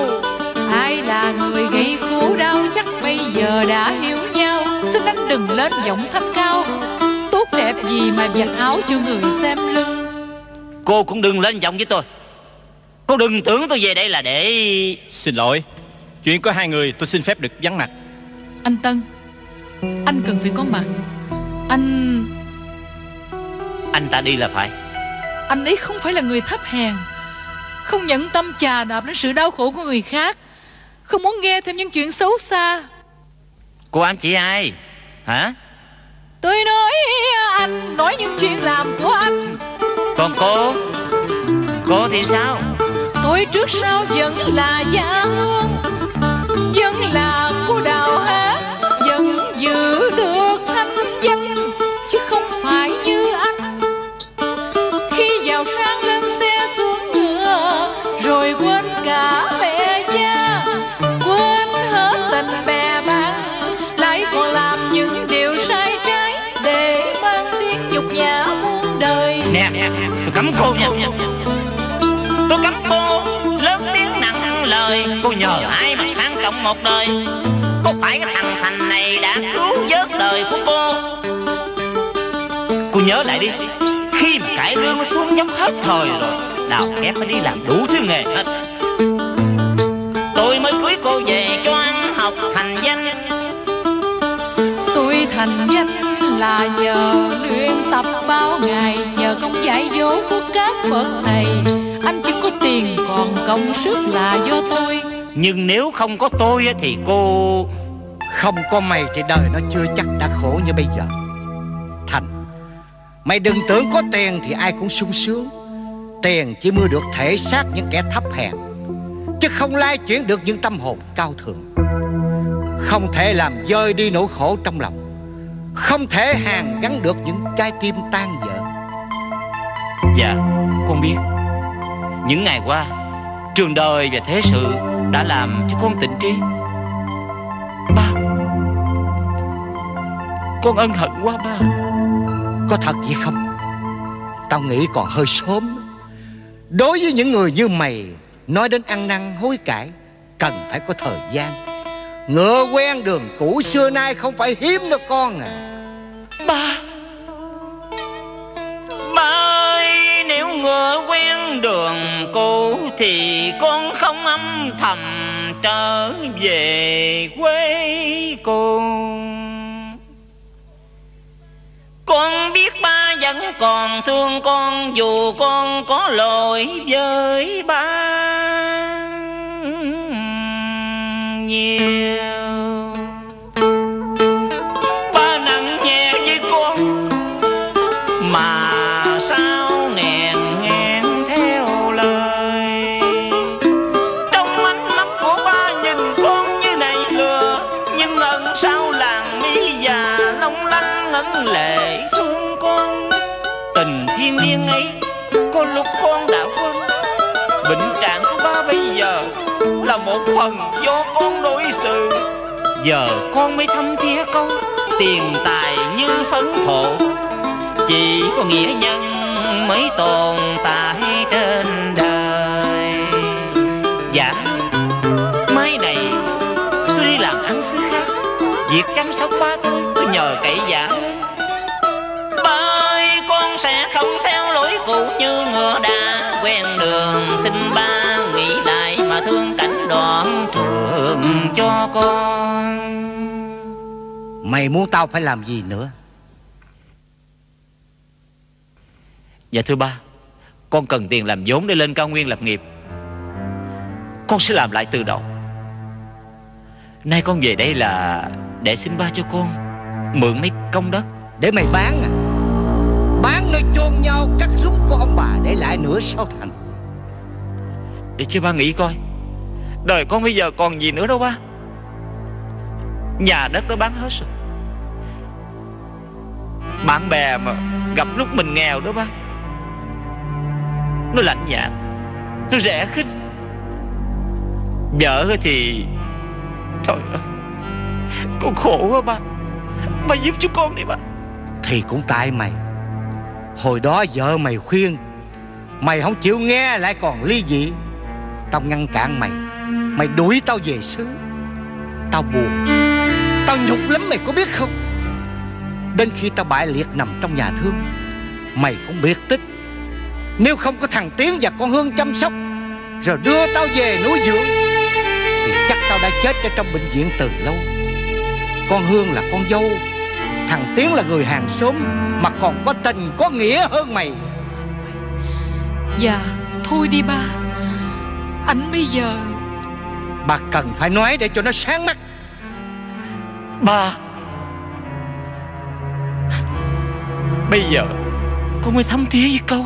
Ai là người gây khổ đau chắc bây giờ đã hiểu nhau. Xin anh đừng lên giọng thanh cao. Tốt đẹp gì mà giặt áo cho người xem lưng.
Cô cũng đừng lên giọng với tôi. Cô đừng tưởng tôi về đây là để
Xin lỗi. Chuyện có hai người tôi xin phép được vắng mặt.
Anh Tân Anh cần phải có mặt. Anh
Anh ta đi là phải.
Anh ấy không phải là người thấp hèn. Không nhận tâm trà đạp đến sự đau khổ của người khác. Không muốn nghe thêm những chuyện xấu xa.
Cô ám chỉ ai? Hả?
Tôi nói anh Nói những chuyện làm của anh.
Còn cô? Cô thì sao?
Tôi trước sau vẫn là gia hương Vẫn là
cấm cô nha. Tôi cấm cô, Lớn tiếng nặng lời. Cô nhờ ai mà sang trọng một đời? Có phải cái thằng thành này đã cứu vớt đời của cô? Cô nhớ lại đi, Khi mà cải lương nó xuống dốc hết thời rồi, Đào kép mới đi làm đủ thứ nghề hết. Tôi mới cưới cô về cho ăn học thành danh.
Tôi thành danh là nhờ luyện tập bao ngày Nhờ công dạy dỗ của các bậc thầy. Anh chỉ có tiền còn công sức là do tôi.
Nhưng nếu không có tôi á thì cô
Không có mày thì đời nó chưa chắc đã khổ như bây giờ. Thành Mày đừng tưởng có tiền thì ai cũng sung sướng. Tiền chỉ mua được thể xác những kẻ thấp hèn Chứ không lai chuyển được những tâm hồn cao thượng. Không thể làm dơi đi nỗi khổ trong lòng Không thể hàn gắn được những trái tim tan vỡ.
Dạ con biết. Những ngày qua Trường đời và thế sự Đã làm cho con tỉnh trí. Ba Con ân hận quá ba.
Có thật vậy không? Tao nghĩ còn hơi sớm. Đối với những người như mày Nói đến ăn năn hối cải Cần phải có thời gian Ngựa quen đường cũ xưa nay không phải hiếm đâu con à.
Ba. Ba ơi, Nếu ngựa quen đường cũ Thì con không âm thầm trở về quê cô. Con biết ba vẫn còn thương con Dù con có lỗi với ba nhiều. Ba nặng nhẹ với con Mà sao nghẹn nghẹn theo lời? Trong ánh mắt của ba nhìn con như này lừa, Nhưng ẩn sau làng mi già long lanh ngấn lệ thương con? Tình thiên nhiên ấy, Có lúc con đã quên. Bệnh trạng của ba bây giờ Là một phần Giờ con mới thâm thía câu Tiền tài như phấn thổ. Chỉ có nghĩa nhân mới tồn tại trên đời. Dạ Mai này tôi đi làm ăn xứ khác, Việc chăm sóc ba tôi tôi nhờ cậy giả. Lên Ba ơi con sẽ không theo lối cũ như ngựa đã quen đường Xin ba nghĩ lại mà thương cảnh đoạn trường cho con.
Mày muốn tao phải làm gì nữa?
Dạ thưa ba Con cần tiền làm vốn để lên cao nguyên lập nghiệp. Con sẽ làm lại từ đầu. Nay con về đây là Để xin ba cho con Mượn mấy công đất.
Để mày bán à? Bán nơi chôn nhau cắt rúng của ông bà Để lại nửa sau thành?
Để cho ba nghĩ coi. Đời con bây giờ còn gì nữa đâu ba. Nhà đất nó bán hết rồi bạn bè mà gặp lúc mình nghèo đó bác, Nó lạnh nhạt Nó rẻ khích, Vợ thì Trời ơi Con khổ quá ba Ba giúp chú con đi ba
Thì cũng tại mày. Hồi đó vợ mày khuyên Mày không chịu nghe lại còn ly dị. Tao ngăn cản mày Mày đuổi tao về xứ. Tao buồn Tao nhục lắm mày có biết không? Đến khi tao bại liệt nằm trong nhà thương Mày cũng biệt tích. Nếu không có thằng Tiến và con Hương chăm sóc Rồi đưa tao về núi dưỡng Thì chắc tao đã chết ở trong bệnh viện từ lâu. Con Hương là con dâu Thằng Tiến là người hàng xóm Mà còn có tình có nghĩa hơn mày.
Dạ Thôi đi ba. Anh bây giờ
Bà cần phải nói để cho nó sáng mắt.
Ba Bây giờ Con mới thấm thía với câu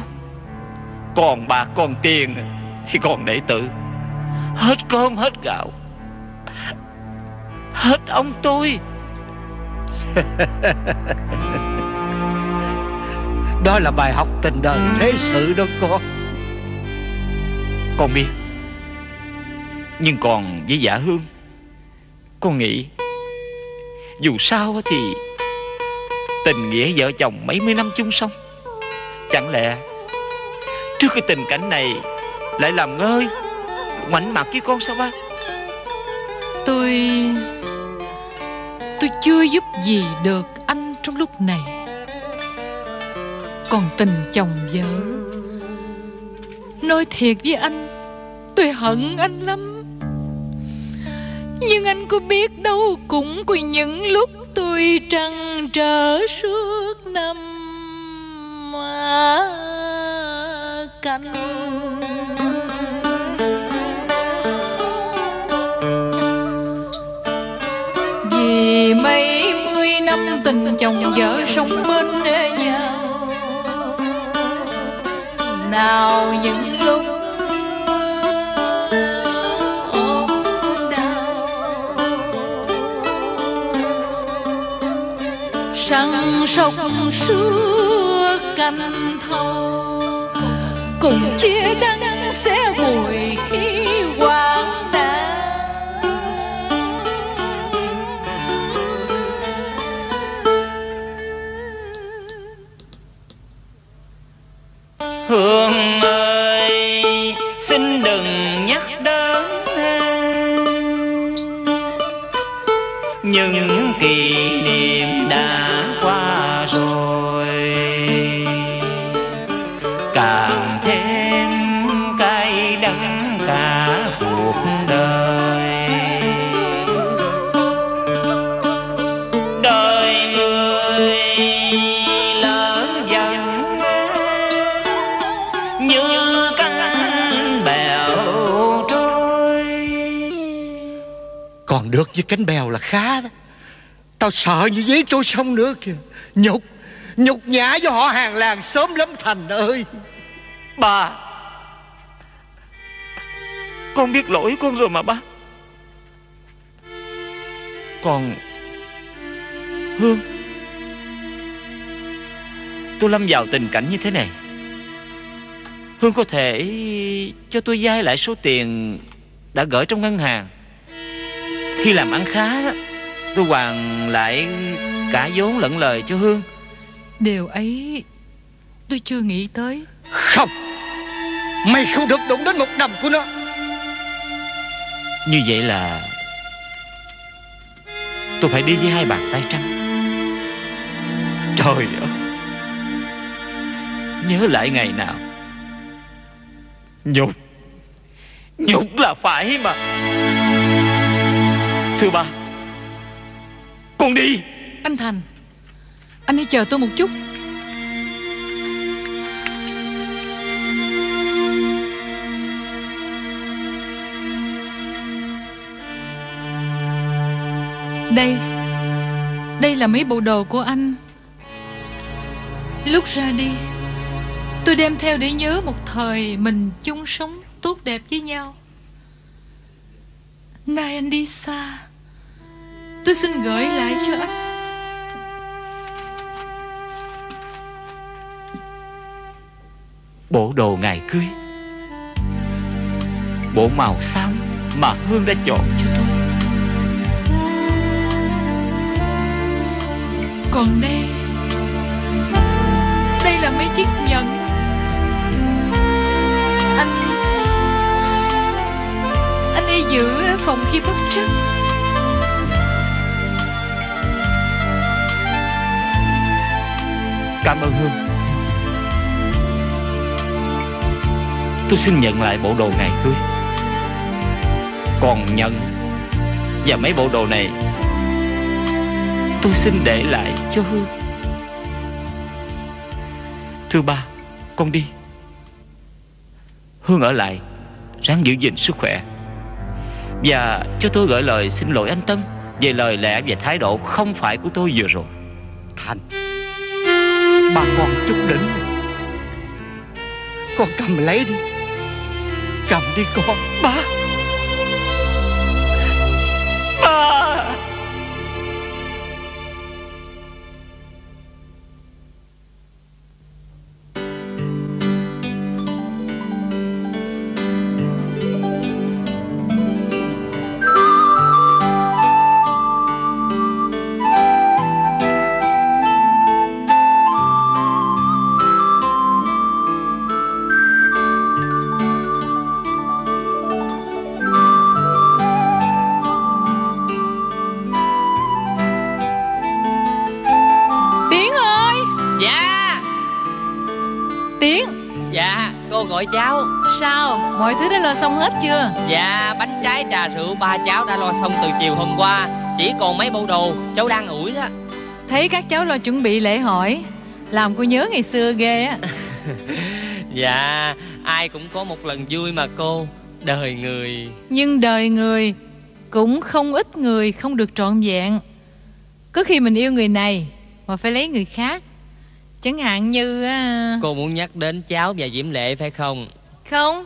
Còn bạc còn tiền Thì còn đệ tử. Hết cơm hết gạo Hết ông tôi.
Đó là bài học tình đời thế sự đó con
Con biết Nhưng còn với giả hương Con nghĩ Dù sao thì Tình nghĩa vợ chồng mấy mươi năm chung sống. Chẳng lẽ Trước cái tình cảnh này Lại làm ngơi, Ngoảnh mặt với con sao ba?
Tôi Tôi chưa giúp gì được anh trong lúc này. Còn tình chồng vợ, Nói thiệt với anh, Tôi hận anh lắm. Nhưng anh có biết đâu Cũng có những lúc tôi trăn trở suốt năm mà canh Vì mấy mươi năm tình chồng vợ sống bên nhau, Nào những Săn sông xưa canh thâu Cùng chia đắng sẽ vùi khi hoang đã
Hương ơi, Xin đừng nhắc đến Những kỳ.
Còn với cánh bèo là khá đó. Tao sợ như giấy trôi sông nữa kìa. Nhục Nhục nhã với họ hàng làng sớm lắm thành ơi.
Bà Con biết lỗi con rồi mà ba. Còn Hương, Tôi lâm vào tình cảnh như thế này. Hương có thể cho tôi vay lại số tiền đã gửi trong ngân hàng. Khi làm ăn khá đó Tôi hoàn lại cả vốn lẫn lời cho Hương.
Điều ấy tôi chưa nghĩ tới.
Không Mày không được đụng đến một đồng của nó.
Như vậy là Tôi phải đi với hai bàn tay trắng. Trời ơi Nhớ lại ngày nào. Nhục Nhục là phải mà Thưa ba. Con đi.
Anh Thành, Anh hãy chờ tôi một chút. Đây Đây là mấy bộ đồ của anh. Lúc ra đi, Tôi đem theo để nhớ một thời Mình chung sống tốt đẹp với nhau. Nay anh đi xa. Tôi xin gửi lại cho anh.
Bộ đồ ngày cưới. Bộ màu xám mà Hương đã chọn cho tôi.
Còn đây Đây là mấy chiếc nhẫn Anh giữ phòng khi bất trắc.
Cảm ơn Hương. Tôi xin nhận lại bộ đồ này thôi Còn nhận Và mấy bộ đồ này, Tôi xin để lại cho Hương. Thưa ba, Con đi. Hương ở lại, Ráng giữ gìn sức khỏe. Và cho tôi gửi lời xin lỗi anh Tân Về lời lẽ và thái độ không phải của tôi vừa rồi.
Thành Ba con chút đỉnh. Con cầm lấy đi. Cầm đi con
Ba
lo xong hết chưa?
Dạ bánh trái trà rượu ba cháu đã lo xong từ chiều hôm qua. Chỉ còn mấy bộ đồ cháu đang ủi đó.
Thấy các cháu lo chuẩn bị lễ hỏi Làm cô nhớ ngày xưa ghê á.
Dạ ai cũng có một lần vui mà cô Đời người.
Nhưng đời người Cũng không ít người không được trọn vẹn. Có khi mình yêu người này Mà phải lấy người khác. Chẳng hạn như á,
Cô muốn nhắc đến cháu và Diễm Lệ phải không?
Không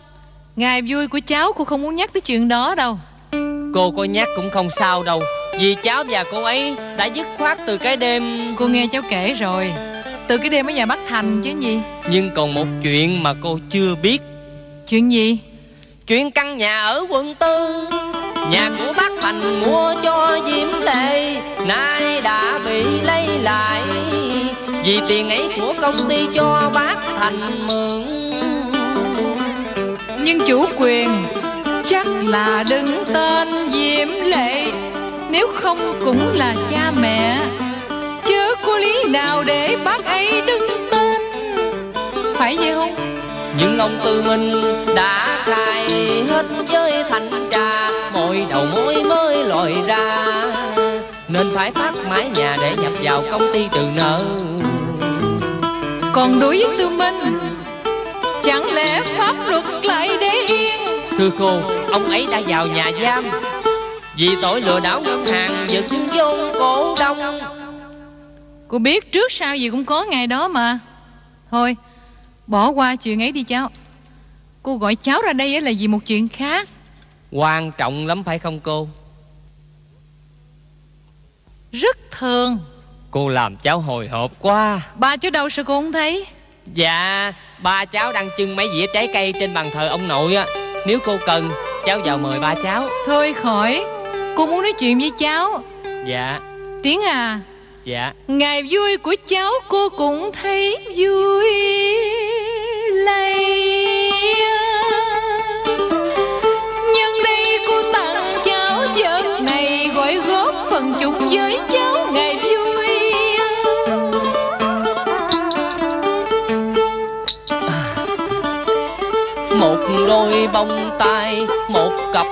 Ngày vui của cháu cô không muốn nhắc tới chuyện đó đâu.
Cô có nhắc cũng không sao đâu. Vì cháu và cô ấy đã dứt khoát từ cái đêm
Cô nghe cháu kể rồi. Từ cái đêm ở nhà Bắc Thành chứ gì?
Nhưng còn một chuyện mà cô chưa biết.
Chuyện gì?
Chuyện căn nhà ở quận tư. Nhà của bác Thành mua cho Diễm Lệ Nay đã bị lấy lại. Vì tiền ấy của công ty cho bác Thành mượn
Nhưng chủ quyền Chắc là đứng tên Diễm Lệ. Nếu không cũng là cha mẹ. Chớ có lý nào để bác ấy đứng tên. Phải vậy không?
Nhưng ông Tư Minh đã khai hết với thành trà Môi đầu mối mới lòi ra. Nên phải phát mái nhà để nhập vào công ty trừ nợ.
Còn đối với Tư Minh Chẳng lẽ pháp luật lại để yên?
Thưa cô, ông ấy đã vào nhà giam. Vì tội lừa đảo ngân hàng giật vốn cổ đông.
Cô biết trước sau gì cũng có ngày đó mà. Thôi Bỏ qua chuyện ấy đi cháu. Cô gọi cháu ra đây là vì một chuyện khác.
Quan trọng lắm phải không cô?
Rất thường.
Cô làm cháu hồi hộp quá.
Ba cháu đâu sao cô không thấy
Dạ Ba cháu đang trưng mấy dĩa trái cây trên bàn thờ ông nội á. Nếu cô cần Cháu vào mời ba cháu.
Thôi khỏi Cô muốn nói chuyện với cháu.
Dạ.
Tiến à.
Dạ.
Ngày vui của cháu cô cũng thấy vui lây
đôi bông tai Một cặp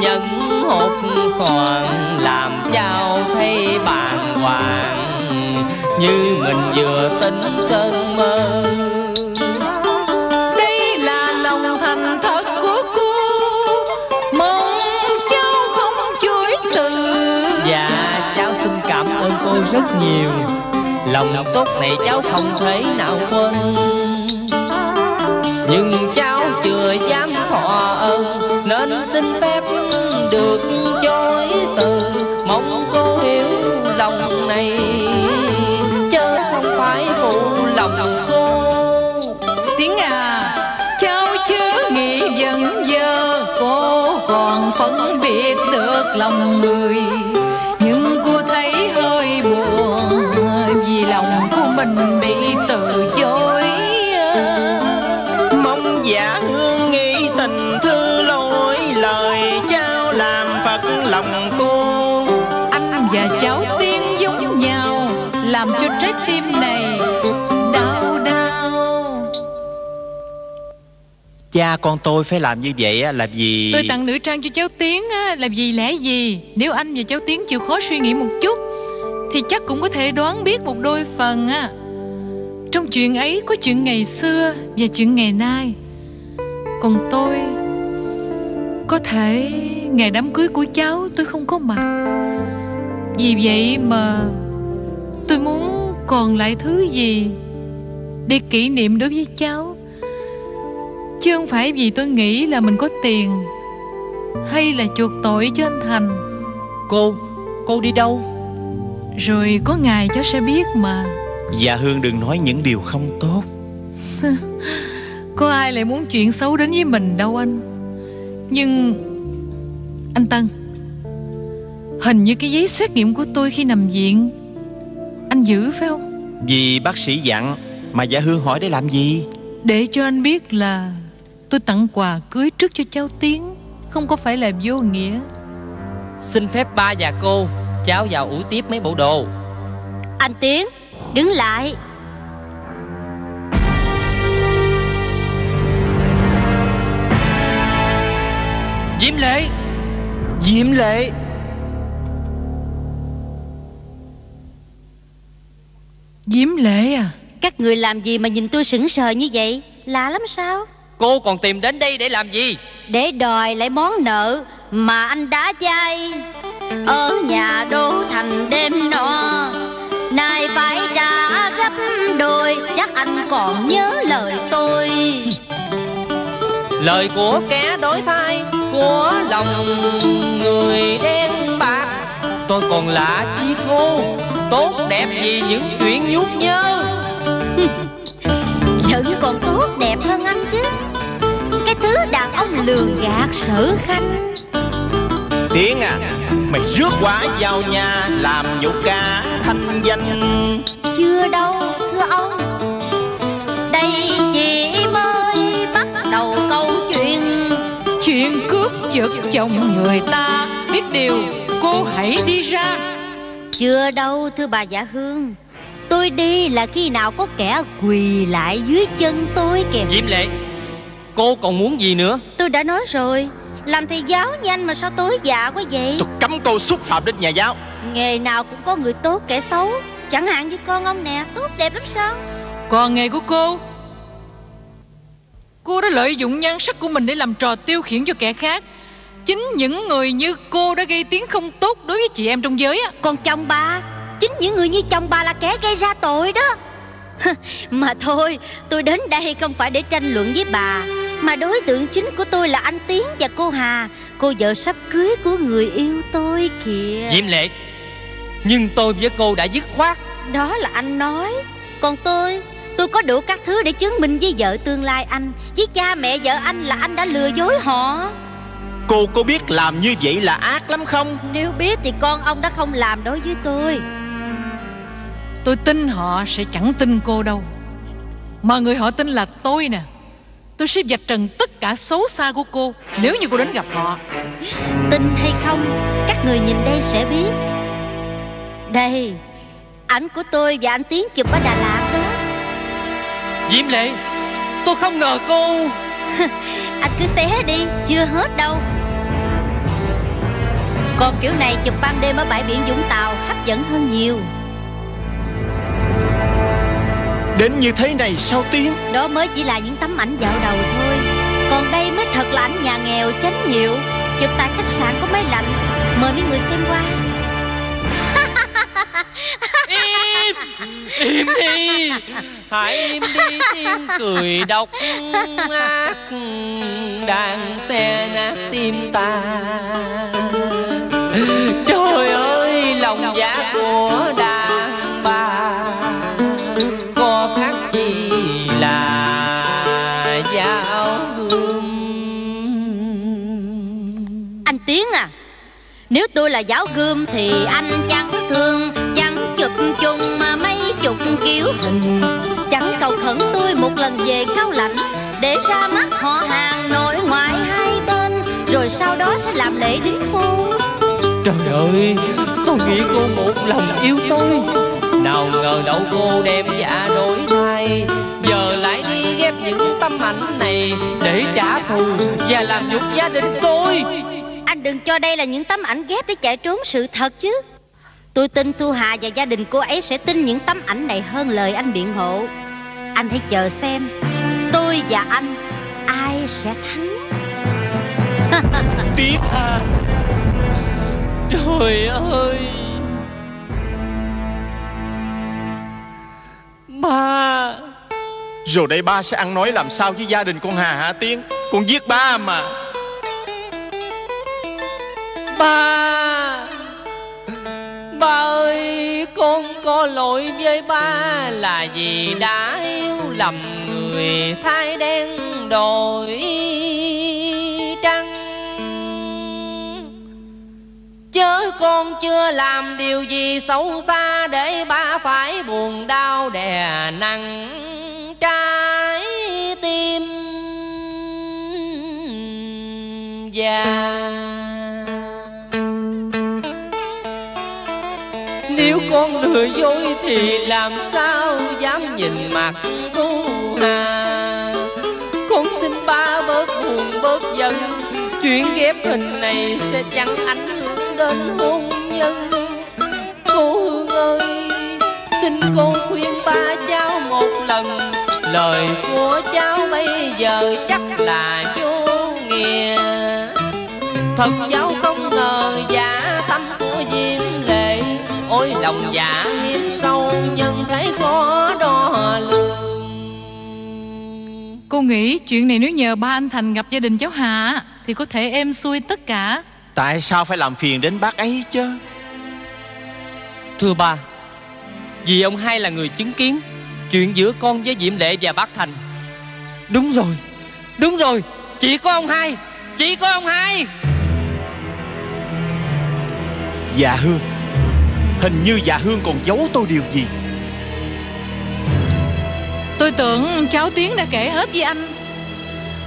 nhẫn hột xoàn Làm cháu thấy bàng hoàng. Như mình vừa tỉnh cơn mơ.
Đây là lòng thành thật của cô. Mong cháu không chối từ.
Dạ rất nhiều. Lòng tốt này cháu không thể nào quên. Nhưng anh xin phép được chối từ, Mong cô hiểu lòng này. Chớ không phải phụ lòng cô.
Tiếng à Cháu chưa nghĩ dần dơ, Cô còn phân biệt được lòng người. Nhưng cô thấy hơi buồn, Vì lòng của mình bị từ
Cha con tôi phải làm như vậy á, là vì
Tôi tặng nữ trang cho cháu Tiến á, là vì lẽ gì? Nếu anh và cháu Tiến chịu khó suy nghĩ một chút Thì chắc cũng có thể đoán biết một đôi phần á. Trong chuyện ấy có chuyện ngày xưa và chuyện ngày nay. Còn tôi Có thể ngày đám cưới của cháu tôi không có mặt. Vì vậy mà Tôi muốn còn lại thứ gì Để kỷ niệm đối với cháu? Chứ không phải vì tôi nghĩ là mình có tiền Hay là chuộc tội cho anh Thành.
Cô, cô đi đâu?
Rồi có ngày cháu sẽ biết mà.
Dạ Hương đừng nói những điều không tốt.
Có ai lại muốn chuyện xấu đến với mình đâu anh. Nhưng Anh Tân Hình như cái giấy xét nghiệm của tôi khi nằm viện Anh giữ phải không?
Vì bác sĩ dặn Mà dạ Hương hỏi để làm gì?
Để cho anh biết là Tôi tặng quà cưới trước cho cháu Tiến Không có phải là vô nghĩa.
Xin phép ba và cô Cháu vào ủ tiếp mấy bộ đồ.
Anh Tiến Đứng lại.
Diễm Lệ.
Diễm Lệ.
Diễm lệ à?
Các người làm gì mà nhìn tôi sững sờ như vậy? Lạ lắm sao
Cô còn tìm đến đây để làm gì?
Để đòi lại món nợ Mà anh đã dai. Ở nhà đô thành đêm nọ Nay phải trả gấp đôi Chắc anh còn nhớ lời tôi.
Lời của kẻ đổi thay Của lòng người đen bạc Tôi còn lạ chi cô Tốt đẹp gì những chuyện nhút nhớ
Vẫn còn tốt đẹp hơn anh chứ đàn ông lường gạt sở khanh.
Tiến à Mày rước quá vào nhà Làm nhục cả thanh danh.
Chưa đâu thưa ông Đây chỉ mới bắt đầu câu chuyện.
Chuyện cướp giật chồng người ta Biết điều cô hãy đi ra.
Chưa đâu thưa bà dạ Hương Tôi đi là khi nào có kẻ quỳ lại dưới chân tôi kìa.
Diễm Lệ Cô còn muốn gì nữa?
Tôi đã nói rồi. Làm thầy giáo nhanh mà sao tối dạ quá vậy?
Tôi cấm cô xúc phạm đến nhà giáo.
Nghề nào cũng có người tốt kẻ xấu. Chẳng hạn như con ông nè Tốt đẹp lắm sao?
Còn nghề của cô? Cô đã lợi dụng nhan sắc của mình để làm trò tiêu khiển cho kẻ khác. Chính những người như cô đã gây tiếng không tốt đối với chị em trong giới á.
Còn chồng bà? Chính những người như chồng bà là kẻ gây ra tội đó Mà thôi Tôi đến đây không phải để tranh luận với bà Mà đối tượng chính của tôi là anh Tiến và cô Hà. Cô vợ sắp cưới của người yêu tôi kìa.
Diễm Lệ Nhưng tôi với cô đã dứt khoát.
Đó là anh nói. Còn tôi Tôi có đủ các thứ để chứng minh với vợ tương lai anh. Với cha mẹ vợ anh là anh đã lừa dối họ.
Cô có biết làm như vậy là ác lắm không?
Nếu biết thì con ông đã không làm đối với tôi
Tôi tin họ sẽ chẳng tin cô đâu. Mà người họ tin là tôi nè. Tôi sẽ vạch trần tất cả xấu xa của cô Nếu như cô đến gặp họ.
Tin hay không Các người nhìn đây sẽ biết. Đây Ảnh của tôi và anh Tiến chụp ở Đà Lạt đó.
Diễm Lệ Tôi không ngờ cô.
Anh cứ xé đi Chưa hết đâu. Còn kiểu này chụp ban đêm ở bãi biển Vũng Tàu Hấp dẫn hơn nhiều
Đến như thế này sao Tiến
Đó mới chỉ là những tấm ảnh dạo đầu thôi. Còn đây mới thật là ảnh nhà nghèo chánh hiệu. Chụp tại khách sạn có máy lạnh. Mời mấy người xem qua.
Im đi. Hãy im đi tiếng cười độc ác Đang xe nát tim ta. Trời
tiếng à. Nếu tôi là giáo gươm thì anh chẳng thương Chẳng chụp chung mà mấy chục kiểu hình. Chẳng cầu khẩn tôi một lần về cao lãnh Để ra mắt họ hàng nội ngoại hai bên, Rồi sau đó sẽ làm lễ đính hôn
Trời ơi, Tôi nghĩ cô một lòng yêu tôi. Nào ngờ đâu cô đem dạ đổi thay Giờ lại đi ghép những tấm ảnh này Để trả thù và làm nhục gia đình tôi
đừng cho đây là những tấm ảnh ghép để chạy trốn sự thật chứ. Tôi tin Thu Hà và gia đình cô ấy sẽ tin những tấm ảnh này hơn lời anh biện hộ. Anh hãy chờ xem Tôi và anh ai sẽ thắng.
Tiếc
à. Trời ơi. Ba.
Rồi đây ba sẽ ăn nói làm sao với gia đình con Hà hả Tiến? Con giết ba mà
Ba. Ba ơi, Con có lỗi với ba Là vì đã yêu lầm người Thái đen đổi trắng Chớ con chưa làm điều gì xấu xa Để ba phải buồn đau đè nặng trái tim. Già Nếu con lừa dối thì làm sao dám nhìn mặt cô Hà? Con xin ba bớt buồn, bớt giận. Chuyện ghép hình này sẽ chẳng ảnh hưởng đến hôn nhân. Cô Hương ơi, Xin cô khuyên ba cháu một lần. Lời của cháu bây giờ chắc là vô nghĩa. Thật, cháu không ngờ dạ Ôi lòng dạ hiểm sâu nhân thấy khó đo lường.
Cô nghĩ chuyện này nếu nhờ ba anh Thành gặp gia đình cháu Hà Thì có thể êm xuôi tất cả.
Tại sao phải làm phiền đến bác ấy chứ?
Thưa ba Vì ông hai là người chứng kiến Chuyện giữa con với Diệm Lệ và bác Thành. Đúng rồi Đúng rồi Chỉ có ông hai Chỉ có ông hai.
Dạ Hương Hình như dạ Hương còn giấu tôi điều gì.
Tôi tưởng cháu Tiến đã kể hết với anh.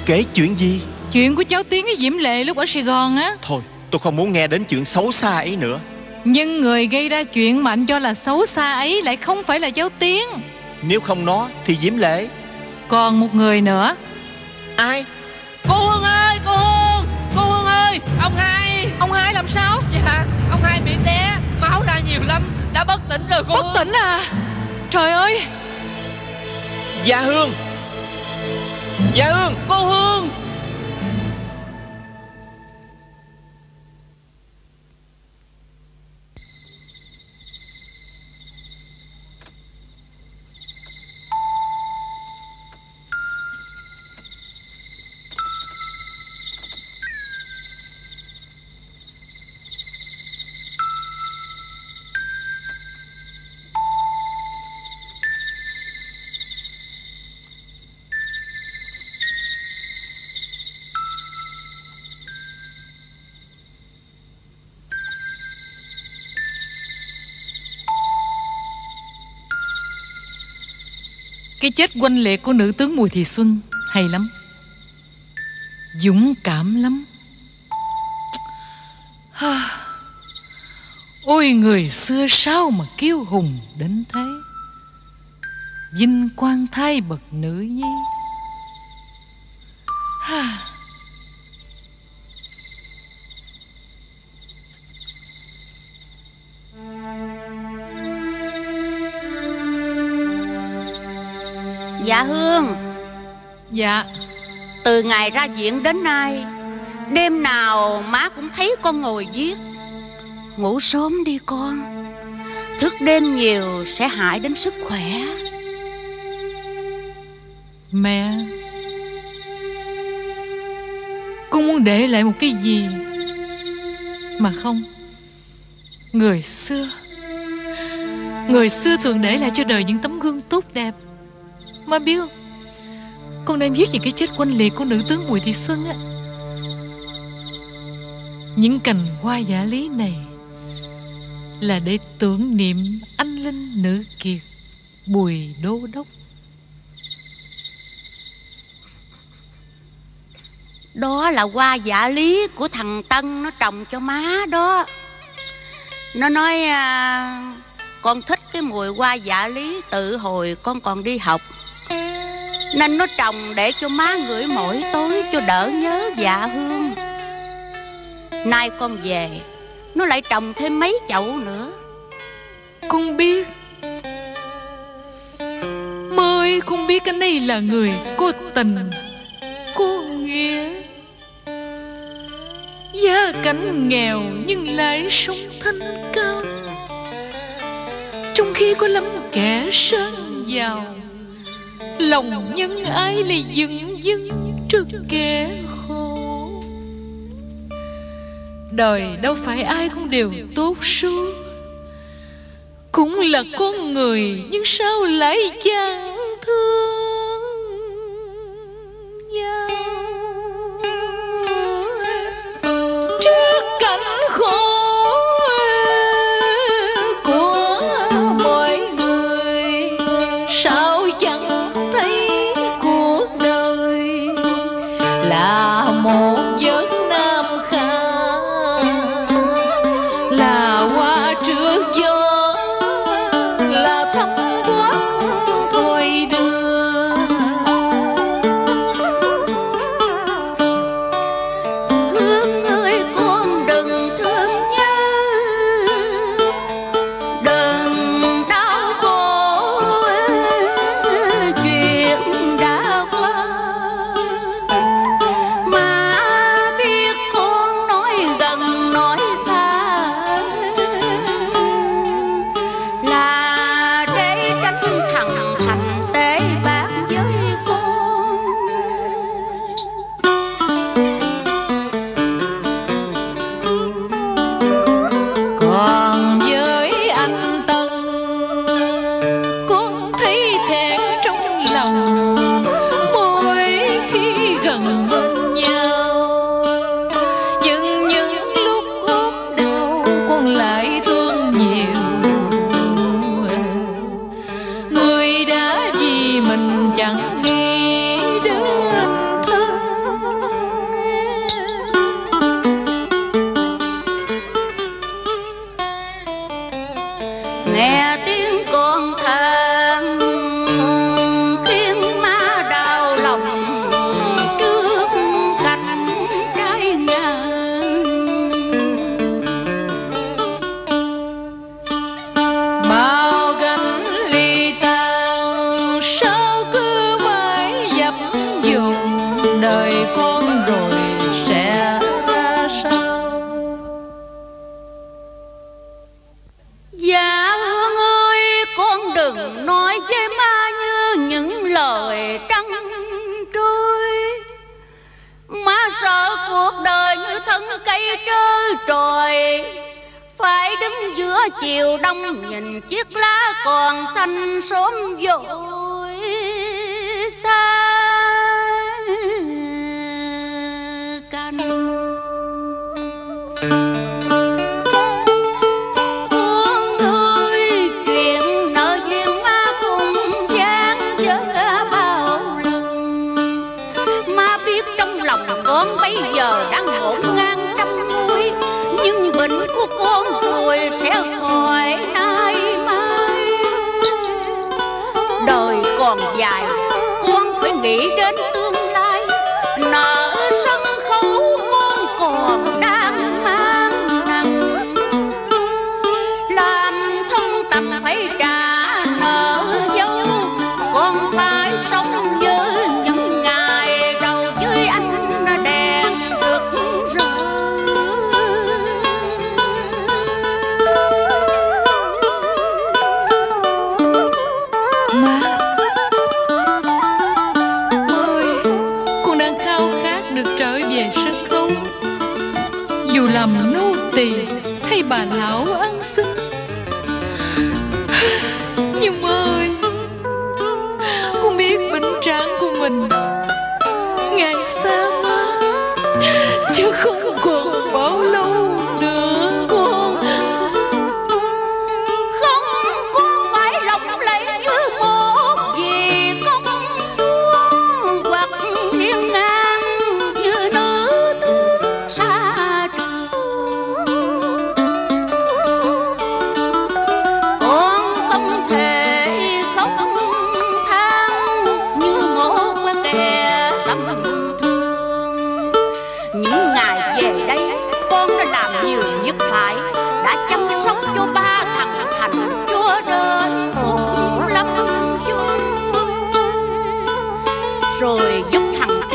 Kể chuyện gì?
Chuyện của cháu Tiến với Diễm Lệ lúc ở Sài Gòn á.
Thôi tôi không muốn nghe đến chuyện xấu xa ấy nữa.
Nhưng người gây ra chuyện mà anh cho là xấu xa ấy Lại không phải là cháu Tiến.
Nếu không nó thì Diễm Lệ.
Còn một người nữa.
Ai?
Cô Hương ơi cô Hương! Cô Hương ơi! Ông hai!
Ông hai làm sao?
Dạ ông hai bị té Máu ra nhiều lắm Đã bất tỉnh rồi cô.
Bất
Hương.
tỉnh à? Trời ơi.
Dạ Hương. Dạ Hương.
Cô Hương
Cái chết quanh liệt của nữ tướng Mùi Thị Xuân. Hay lắm. Dũng cảm lắm. Ôi, người xưa sao mà kiêu hùng đến thế? Vinh quang thay bậc nữ nhi.
Dạ Hương.
Dạ.
Từ ngày ra viện đến nay Đêm nào má cũng thấy con ngồi viết. Ngủ sớm đi con.
Thức đêm nhiều sẽ hại đến sức khỏe.
Mẹ. Con muốn để lại một cái gì Mà không? Người xưa. Người xưa thường để lại cho đời những tấm gương tốt đẹp Má biết không Con đang viết về cái chết quanh liệt của nữ tướng Bùi Thị Xuân á. Những cành hoa giả lý này Là để tưởng niệm anh linh nữ kiệt Bùi Đô Đốc.
Đó là hoa giả lý của thằng Tân nó trồng cho má đó. Nó nói à, con thích cái mùi hoa giả lý tự hồi con còn đi học. Nên nó trồng để cho má ngửi mỗi tối cho đỡ nhớ dạ hương. Nay con về, Nó lại trồng thêm mấy chậu nữa.
Con biết. Mới con biết anh ấy là người cô tình cô nghĩa. Gia cảnh nghèo nhưng lại sống thanh cao. Trong khi có lắm kẻ sơn giàu Lòng nhân ái lại dừng dưng trước kẻ khổ. Đời đâu phải ai cũng đều tốt suốt Cũng là con người, Nhưng sao lại chẳng thương?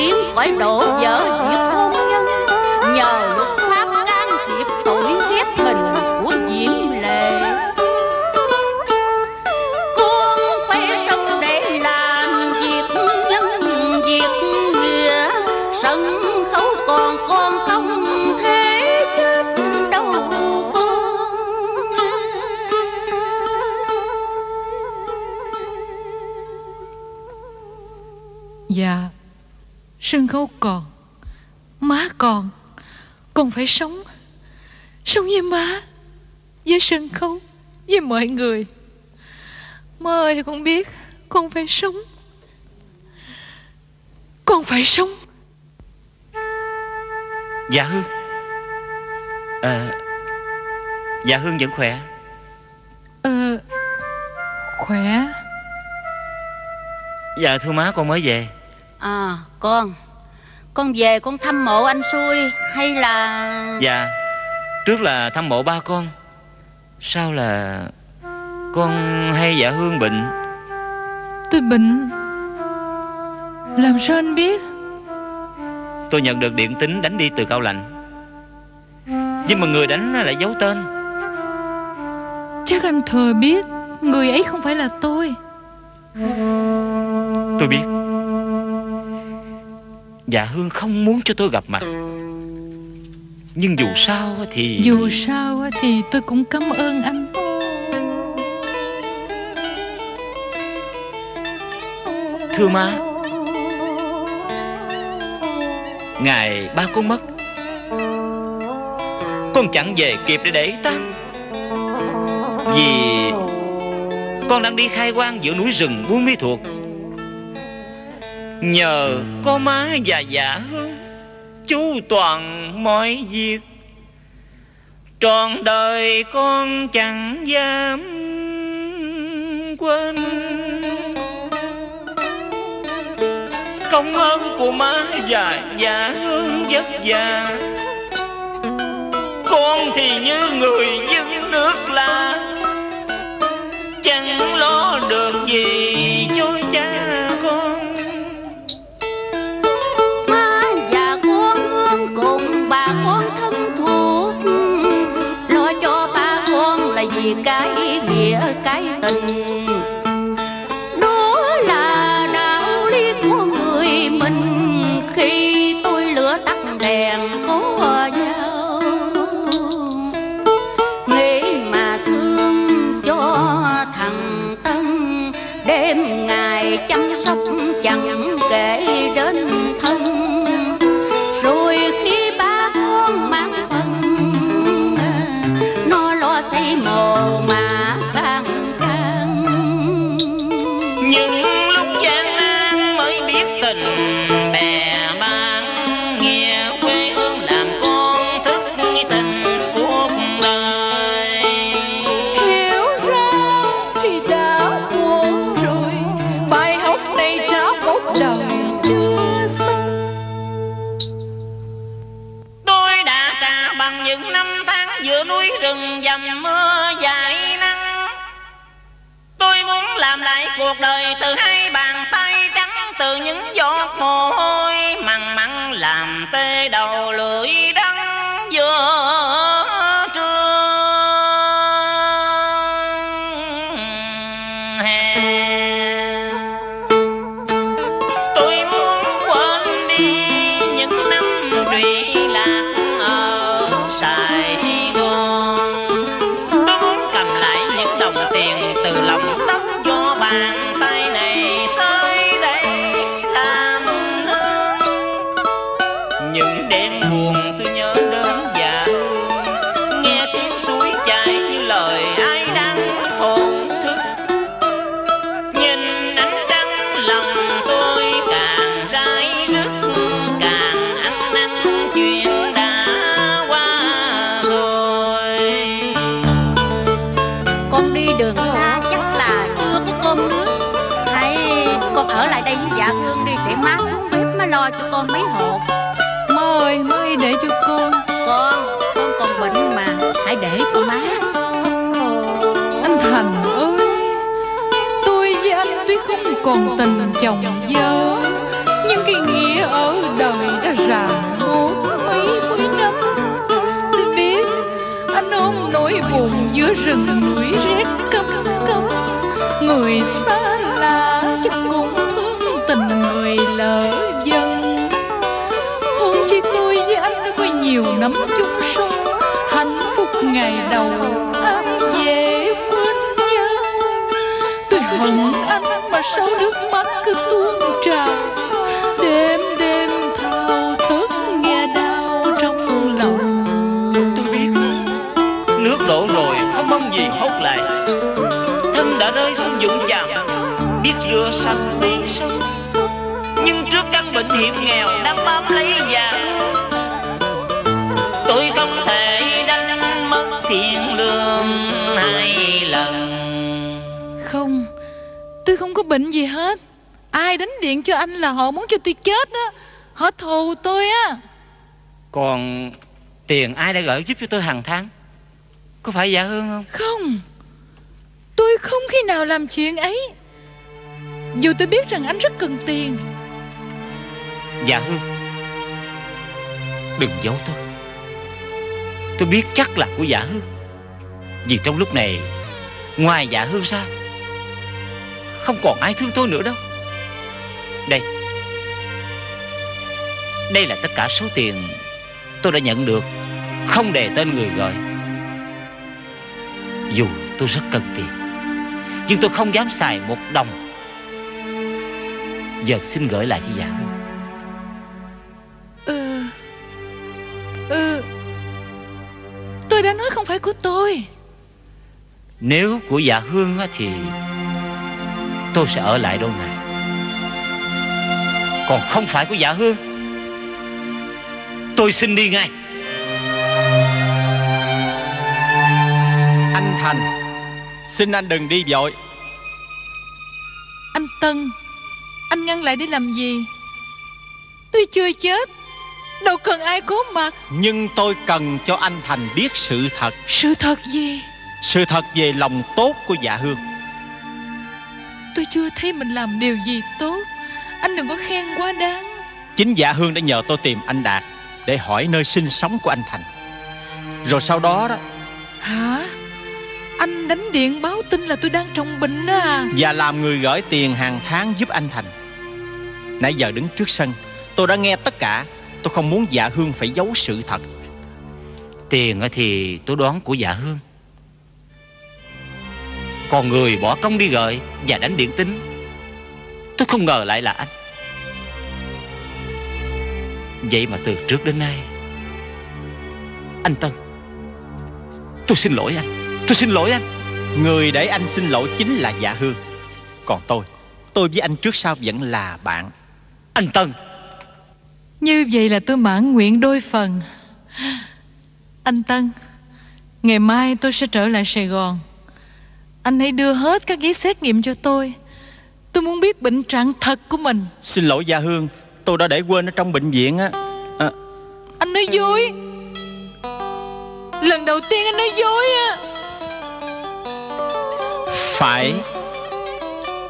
Tiếng phải đổ vỡ. Sân khấu còn
Má còn Con phải sống Sống với má Với sân khấu Với mọi người. Má ơi con biết Con phải sống Con phải sống.
Dạ Hương. À, Dạ Hương vẫn khỏe?
Ờ Khỏe.
Dạ thưa má con mới về.
À con con về con thăm mộ anh xui hay là
Dạ Trước là thăm mộ ba con. Sau là Con hay dạ Hương bệnh
Tôi bệnh Làm sao anh biết?
Tôi nhận được điện tín đánh đi từ cao lạnh Nhưng mà người đánh lại giấu tên.
Chắc anh thừa biết Người ấy không phải là tôi.
Tôi biết Dạ Hương không muốn cho tôi gặp mặt. Nhưng dù sao thì
Dù sao thì tôi cũng cảm ơn anh.
Thưa má Ngày ba con mất. Con chẳng về kịp để để tang Vì Con đang đi khai quang giữa núi rừng buôn mi thuộc Nhờ có má già giả hương Chú toàn mọi việc. Trọn đời con chẳng dám quên. Công ơn của má già giả hương vất vả. Con thì như người dân nước lạ Chẳng lo được gì cho cha.
Cái nghĩa cái tình.
tê đầu lưỡi rừng núi rét căm căm Người xa lạ chắc cũng thương tình người lỡ dân hương chi tôi với anh đã có nhiều năm chung sống. Hạnh phúc ngày đầu ai về quên nhau Tôi hận anh mà sao nước mắt cứ tuôn trào. Đêm đêm
gì hốt lại. Thân đã rơi xuống dũng chàm Biết rửa sạch đi sâu Nhưng trước căn bệnh hiểm nghèo Đang bám lấy già Tôi không thể đánh mất tiền lương hai lần.
Không Tôi không có bệnh gì hết. Ai đánh điện cho anh là họ muốn cho tôi chết á. Họ thù tôi á.
Còn tiền ai đã gửi giúp cho tôi hàng tháng Có phải dạ Hương không?
Không. Tôi không khi nào làm chuyện ấy. Dù tôi biết rằng anh rất cần tiền.
Dạ Hương. Đừng giấu tôi. Tôi biết chắc là của dạ Hương. Vì trong lúc này Ngoài dạ Hương ra Không còn ai thương tôi nữa đâu. Đây. Đây là tất cả số tiền Tôi đã nhận được Không đề tên người gọi Dù tôi rất cần tiền. Nhưng tôi không dám xài một đồng. Giờ xin gửi lại cho dạ Hương
Ừ. Ừ. Tôi đã nói không phải của tôi.
Nếu của dạ Hương á, thì Tôi sẽ ở lại đâu này? Còn không phải của dạ Hương. Tôi xin đi ngay
Anh Thành Xin anh đừng đi vội.
Anh Tân Anh ngăn lại để làm gì? Tôi chưa chết Đâu cần ai có mặt.
Nhưng tôi cần cho anh Thành biết sự thật.
Sự thật gì?
Sự thật về lòng tốt của dạ hương.
Tôi chưa thấy mình làm điều gì tốt. Anh đừng có khen quá đáng.
Chính dạ hương đã nhờ tôi tìm anh Đạt Để hỏi nơi sinh sống của anh Thành. Rồi sau đó đó
Hả Anh đánh điện báo tin là tôi đang trong bệnh đó à
Và làm người gửi tiền hàng tháng giúp anh Thành. Nãy giờ đứng trước sân Tôi đã nghe tất cả. Tôi không muốn dạ hương phải giấu sự thật.
Tiền á thì tôi đoán của dạ Hương. Còn người bỏ công đi gợi Và đánh điện tính Tôi không ngờ lại là anh. Vậy mà từ trước đến nay Anh Tân Tôi xin lỗi anh Tôi xin lỗi anh.
Người để anh xin lỗi chính là dạ hương. Còn tôi Tôi với anh trước sau vẫn là bạn.
Anh Tân.
Như vậy là tôi mãn nguyện đôi phần. Anh Tân Ngày mai tôi sẽ trở lại Sài Gòn. Anh hãy đưa hết các giấy xét nghiệm cho tôi. Tôi muốn biết bệnh trạng thật của mình.
Xin lỗi Gia Hương Tôi đã để quên ở trong bệnh viện á. À,
Anh nói dối. Lần đầu tiên anh nói dối á
phải.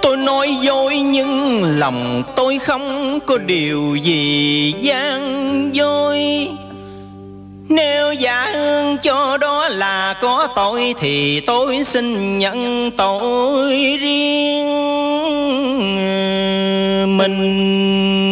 Tôi nói dối nhưng lòng tôi không có điều gì gian dối. Nếu giả hương cho đó là có tội Thì tôi xin nhận tội riêng mình.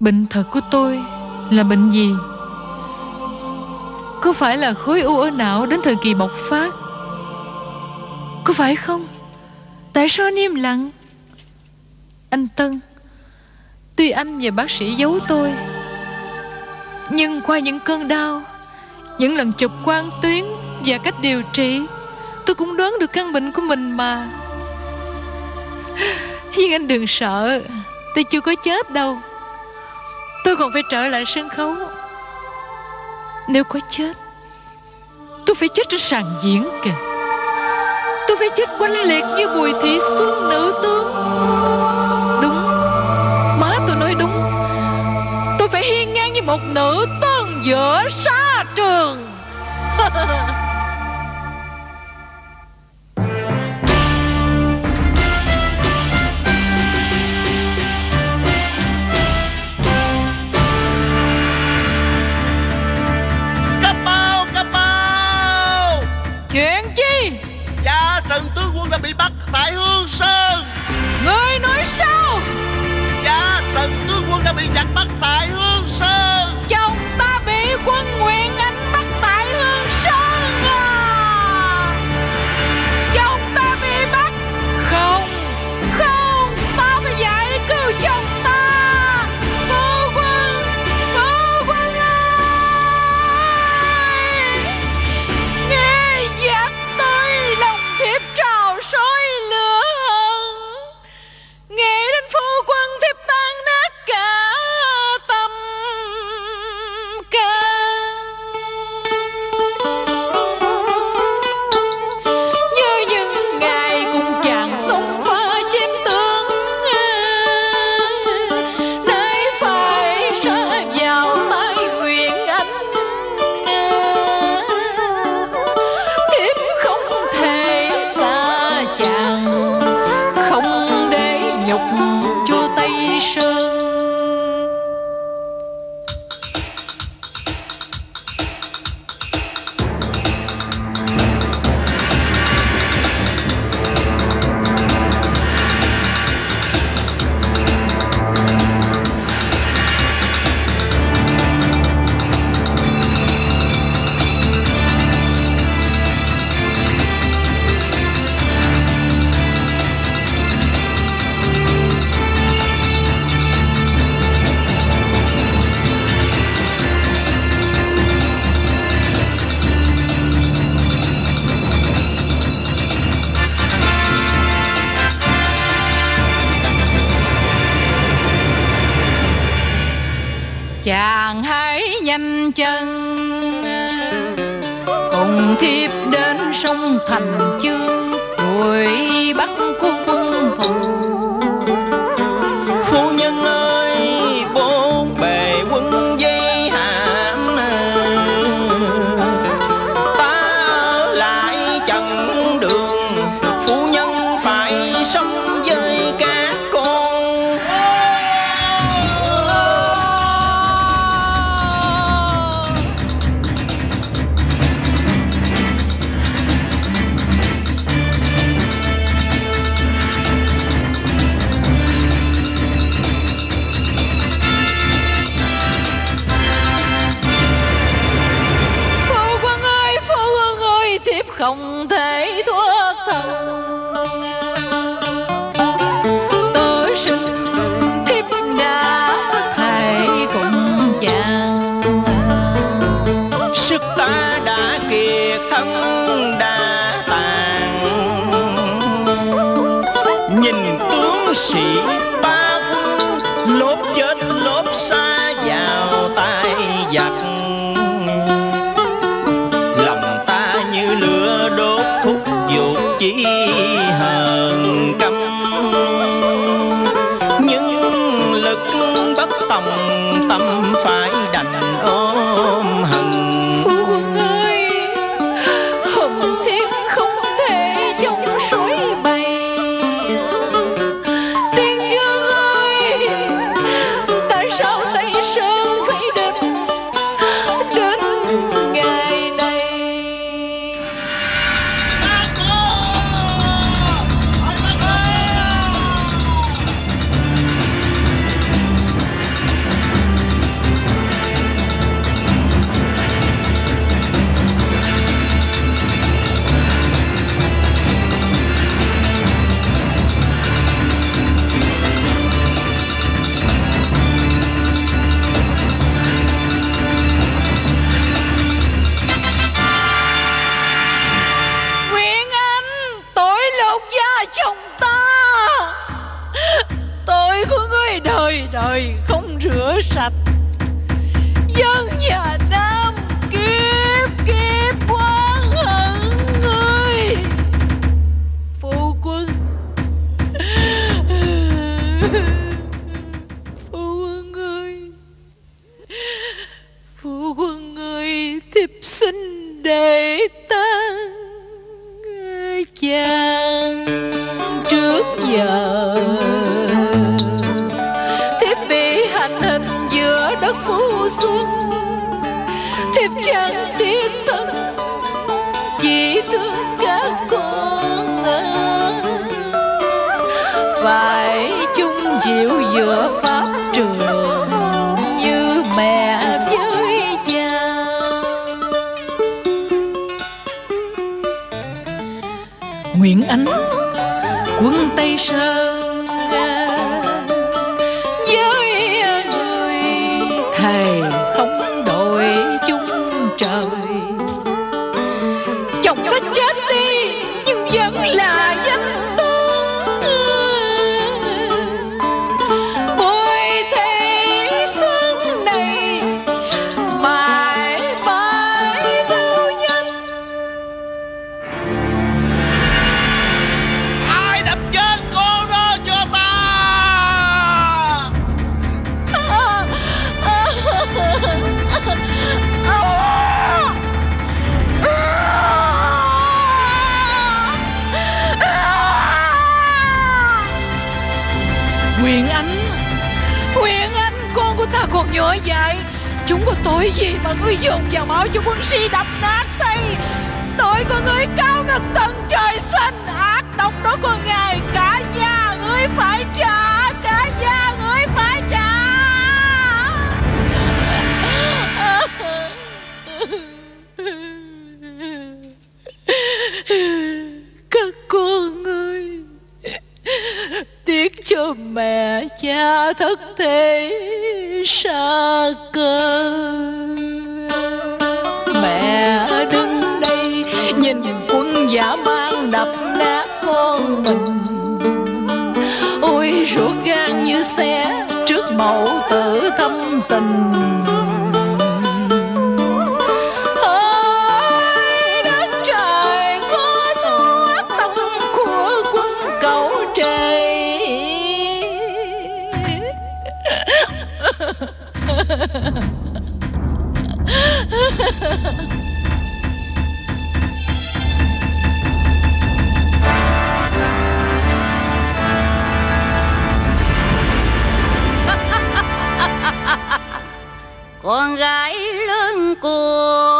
Bệnh thật của
tôi Là bệnh gì? Có phải là khối u ở não Đến thời kỳ bộc phát? Có phải không? Tại sao anh im lặng? Anh Tân, Tuy anh và bác sĩ giấu tôi, Nhưng qua những cơn đau, Những lần chụp quang tuyến Và cách điều trị, Tôi cũng đoán được căn bệnh của mình mà. Nhưng anh đừng sợ, Tôi chưa có chết đâu. Tôi còn phải trở lại sân khấu. Nếu có chết, Tôi phải chết trên sàn diễn kìa. Tôi phải chết quanh liệt như Bùi Thị Xuân nữ tướng. Đúng, Má tôi nói đúng. Tôi phải hiên ngang như một nữ tướng giữa xa trường. thiếp chẳng tiếc thân, chỉ thương các con ơi phải chung chịu giữa pháp trường, như mẹ với cha. Nguyễn Ánh quân Tây Sơn Tội gì mà ngươi dùng vào máu cho quân si đập nát tay Tội của ngươi cao ngất tận trời xanh Ác độc đó của ngài. Cả gia ngươi phải trả, Cả gia ngươi phải trả. Các con ơi, Tiếc cho mẹ cha thất thế xa mẫu tử thâm tình.
哥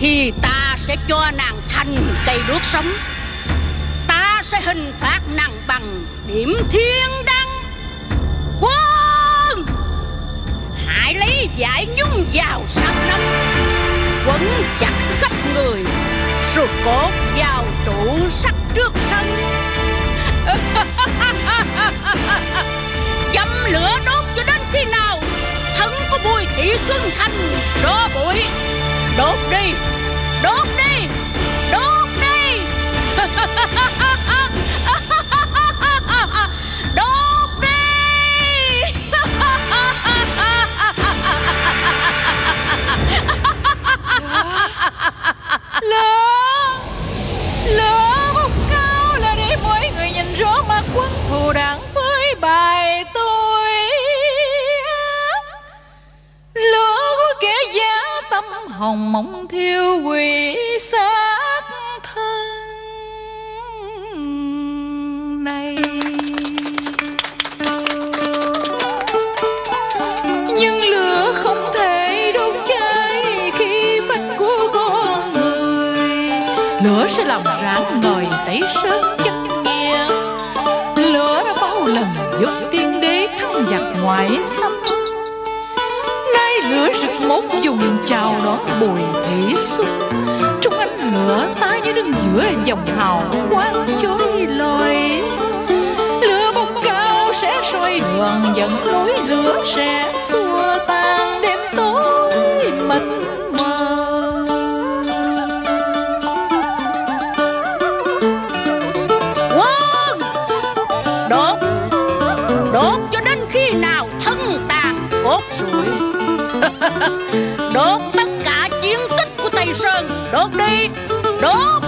Thì ta sẽ cho nàng thành cây đuốc sống. Ta sẽ hình phạt nàng bằng điểm thiên đăng. Quân! Hãy lấy giải nhung vào sát nóng, Quấn chặt khắp người Rồi cột vào trụ sắt trước sân. Dâm lửa đốt cho đến khi nào Thân của Bùi Thị Xuân Thành đó bụi. Đốt đi. Đốt đi. Đốt đi. Đốt đi.
Lửa Lửa bốc cao là để mọi người nhìn rõ mặt quân thù đảng hồng mộng thiêu quỷ xác thân này. Nhưng lửa không thể đốt cháy khi phách của con người. Lửa sẽ làm rạng ngời tẩy sơn chân nghĩa lửa đã bao lần giúp tiên đế thăng giặc ngoại xâm dùng chào đón bồi thể xuân trong ánh lửa ta như đứng giữa dòng hào quang chói lọi. Lửa bốc cao sẽ soi đường, dẫn lối lửa sẽ xua tan đêm tối mịt mờ.
Quân! Đốt! Đốt cho đến khi nào thân tàn cốt rủi Đốt đi. Đốt.